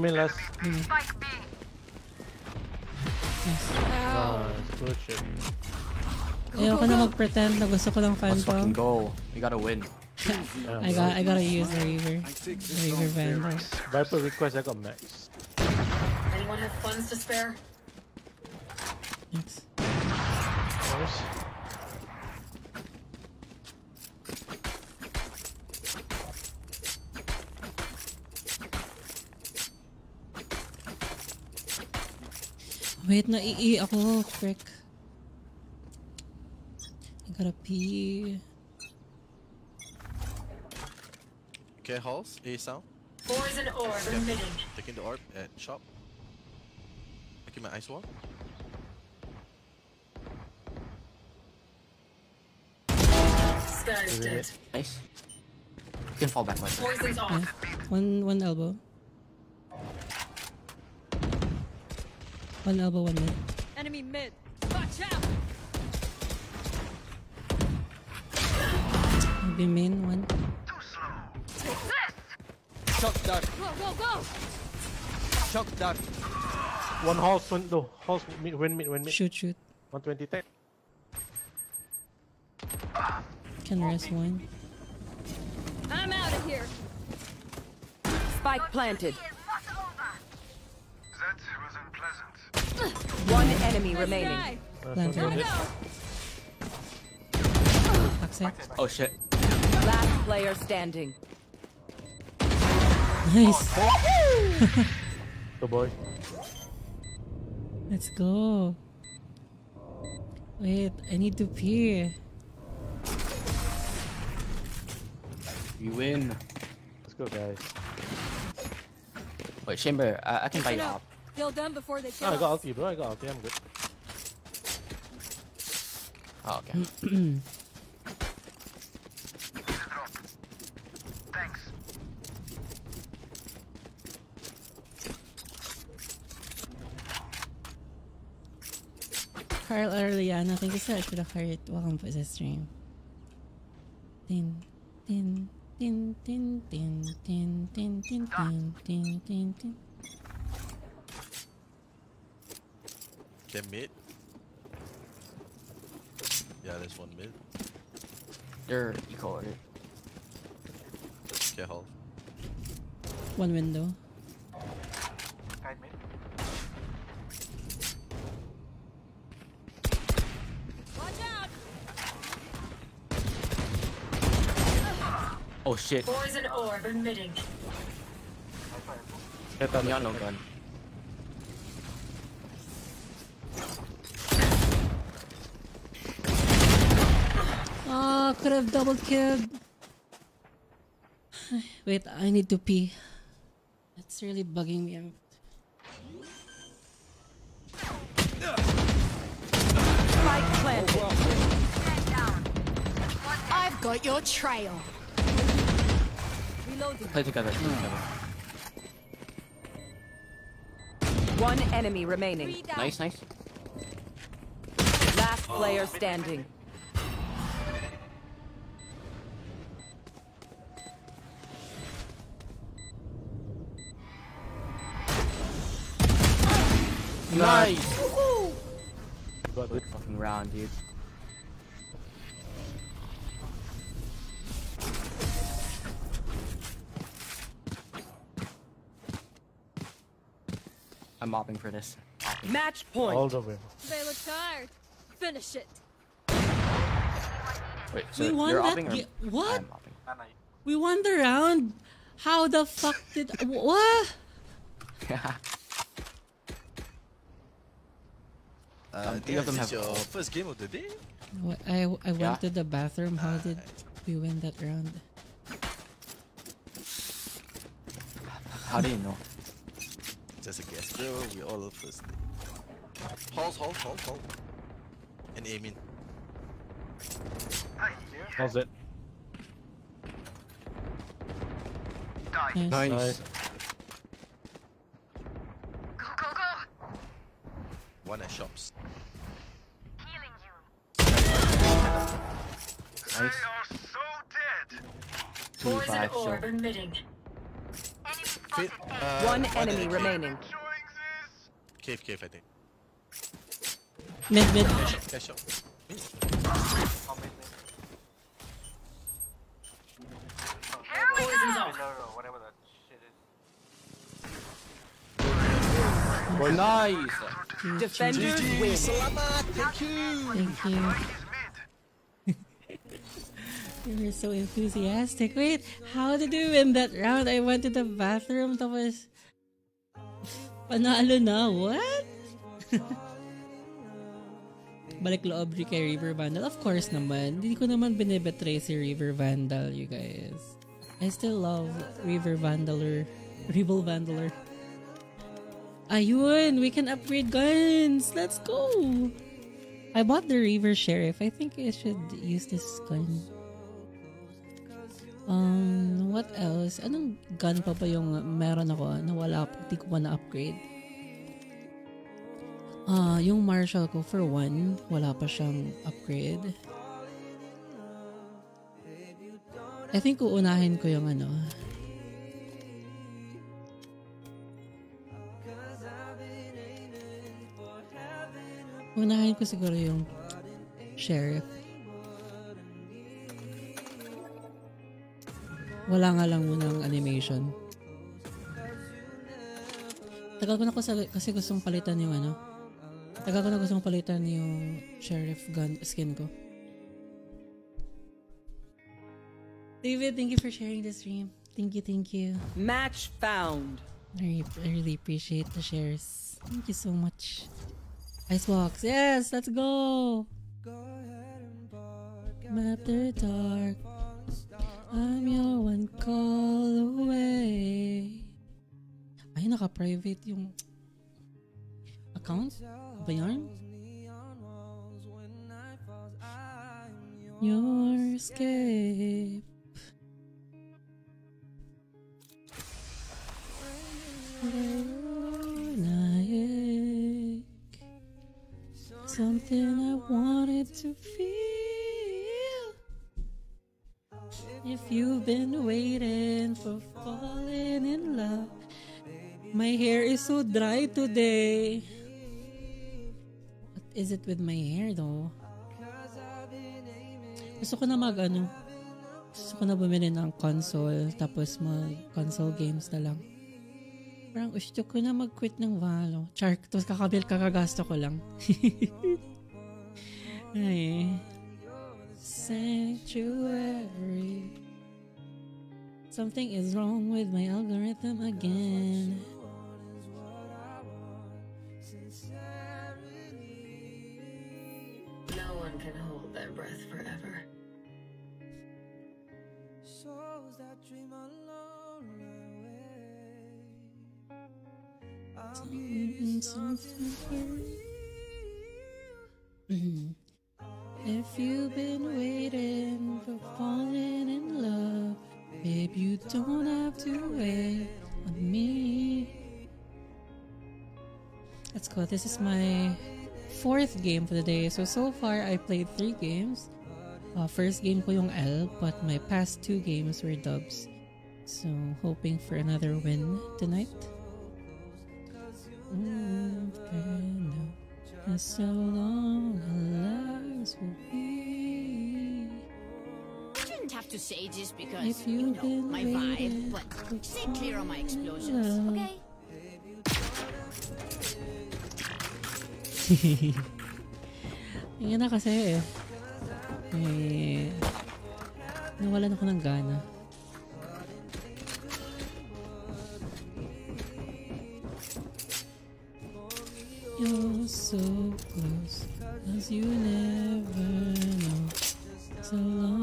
Me last. Spike mm. B. Nice. Good shit. Ayoko na mag-pretend na gusto ko lang Let's fucking go. We gotta win. I got I gotta use the Reaver. Reaver Vandal. Viper request, I got max. Anyone have funds to spare? Thanks. Nice. Wait, naiii ako. Frick. I gotta pee. Okay, halls, A sound. Poison orb Okay. emitting. Taking the orb at shop. Taking my ice wall. Sky's dead. Nice. You can fall back like that. Poison's off. Yeah. One one elbow. One elbow, one mid. Enemy mid. Watch out. Maybe main one. Take this. Shock dart. Go go go. Shock dart. One halls window. Halls mid, win mid, win mid. Shoot, shoot. 120 10. Can rest one. I'm out of here. Spike planted. One enemy remaining. guy. Planted. Gotta go. Backside. Oh shit. Last player standing. Nice. Good boy. Let's go. Wait, I need to pee. You win. Let's go, guys. Wait, Chamber, uh, I can buy Listen you up. Up. Kill them before they Oh, kill I got us. ulti, bro. I got ulti. I'm good. Oh, okay. Thanks. Carl Arliana, thank you so much for the heart. Welcome to the stream. Tin, tin, tin, tin, tin, tin, tin, tin, tin, tin, tin, tin. Okay, mid. Yeah, there's one mid. They're equal, right? Okay, half. One window. Guide me. Watch out. Oh shit. Poison orb emitting. Get on Neon no gun. Oh, could have double killed. Wait, I need to pee. That's really bugging me. I'm- Spike planted. I've got your trail. Reloading. Play together. Play together. One enemy remaining. Nice, nice. Last player standing. Nice. You Got Good fucking round, dude. I'm mopping for this. Match point. all the way. They look tired. Finish it. Wait, so We won you're that mopping or what? I'm mopping. We won the round. How the fuck did what? Uh, three of them this is have your ult. first game of the day. What- I I went Yeah. to the bathroom. How did we win that round? How do you know? Just a guess, bro. We all first. Halls, halls, halls, halls. And Amin. How's it? Nice. Nice. One at shops. Nice. Two five orb emitting. Fit, uh, One enemy remaining. Cave, cave, I think. Mid, mid. Yeah, shop. Poison's off. whatever that shit is. Nice. Defenders GG, win. Salamat, thank you. Thank you. You were so enthusiastic. Wait, how did we win that round? I went to the bathroom, tapos... Panalo na? What? Balik loob rin kay Reaver Vandal. Of course naman. Hindi ko naman binibetray si Reaver Vandal, you guys. I still love Reaver Vandaler. Rebel Vandaler. Ayun! We can upgrade guns! Let's go! I bought the River Sheriff. I think I should use this gun. Um, what else? Anong gun pa ba yung meron ako na wala, hindi ko pa na-upgrade? Ah, yung Marshall ko for one, wala pa siyang upgrade. I think uunahin ko yung ano. Unahin ko siguro yung sheriff. Wala nga lang munang animation. Tagal ko na ko sa, kasi gustong palitan yung ano. Tagal ko na gustong palitan yung sheriff gun skin ko. David, thank you for sharing the stream. Thank you, thank you. Match found. I, I really appreciate the shares. Thank you so much. Icebox, yes, let's go. The dark. I'm your one call away. Ay, naka-private yung account? Ba yan? Your escape. Something I wanted to feel. If you've been waiting for falling in love, my hair is so dry today. What is it with my hair though? Gusto ko na mag ano, gusto ko na bumili ng console tapos mag console games na lang. Parang gusto ko na mag-quit ng Valo. Char, tapos kakabil kakagasto ko lang. Ay. Sanctuary. Something is wrong with my algorithm again. Let's. This is my fourth game for the day. So, so far, I played three games. Uh, first game ko yung L, but my past two games were dubs. So, hoping for another win tonight. Mm, and so long our lives will be. Shouldn't have to say this because If you know my vibe, but stay clear on my explosions, okay? Yan na kasi eh. Eh, nawalan ako ng gana. You're so close, cause you never know. So long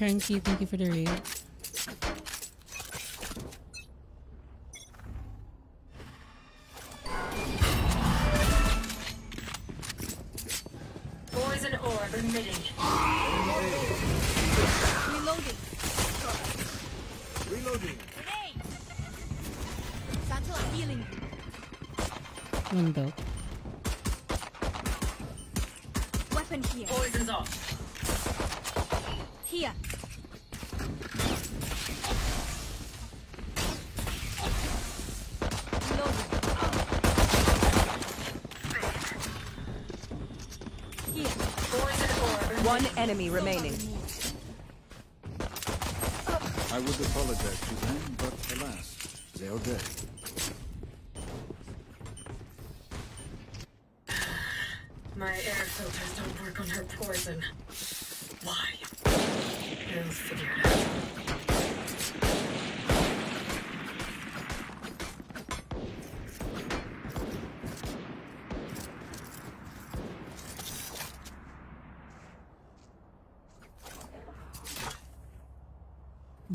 Cranky, thank you for the raid. Enemy remaining.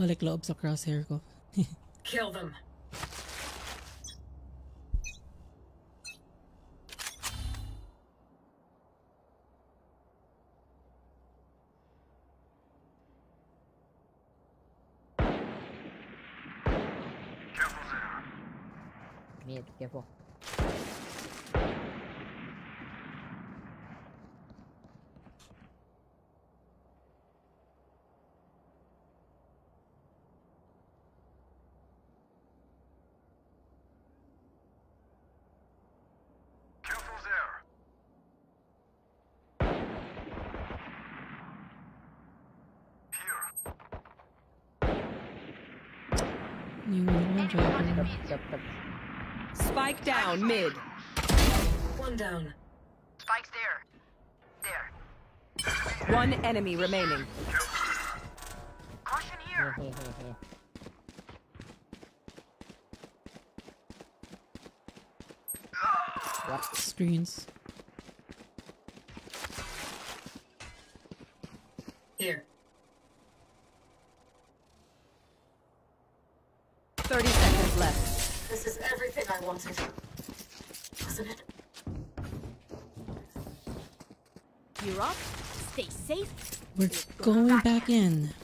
Balik loob sa crosshair ko. Kill them. Spike down mid. One down. Spike's there. There. One enemy remaining. Caution here. Screens. We're going back in.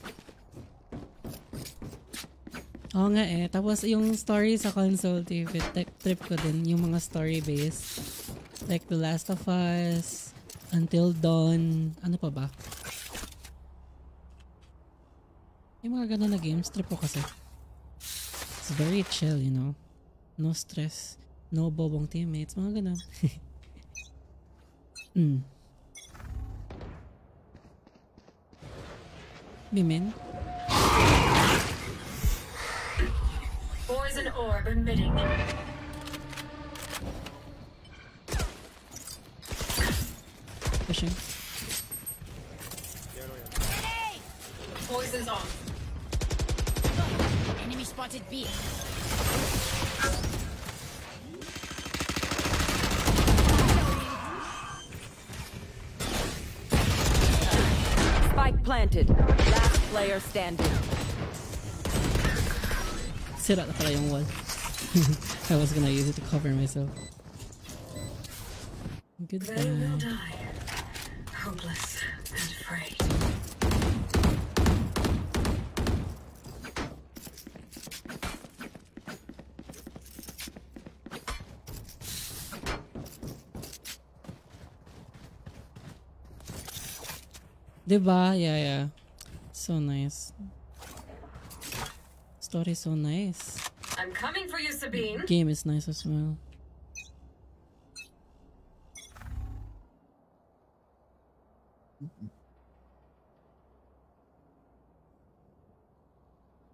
Oo nga eh. Tapos yung story sa console, like, trip ko din yung mga story-based. Like The Last of Us, Until Dawn, ano pa ba? Yung mga ganun na games, trip ko kasi. It's very chill, you know? No stress. No bobong teammates. Mga ganun. mm. Bimin? Poison orb emitting. Pushing. Poison's off. Enemy spotted B. Spike planted. Last player standing. Sira na pala yung wall. I was gonna use it to cover myself. They will die. Hopeless and afraid. Diba? Yeah, yeah. So nice. Story so nice. I'm coming for you, Sabine. Game is nice as well.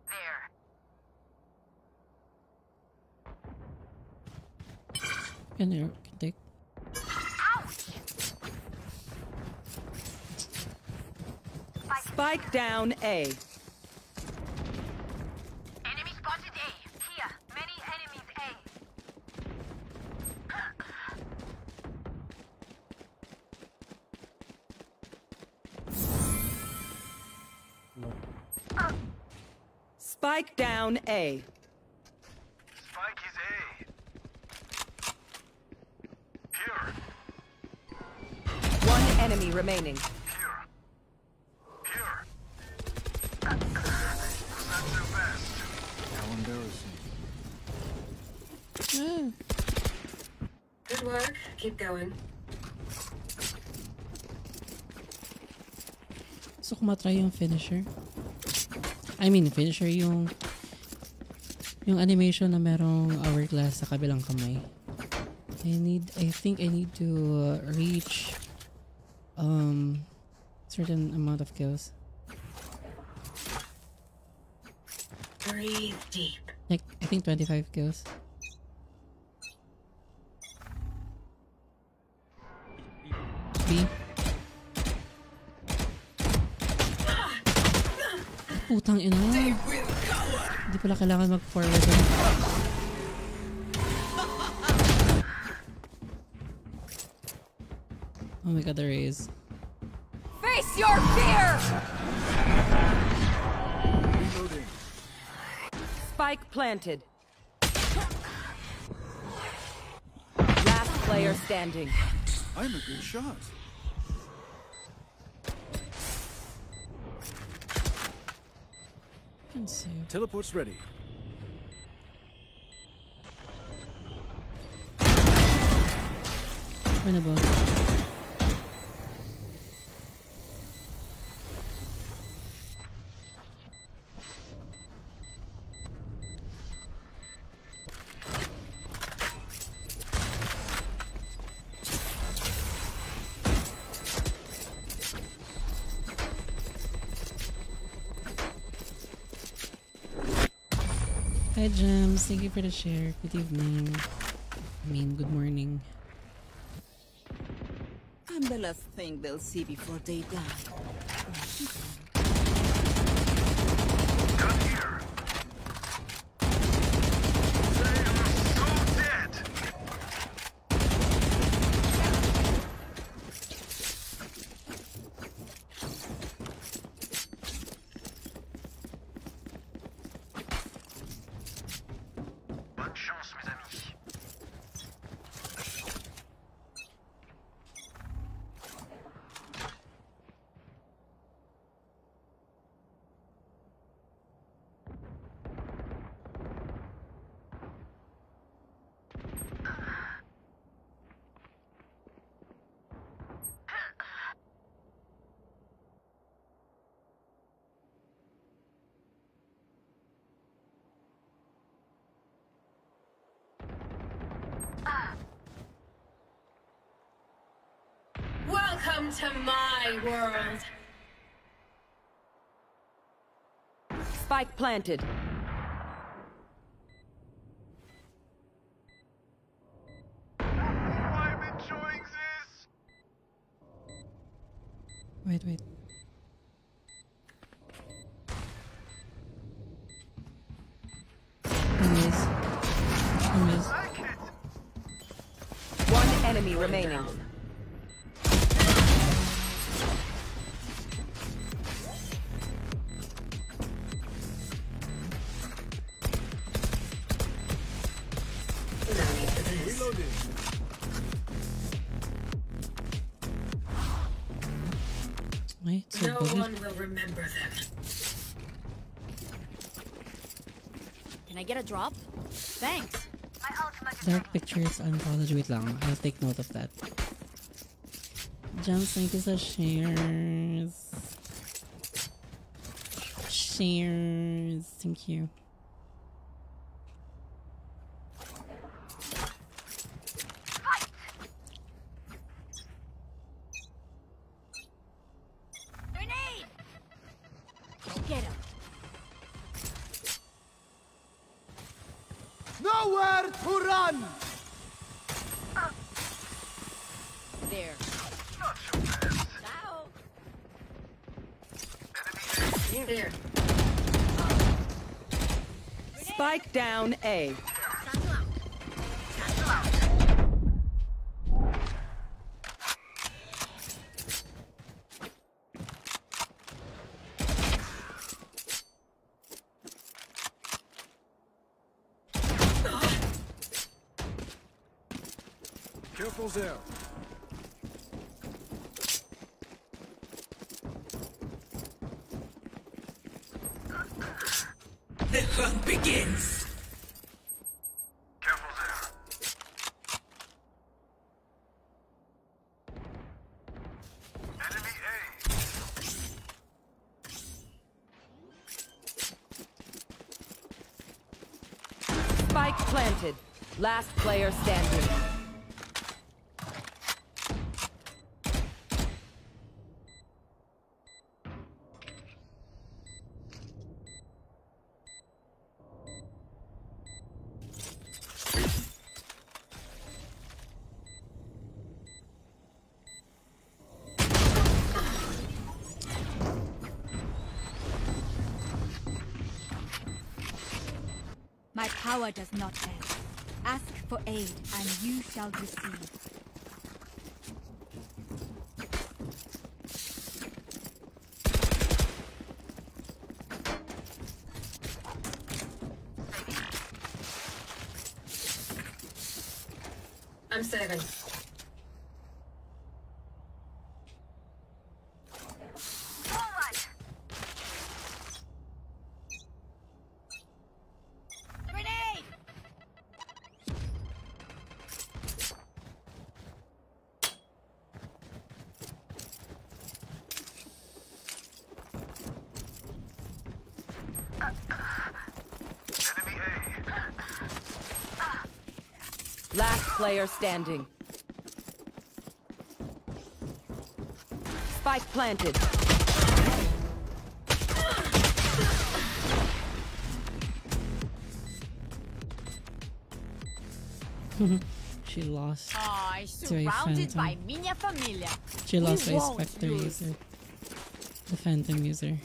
There. Can you can take Spike down A. Enemy spotted A. Here. Many enemies A. Spike down A. Spike is A. Here. One enemy remaining. Going. Gusto ko matry yung finisher. I mean, finisher yung yung animation na merong hourglass sa kabilang kamay. I need, I think I need to uh, reach um certain amount of kills. Breathe deep. Like, I think 25 kills. Pala kailangan mag-forward. Oh my god, the raise. Face your fear! Spike planted. Last player standing. I'm a good shot. Teleport's ready. Winnable. Gems. Thank you for the share. Good evening. I mean, good morning. I'm the last thing they'll see before they die. My world. Spike planted. Pictures unfollowed. Wait lang. I'll take note of that. Gems, thank you sa shares. Shares. Thank you. Grenade! Get him. Nowhere to run! There. Ow. There. Spike down A. Careful there. The hunt begins. Spike planted. Last player standing. My power does not end. For aid, and you shall receive. I'm saving. Grenade! Last player standing. Spike planted. she lost. I surrounded by minha família. She lost to a won't Spectre lose. user. The Phantom user.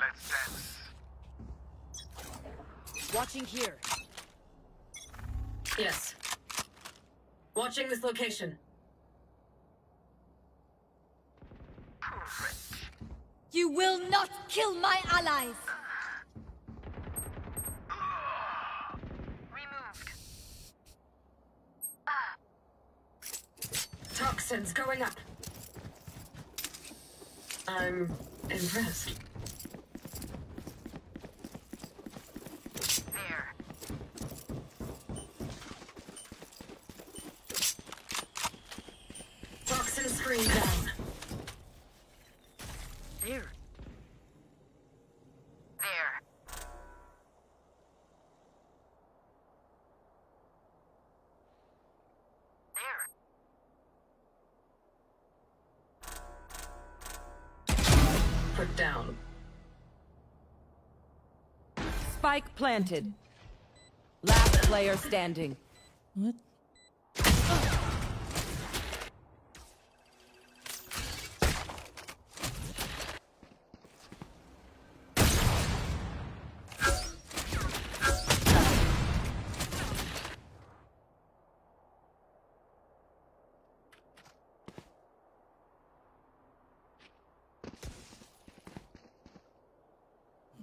Let's dance. Watching here. Yes. Watching this location. You will not kill my allies! Toxins going up. I'm impressed. Spike planted. Last player standing. What?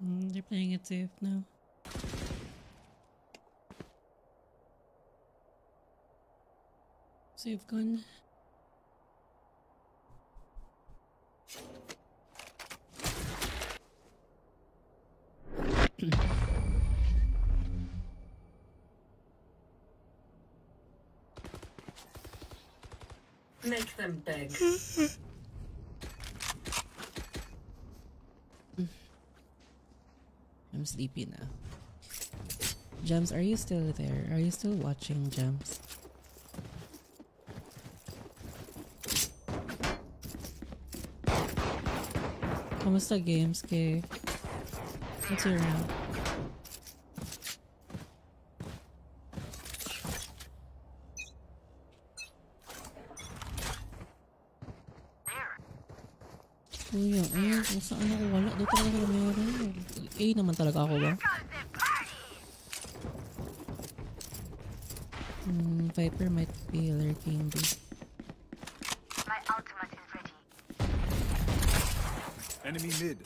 Mm, they're playing it safe now. Save gun. Make them beg. I'm sleepy now. Gems, are you still there? Are you still watching Gems? Kamusta games, kay? What's your rank? Kuya, ayun, kung saan ako wala, doon talaga ako meron. A naman talaga ako ba? Mm, Viper might be lurking. B. Enemy mid.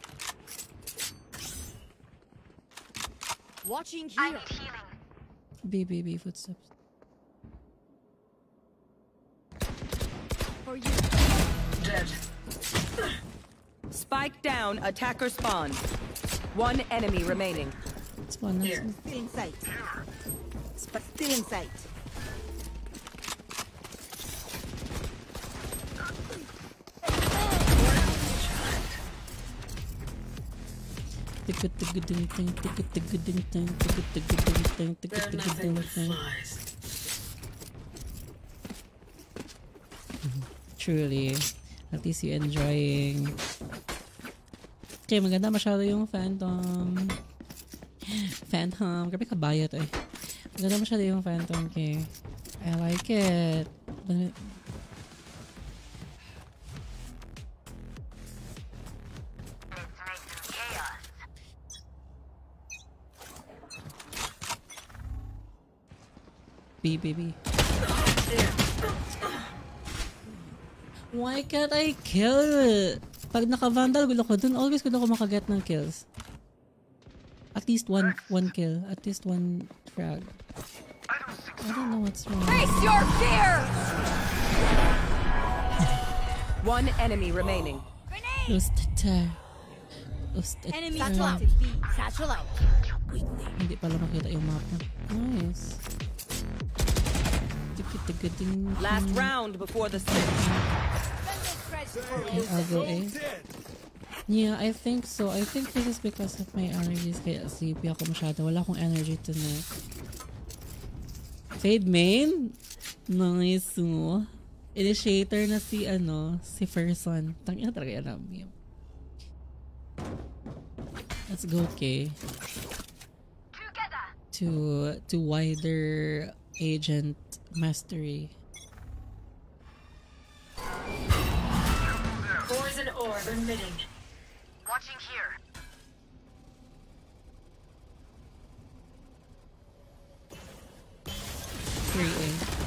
Watching I here. healing. B, B, B, footsteps. For you. Dead. Spike down, attacker spawn. One enemy remaining. Spawn Here. Still in sight. Sp- still in sight. Truly. At least you're enjoying. Okay, maganda masyado yung Phantom. Phantom. Grabe kabayo to eh. Maganda masyado yung Phantom, okay. I like it. B, B, B. Why can't I kill? Pag naka-vandal, gulo ko dun. Always gulo ko makaget ng kills. At least one one kill. At least one frag. I don't know what's wrong. Face your fear! One enemy remaining. Ustata. Ustata. Enemy Um, spotted. Satchel out. Hindi pala makita yung mapa. Nice. Tikitigiding. Last round before the switch. Okay, I'll go A. Yeah, I think so. I think this is because of my allergies. Kaya sleepy ako masyado. Wala akong energy tonight. Fade main? Nice mo. Initiator na si ano, si Ferson. Tangina talaga yan ang meme. Let's go, Kay. To, to wider agent mastery. Poison orb emitting. Watching here. Three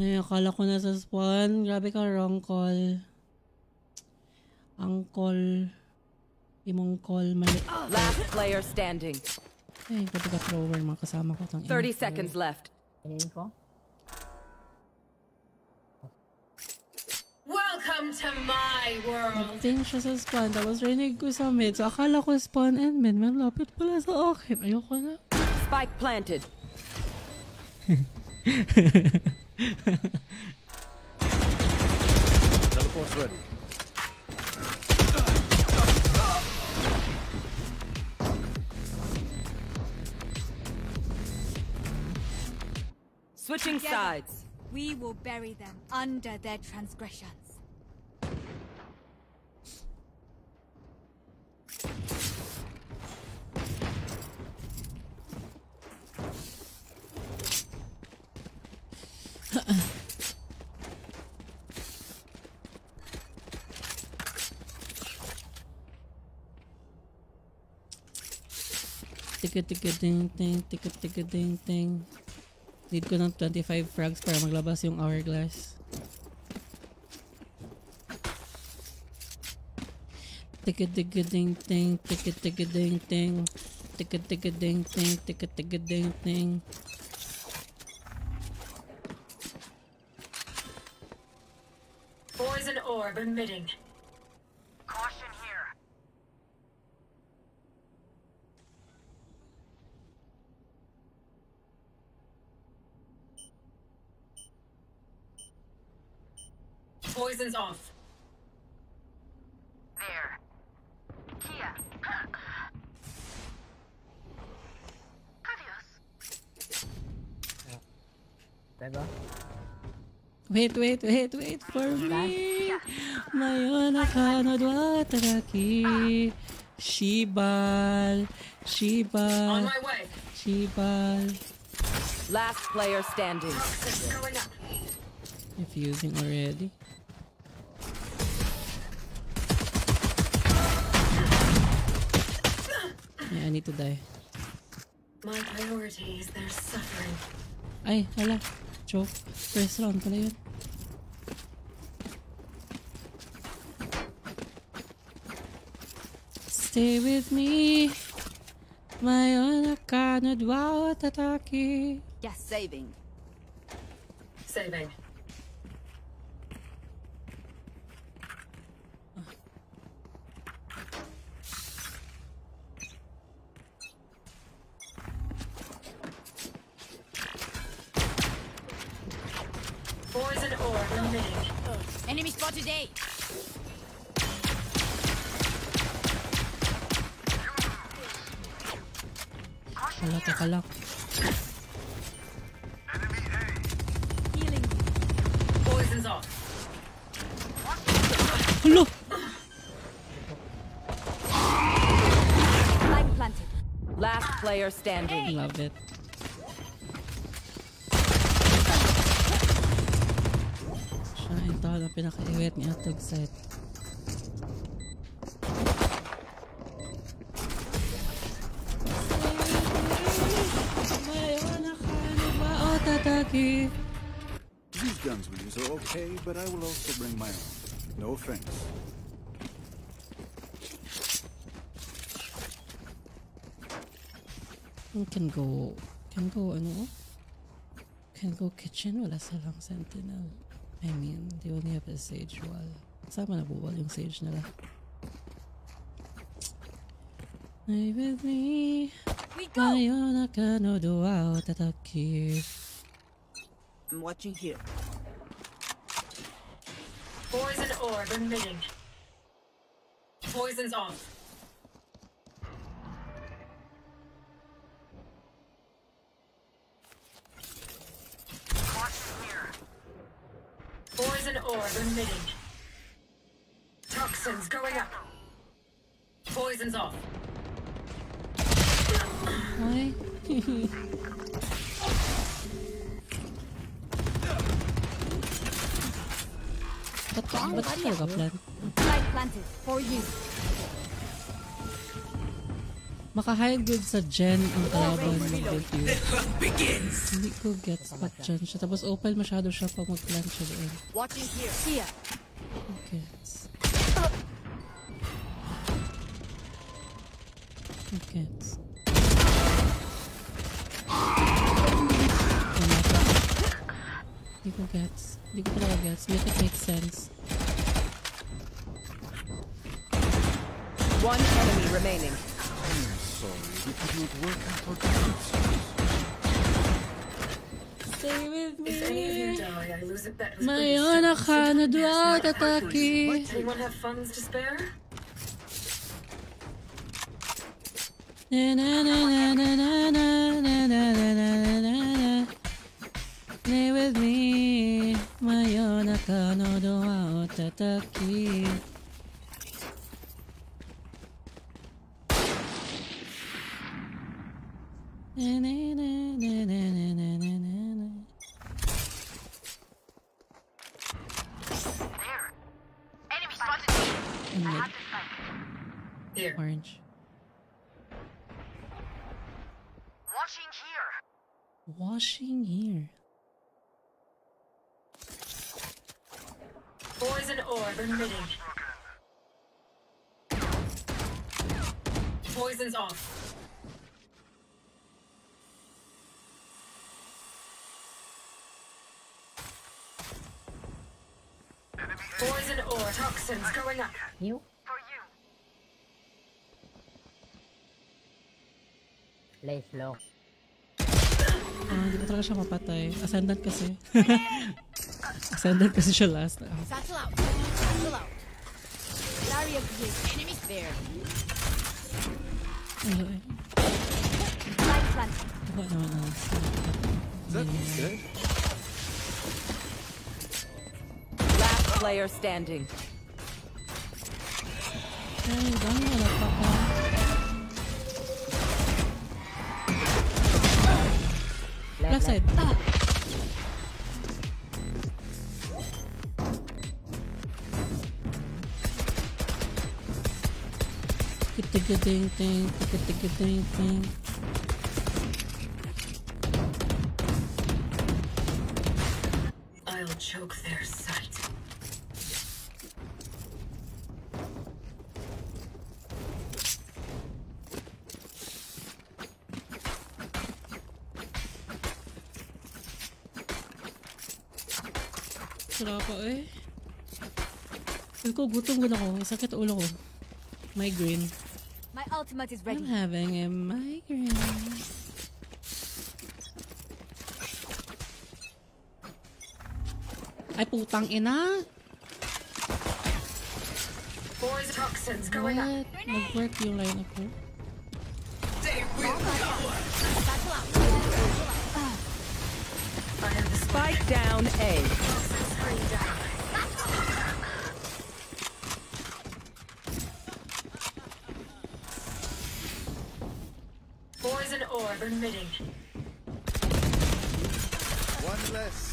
Ay, akala ko nasa spawn. Grabe ka, wrong call. Ang call. Imong call mali. Last player standing. Ay, grabe ka thrower mga kasama ko. Tang 30 seconds left. Welcome to my world. Ting siya sa spawn. Tapos rinig ko sa mid. So, akala ko spawn and mid. Man, lapit pala sa akin. Ayoko na. Spike planted. Teleport's ready. Switching Together, sides. We will bury them under their transgressions. Tika tika ding ding, tika tika ding ding. Need ko ng 25 frags para maglabas yung hourglass. Tika tika ding ding, tika tika ding ding. Tika tika ding ding, tika tika ding ding. Poison orb emitting. Poison's off. There. Kia. Adios. Diba? Wait, wait, wait, wait for me. Mayona kano dwa taraki. Shibal. Shibal. On my way. Shibal. Last player standing. Going up. Refusing already. Yeah, I need to die. My priority is their suffering. Ay, hala. Choke. First round pala yun. Stay with me. Mayona kano dwa tataki. Yes, saving. Saving. date. Healing. Poison's off. Hello. Last player standing. Love it. Ito ang pinaka-iwet niya tag set. These guns we use are okay, but I will also bring my own. No offense. Can go, can go, ano? Can go kitchen, wala silang sentinel. I mean, they only have a sage wall. Sama na buwal yung sage nila. Stay with me. We go. Mayona kano dua o tataki. I'm watching here. Poison orb emitting. Poison's off. Poison orb emitting. Toxins going up. Poison's off. Why? Ba't, ba't talaga plan? Light planted. For you. Maka-high good sa Gen ang kalaban mag-review. Hindi ko gets ba't Gen siya. Tapos open masyado siya pag mag-plan siya doon. Who gets? Hindi ko gets. Hindi ko talaga gets. Make it make sense. One enemy remaining. I'm sorry, we could not work out our differences. Stay with If any of you me. die, I lose a bet with Mayona Brimstone. kano dua tataki. Anyone have funds to spare? Na na na na na na na na na na na na. Stay with me. Mayona kano dua o tataki. Orange. Washing here. Washing here. Boys and ore permitted. Poison's off. Poison ore toxins going up. You? For you. Lay low. Oh, hindi ah, pa talaga siya mapatay. Ascendant kasi. Ascendant kasi siya last. Oh. Satchel out. Satchel out. Larry of his enemies there. Okay. Light front. No. Is that good? player standing. Left side. Ah. Tick tick ding ding, tick tick ding ding. Ko gutom gud ako. Sakit ulo ko. Migraine. My ultimate is I'm ready. having a migraine. Ay, putang ina. Boys toxins going up. What? Nag-work yung line ko. I have the Spike down A.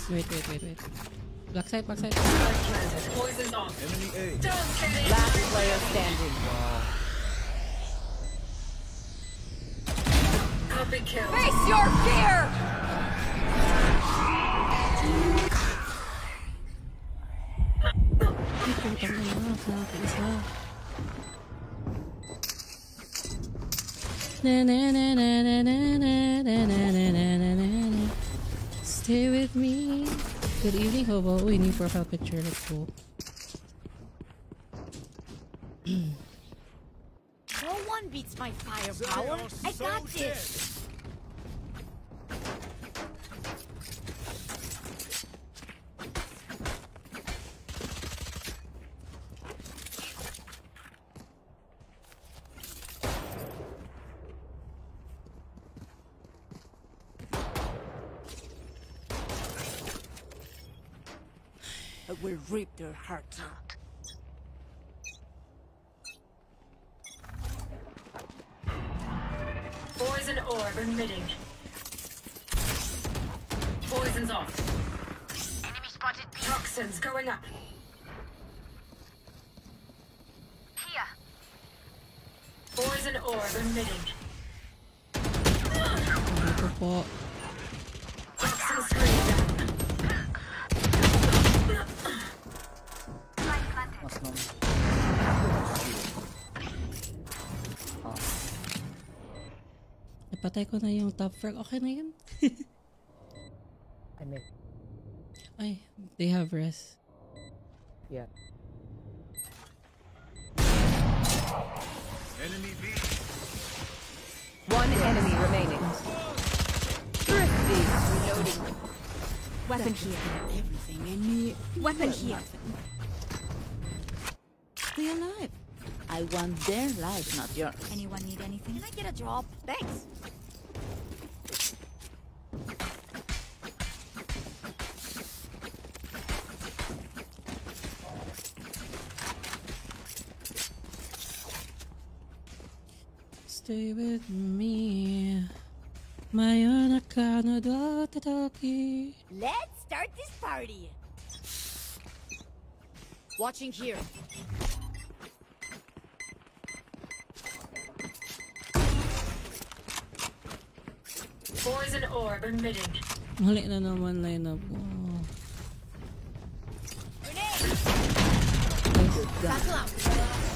Wait, wait, wait, wait. Black side, black side. Planted. Off. Enemy A. Don't get it. Last player standing. Copy kill. Face your fear! Ay, putang ina. Sa isa. Na na na na na na na na Good evening, Hobo. Uy, new profile picture. Let's. No one beats my firepower. I got this. I will rip their hearts out. Poison orb emitting. Poison's off. Enemy spotted Toxins going up. Here. Poison orb emitting. Dito Napatay ko na yung top frag. Okay na yun? I mean, Ay, they have rest. yeah. Enemy B. One enemy remaining. Thrifty. Reloading. Weapon here. Everything in me. Weapon here. Stay alive. I want their life, not yours. Anyone need anything? Can I get a drop? Thanks. stay with me. My Let's start this party. Watching here. Poison orb emitted. Mali na naman line up. Grenade! Back up.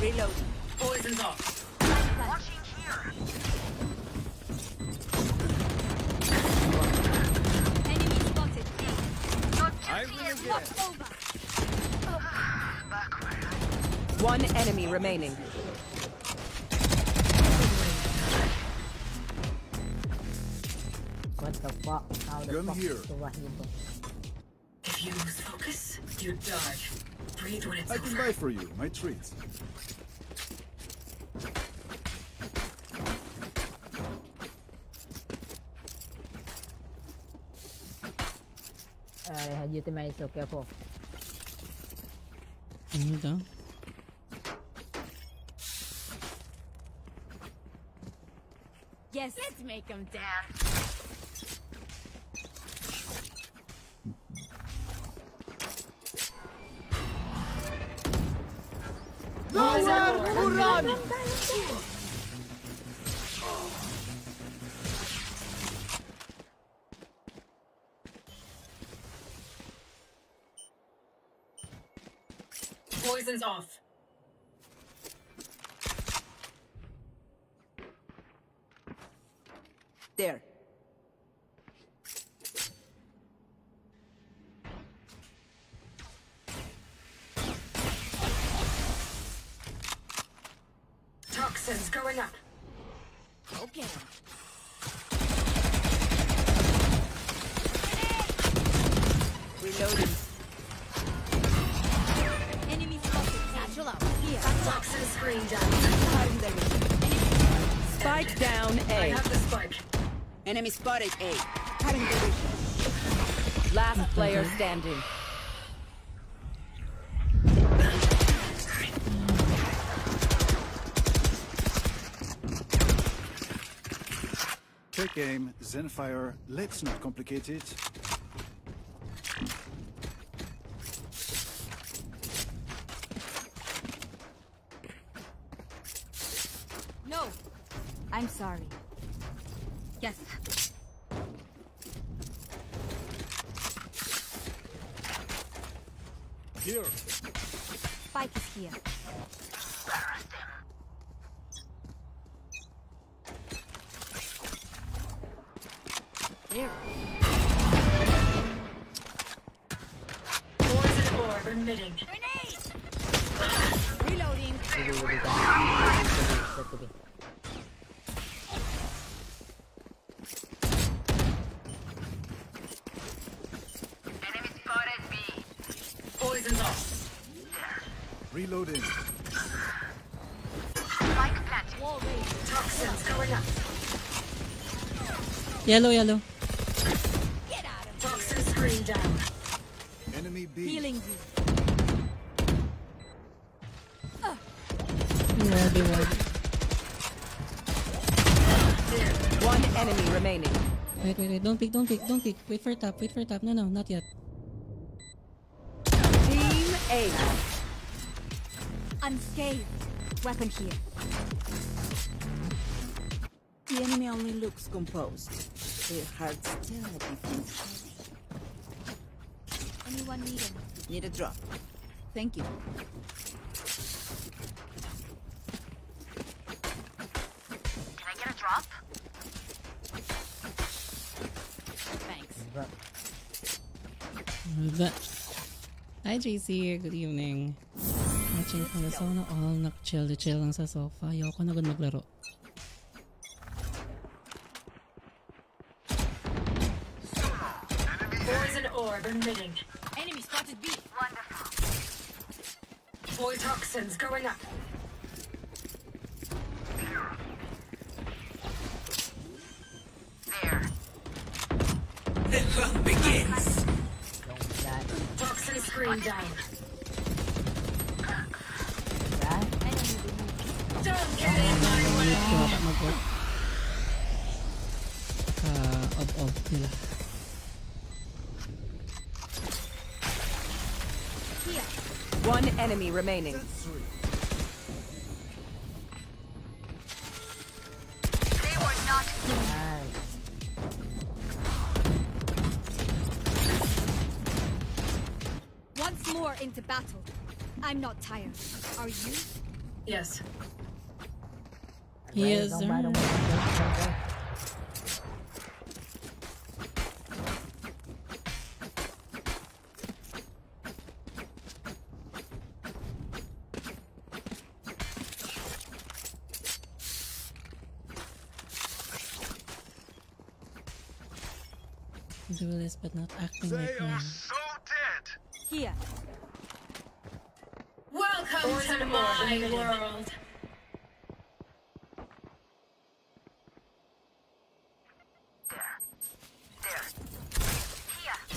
Reload. Poison's off. Watching here. Enemy spotted. I will get. Over. One enemy remaining. What the fuck? How the Gun fuck here. is Rahim? If you lose focus, you die. Breathe when it's I can over. buy for you, my treat. Uh, legitimize, so careful. Ano daw? Yes. Let's make them dance. Nowhere to run! Enemy spotted A. Cutting the. Last player standing. Take aim, Zenfire. Let's not complicate it. Yellow, yellow. Get out of Toxin screen down. Enemy B. Healing you. Wadi, wadi. One enemy remaining. Wait, wait, wait. Don't pick, don't pick, don't pick. Wait for tap, wait for tap. No, no, not yet. Team A. Unscathed. Weapon here. The enemy only looks composed. Their hearts still a defense. Anyone need him? Need a drop. Thank you. Can I get a drop? Thanks. That. Hi, JC. Good evening. Watching from the sauna all nak-chill-chill lang sa sofa. Ayoko na agad maglaro. Remaining. They were not Nice. Once more into battle. I'm not tired. Are you? Yes. Yes, Don't buy, don't buy, sir. don't buy, don't buy. Duelist, but not acting They like are one. so dead. Here. Welcome to my world.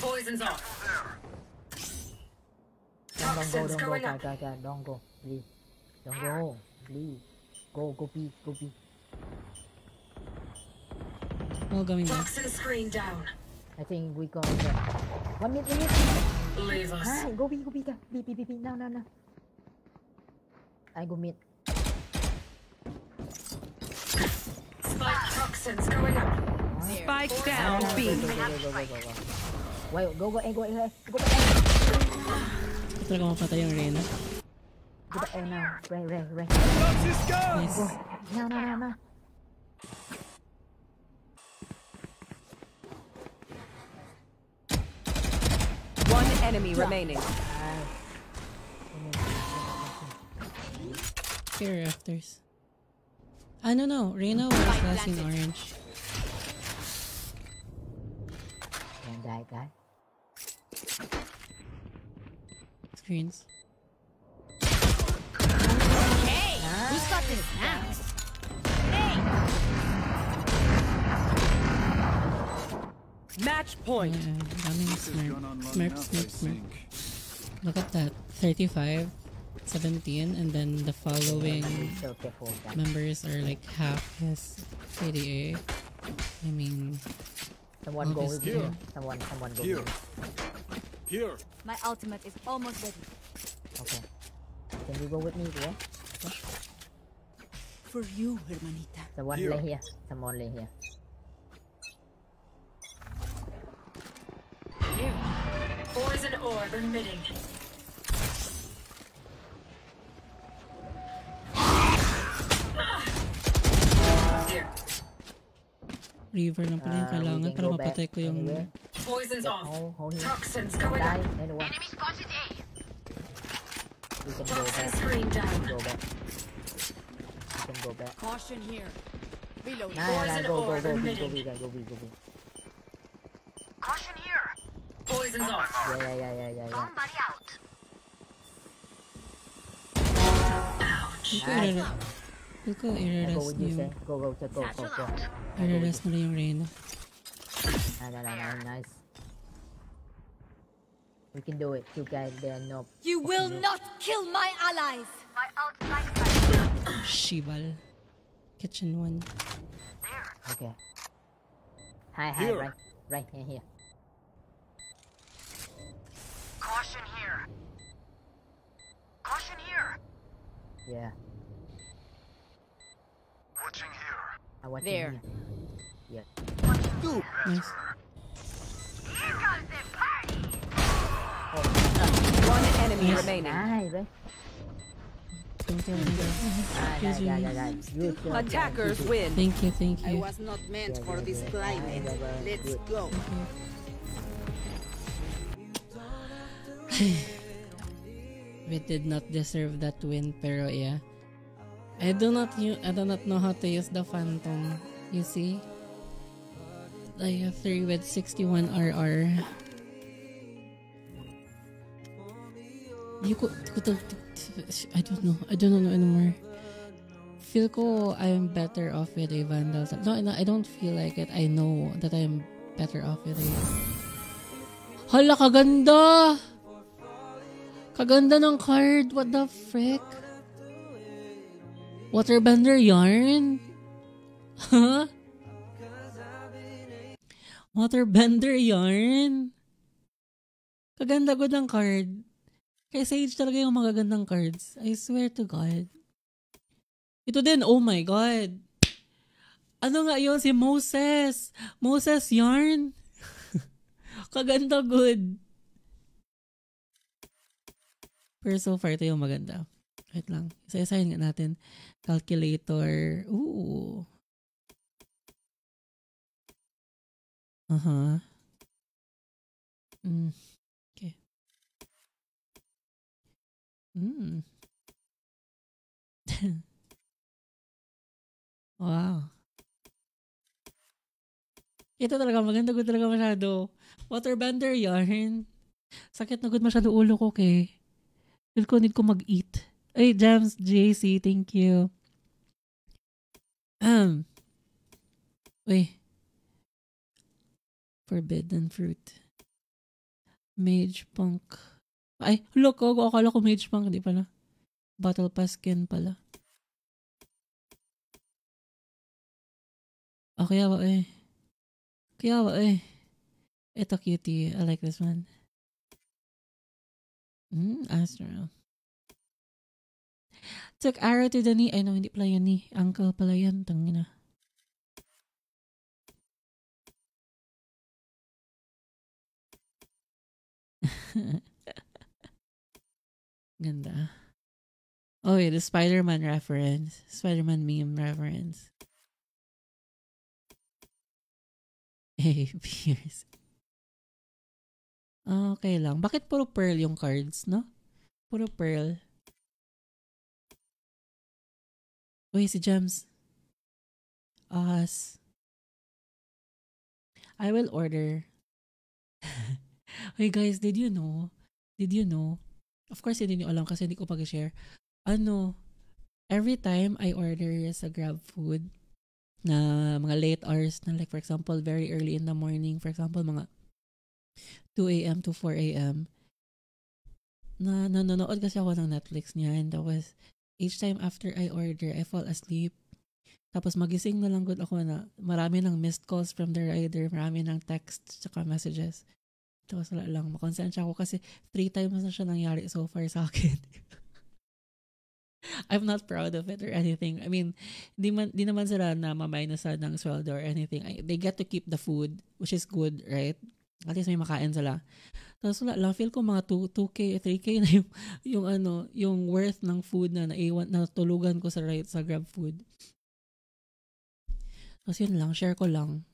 Poison's off. Don't, don't go, don't go, going guy, guy, guy, don't go, please. Don't go, please. Go, go B, go B. All going back. Toxin screen down. I think we go there. One minute, one minute. Leave us. Ah, go B, go B, guy. B, B, B, B, now, now, now. I go mid. Spike toxins going up. Spike down no, no, B. Go, go, go, go, go, go, go. Wait, go, go, A, go, A, go, go, A. Ito talaga mapatay yung Reyna. Go, A now. Ray, Ray, Ray. Nice. Go. Now, now, now, now. One enemy remaining. Here afters. Ah, no, no. Reyna was last in orange. Yan, guy, guy. Screens. Hey, who's got this now? Match point. Yeah, daming smurf. gone on long Smurf, enough, smurf, I smurf. think. Look at that. 35, 17, and then the following So careful, guy. members are like half his KDA. I mean, Someone go with obviously. me. Someone, someone go Here. with me. Here. My ultimate is almost ready. Okay. Can you go with me, bro? Okay. For you, hermanita. Someone Here. lay here. Someone lay here. Poison orb emitting. River lang pala yung we kailangan can para mapatay ko yung... anywhere. Poison's off. Hold, hold here. Toxins Don't going up. Enemy spotted A. We can go Toxin back. screen We down. go back. We can go back. Caution here. Reload. Nah, nah, nah, Poison go, go, orb go, B, go, emitting. B, guy, go, B, go, B. Caution here. Poison's off. Yeah, yeah, yeah, yeah, yeah, yeah. Somebody out. Feel ko Nice. irere- Feel ko I go i-rest with you, yung... Go, go, go, go, go. I-rest nila yung Reyna. Nah, nah, nah, nah, nice. We can do it. Two guys there, no. You will not kill my allies. My outside Shibal. Kitchen one. Okay. Hi, hi, Here. right, right here, here. Caution here. Caution here. Yeah. Watching here. I want There. Here. Yeah. Nice. Here comes the party. One enemy Yes. remaining. Nice, right? Don't tell me that. Nice, Excuse nice, me. nice, nice. Good job, guys. Attackers Good, good. win. Thank you, thank I you. was not meant Yeah, for yeah, this yeah. climate. Yeah, yeah, Let's good. go. We did not deserve that win, pero yeah. I do not I do not know how to use the Phantom. You see? Like a 3 with 61 RR. You could, could I don't know. I don't know anymore. Feel ko I'm better off with a Vandal. No, no, I don't feel like it. I know that I'm better off with a... Hala, kaganda! Kaganda ng card. What the frick? Waterbender yarn? Huh? Waterbender yarn? Kaganda ko ng card. Kay Sage talaga yung magagandang cards. I swear to God. Ito din, oh my God. Ano nga yun? Si Moses. Moses yarn. Kaganda good. Pero so far, ito yung maganda. Wait lang. Isa-isahin nga natin. Calculator. Ooh. Uh-huh. Mm. Okay. Mm. wow. Ito talaga, maganda good talaga masyado. Waterbender yarn. Sakit na good masyado ulo ko, kay. Need ko mag-eat. Ay, Jams, JC, thank you. Um. Uy. Forbidden fruit. Mage punk. Ay, look, oh, akala ko mage punk, di pala. Battle pass skin pala. Oh, kaya ba eh. Kaya ba eh. Ito cutie. I like this one. Hmm, Astral. Took arrow to the knee. Ay, no, hindi pala yan ni. Uncle pala yan. Tangina. Ganda. Oh, yeah, the Spider-Man reference. Spider-Man meme reference. Hey, Pierce. Okay lang. Bakit puro pearl yung cards, no? Puro pearl. Uy, si Gems. Us. I will order. hey guys, did you know? Did you know? Of course, hindi nyo alam kasi hindi ko pag-share. Ano, every time I order sa Grab food, na mga late hours na like for example very early in the morning for example mga 2 a.m. to 4 a.m. na nanonood kasi ako ng Netflix niya and tapos each time after I order I fall asleep tapos magising na lang good ako na marami ng missed calls from the rider marami ng text tsaka messages tapos wala lang makonsensya ako kasi three times na siya nangyari so far sa akin I'm not proud of it or anything. I mean, di, man, di naman sila na maminusan ng sweldo or anything. I, they get to keep the food, which is good, right? At least may makain sila. Tapos wala lang, feel ko mga 2, 2K, 3K na yung, yung ano, yung worth ng food na naiwan, na tulugan ko sa right sa Grab food. Tapos yun lang, share ko lang.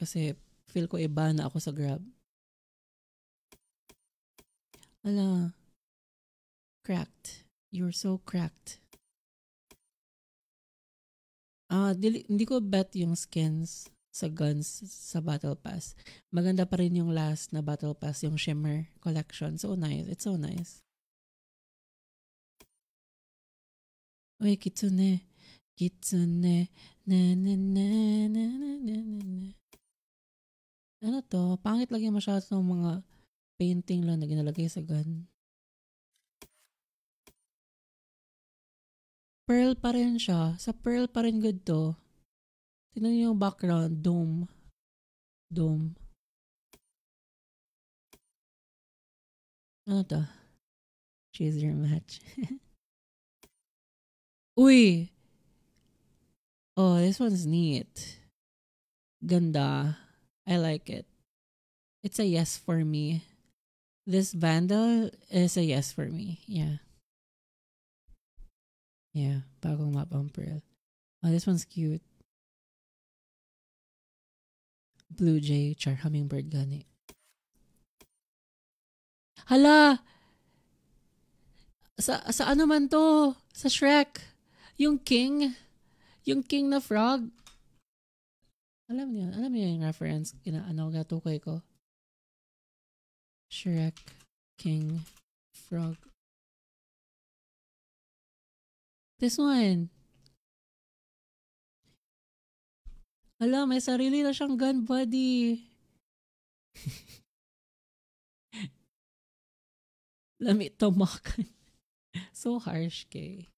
Kasi feel ko iba na ako sa Grab. Ala, cracked. You're so cracked. Ah, dili, hindi ko bet yung skins sa guns sa Battle Pass. Maganda pa rin yung last na Battle Pass, yung Shimmer collection. So nice. It's so nice. Uy, kitsune. Kitsune. Na na na na na na na. Ano to? Pangit lagi masyado ng mga painting lang na ginalagay sa gun. Pearl pa rin siya. Sa pearl pa rin good to. Tingnan niyo yung background. Dome. Dome. Ano to? Choose your match. Uy! Oh, this one's neat. Ganda. I like it. It's a yes for me. This Vandal is a yes for me. Yeah. Yeah, bagong map ang. Oh, this one's cute. Blue Jay, char hummingbird gani. Hala! Sa, sa ano man to? Sa Shrek. Yung king. Yung king na frog. Alam niyo, alam niyo yung reference. Kina, ano, gatukoy ko. Shrek, king, frog. This one. Hala, may sarili na siyang gun body. Lamit tumakan. so harsh, kay.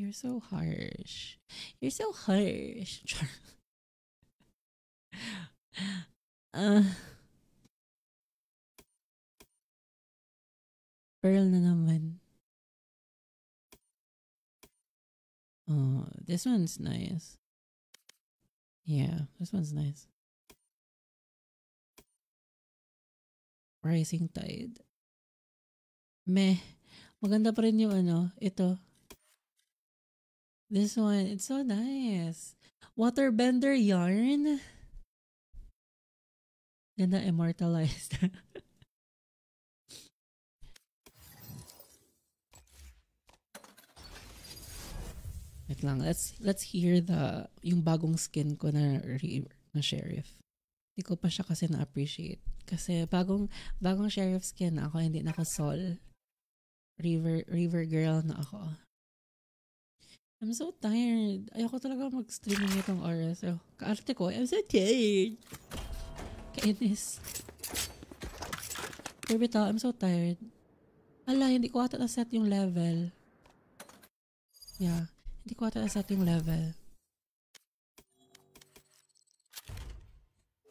You're so harsh. You're so harsh. uh, Pearl na naman. Oh, this one's nice. Yeah, this one's nice. Rising Tide. Meh. Maganda pa rin yung ano, ito. This one, it's so nice. Waterbender yarn. Ganda immortalized. Wait lang, let's let's hear the yung bagong skin ko na na sheriff. Hindi ko pa siya kasi na-appreciate. Kasi bagong bagong sheriff skin na ako, hindi na ako sol. River River girl na ako. I'm so tired. Ayoko talaga mag-streaming itong oras. So, kaarte ko, I'm so tired. Kainis. Pero bitaw, I'm so tired. Ala, hindi ko ata na-set yung level. Yeah. Hindi ko ata na-set yung level.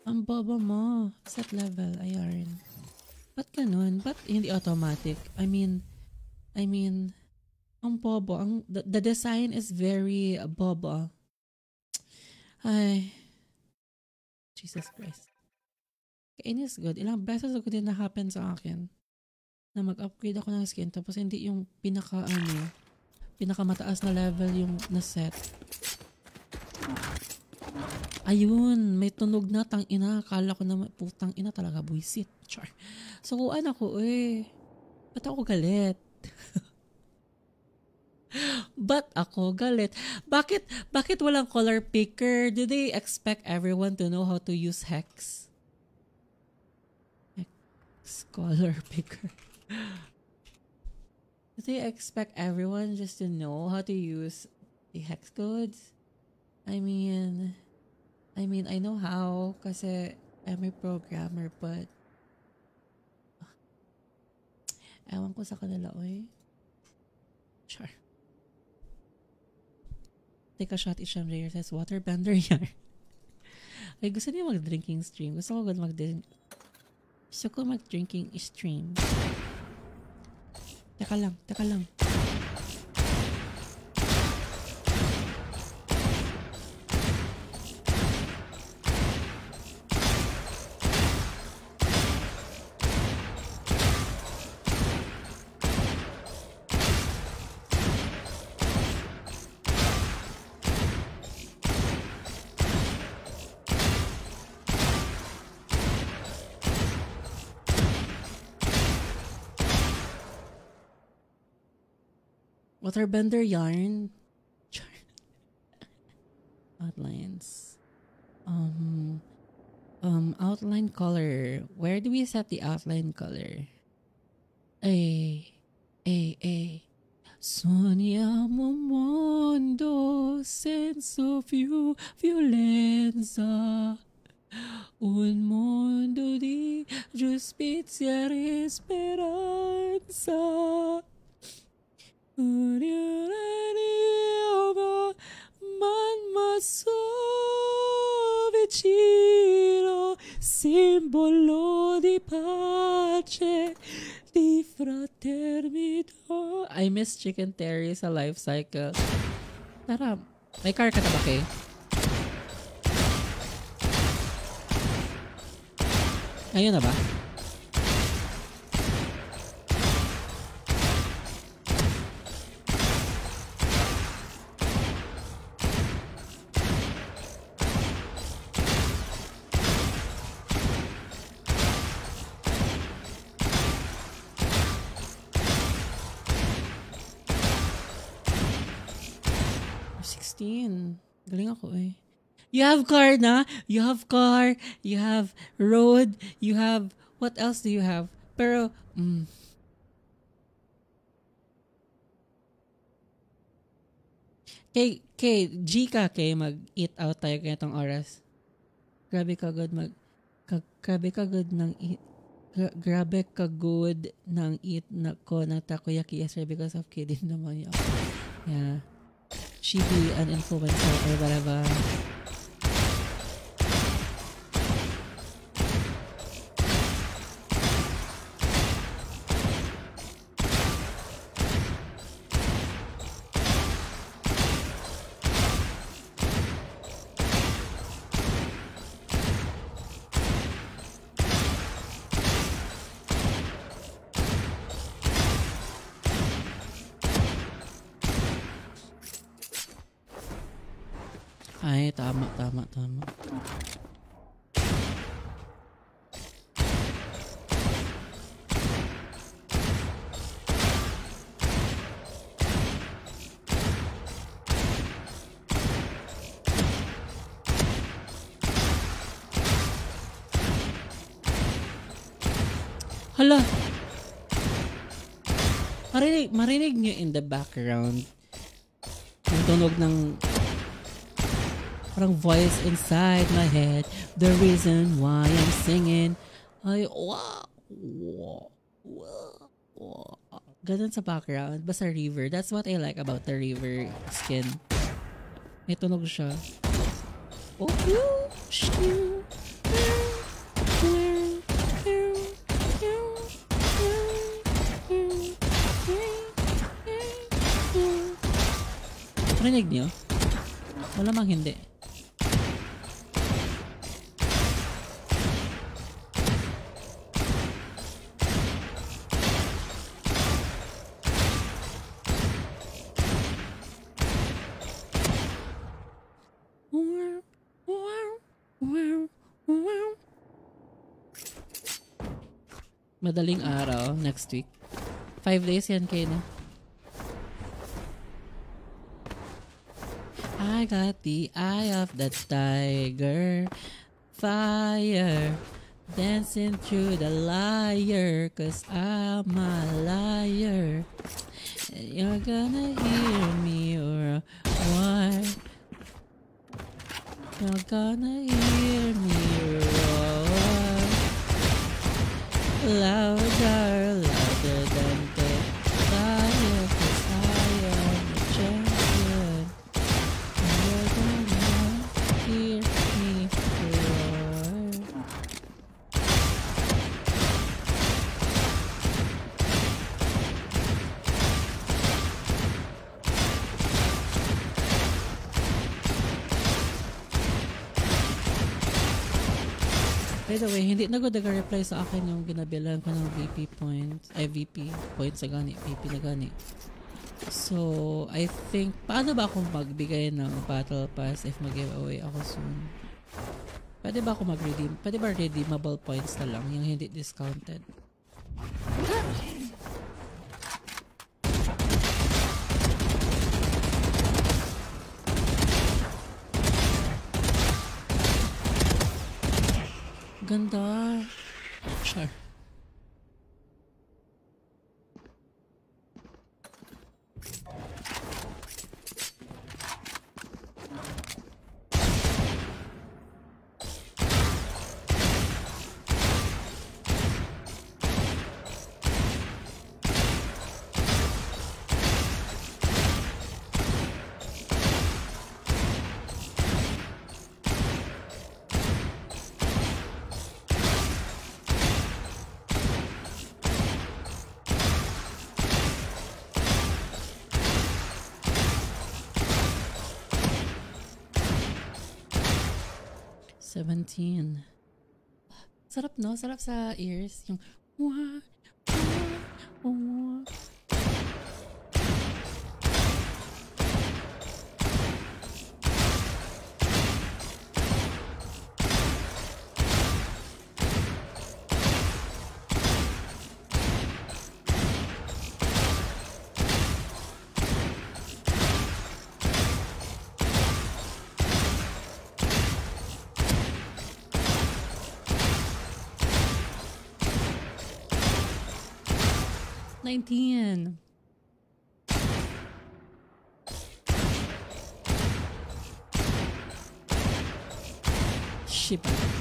Ang baba mo. Set level. Ayun. Ba't ganun? Ba't hindi automatic? I mean, I mean, ang bobo. Ang, the, the design is very bobo. Ay. Jesus Christ. Kainis good. Ilang beses ako din na-happen sa akin na mag-upgrade ako ng skin tapos hindi yung pinaka ano, pinaka mataas na level yung na-set. Ayun, may tunog na tang ina. Akala ko na putang ina talaga buisit. Char. So, kuan ako eh. Ba't ako galit? Ba't ako galit? Bakit, bakit walang color picker? Do they expect everyone to know how to use hex? Hex color picker. Do they expect everyone just to know how to use the hex codes? I mean, I mean, I know how kasi I'm a programmer, but ewan ko sa kanila, oy. Sure. Take a shot, Isham Jair says, waterbender yarn. Ay, gusto niyo mag-drinking stream. Gusto ko mag Gusto ko mag-drinking stream. Teka lang, teka lang. Waterbender yarn. Outlines. Um, um, outline color. Where do we set the outline color? A, A, A. Sogniamo un mondo senza più violenza. Un mondo di giustizia e speranza. Simbolo di pace, di fraternità. I miss Chicken Terry sa life cycle. Tara, may car ka na ba, Kay? Ayun na ba? Galing ako eh. You have car na? You have car, you have road, you have, what else do you have? Pero, mm, Kay, kay, G ka kay mag-eat out tayo ganitong oras. Grabe ka good mag, ka, grabe ka good ng eat, gra, grabe ka good ng eat na ko ng takoyaki yesterday because of kid naman yun. Yeah. She be an influencer or whatever. Tama, tama. Hala. Marinig, marinig nyo in the background yung tunog ng parang voice inside my head. The reason why I'm singing. Ay, wow, wow, wow. Ganun sa background. Basta river. That's what I like about the river skin. May tunog siya. Oh, shoo, Rinig niyo? Wala mang hindi. Madaling araw, next week. Five days yan kayo na. I got the eye of the tiger. Fire. Dancing through the liar. Cause I'm a liar. You're gonna hear me or what? You're gonna hear me roar louder, louder the way, hindi na ko reply sa akin yung ginabilan ko ng VP points, ay VP points sa gani, VP na gani. So, I think, paano ba akong magbigay ng battle pass if mag-giveaway ako soon? Pwede ba ako mag-redeem? Pwede ba redeemable points na lang, yung hindi discounted? Ganda. Sure. Seventeen. Sarap no? Sarap sa ears. Yung wah, wah, wah. Nineteen. Shiba.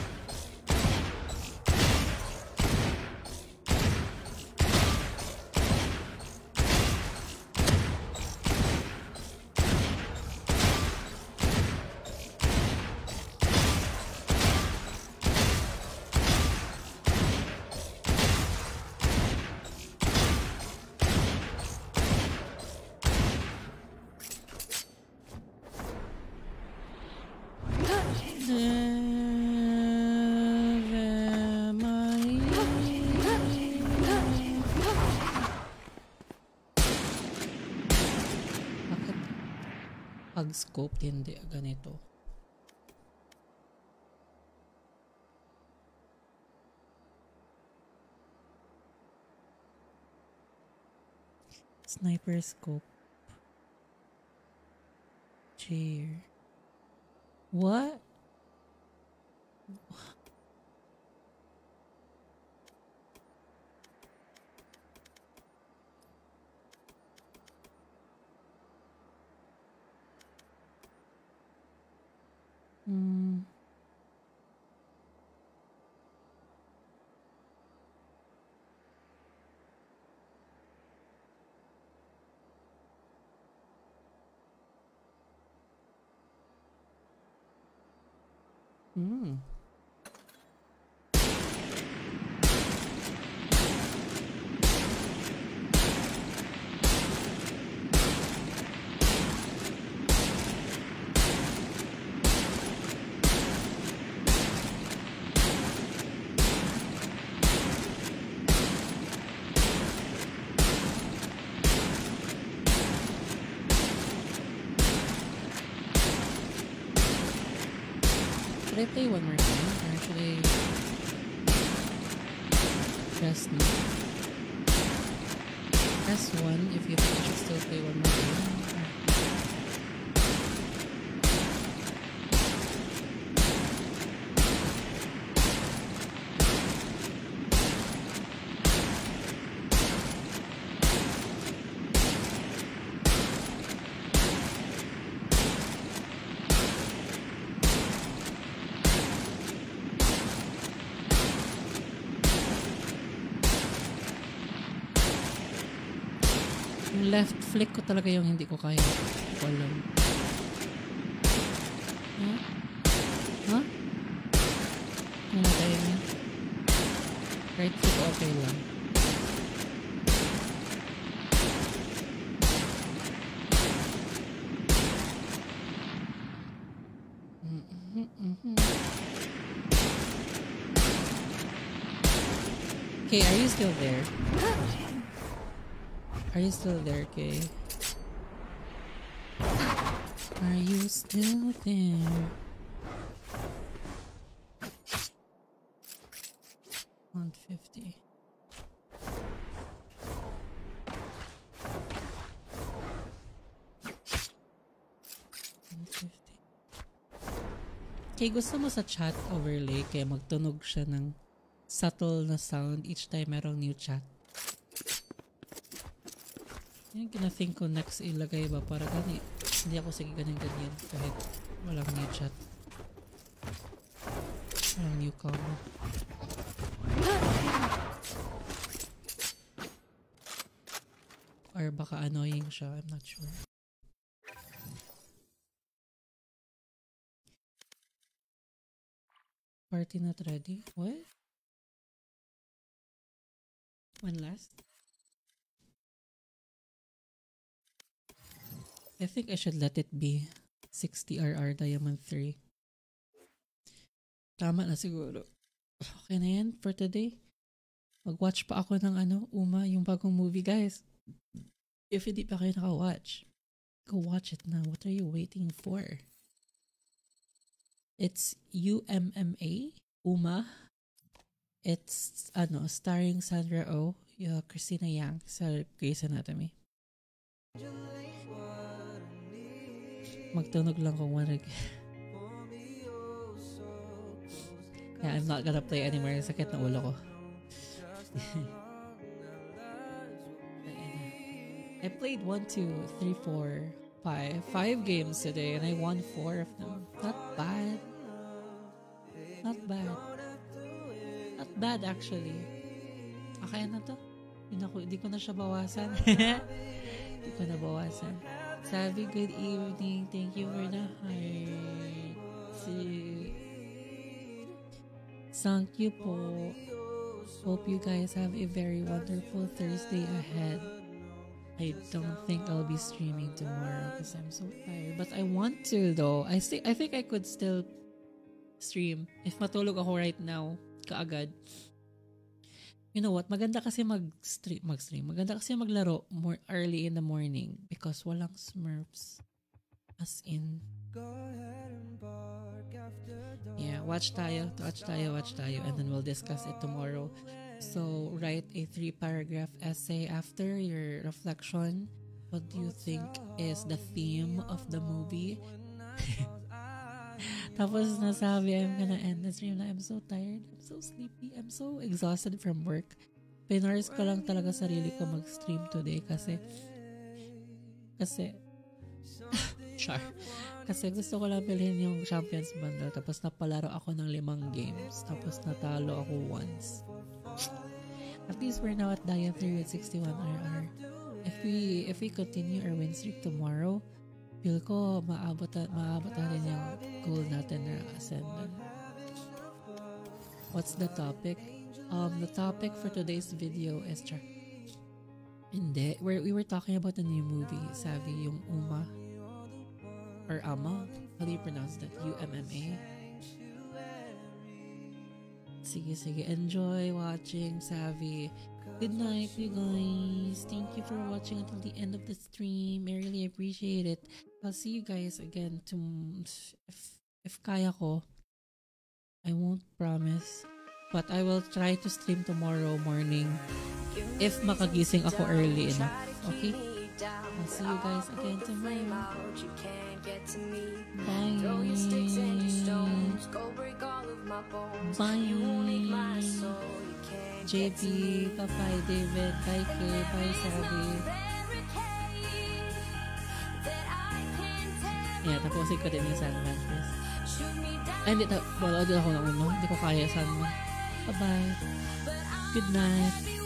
Scope hindi ganito? Sniper scope. Chair. What? Mm. Mm. Should I play one more time? Or should I press? Press one if you think I should still play one more game. Left flick ko talaga yung hindi ko kaya. Hindi ko alam. Huh? Ano tayo yun? Right flick okay lang. Mhm, mhm. Okay, are you still there? Are you still there, Kay? Are you still there? One fifty. Kay, gusto mo sa chat overlay kaya magtunog siya ng subtle na sound each time merong new chat. Yan kina-think ko next ilagay ba para gani. Hindi ako sige ganyan ganyan kahit walang new chat. Walang new comment. Or baka annoying siya, I'm not sure. Party not ready? What? One last? I think I should let it be 60 RR Diamond 3. Tama na siguro. Okay na yan for today. Mag-watch pa ako ng ano, Uma, yung bagong movie, guys. If hindi pa kayo naka-watch, go watch it now. What are you waiting for? It's UMMA, Uma. It's, ano, starring Sandra Oh, uh, Christina Yang sa Grey's Anatomy. Magtunog lang kung marig. yeah, I'm not gonna play anymore. Sakit na ulo ko. I played one, two, three, four, five, five games today, and I won four of them. Not bad. Not bad. Not bad actually. Okay na to. Hindi, ako, hindi ko na siya bawasan. hindi ko na bawasan. Sabi, good evening. Thank you for the heart. Thank you po. Hope you guys have a very wonderful Thursday ahead. I don't think I'll be streaming tomorrow because I'm so tired. But I want to though. I think I think I could still stream if matulog ako right now kaagad. You know what? Maganda kasi mag-stream, mag-stream. Maganda kasi maglaro more early in the morning because walang smurfs. As in. Yeah, watch tayo, watch tayo, watch tayo, and then we'll discuss it tomorrow. So, write a three paragraph essay after your reflection. What do you think is the theme of the movie? Tapos nasabi, I'm gonna end the stream na I'm so tired, I'm so sleepy, I'm so exhausted from work. Pinors ko lang talaga sarili ko mag-stream today kasi kasi char. Kasi gusto ko lang bilhin yung Champions Bundle tapos napalaro ako ng limang games tapos natalo ako once. At least we're now at Dia 3 with 61 RR. If we if we continue our win streak tomorrow, feel ko maabot, maabot natin yung goal natin na ascendant. What's the topic? Um, the topic for today's video is char. Hindi. We're, we were talking about the new movie, Savvy, yung Uma. Or Ama. How do you pronounce that? U-M-M-A? Sige, sige. Enjoy watching, Savvy. Good night, you guys. Thank you for watching until the end of the stream. I really appreciate it. I'll see you guys again to if if kaya ko. I won't promise. But I will try to stream tomorrow morning if makagising ako early enough. Okay? I'll see you guys again tomorrow. Bye. Bye. JP, bye-bye David, bye Kay, bye Sabi. Yeah, tapusin ko din yung Sandman first. Ay, hindi. Wala din ako ng uno. Hindi ko kaya Sandman. Bye-bye. Good night.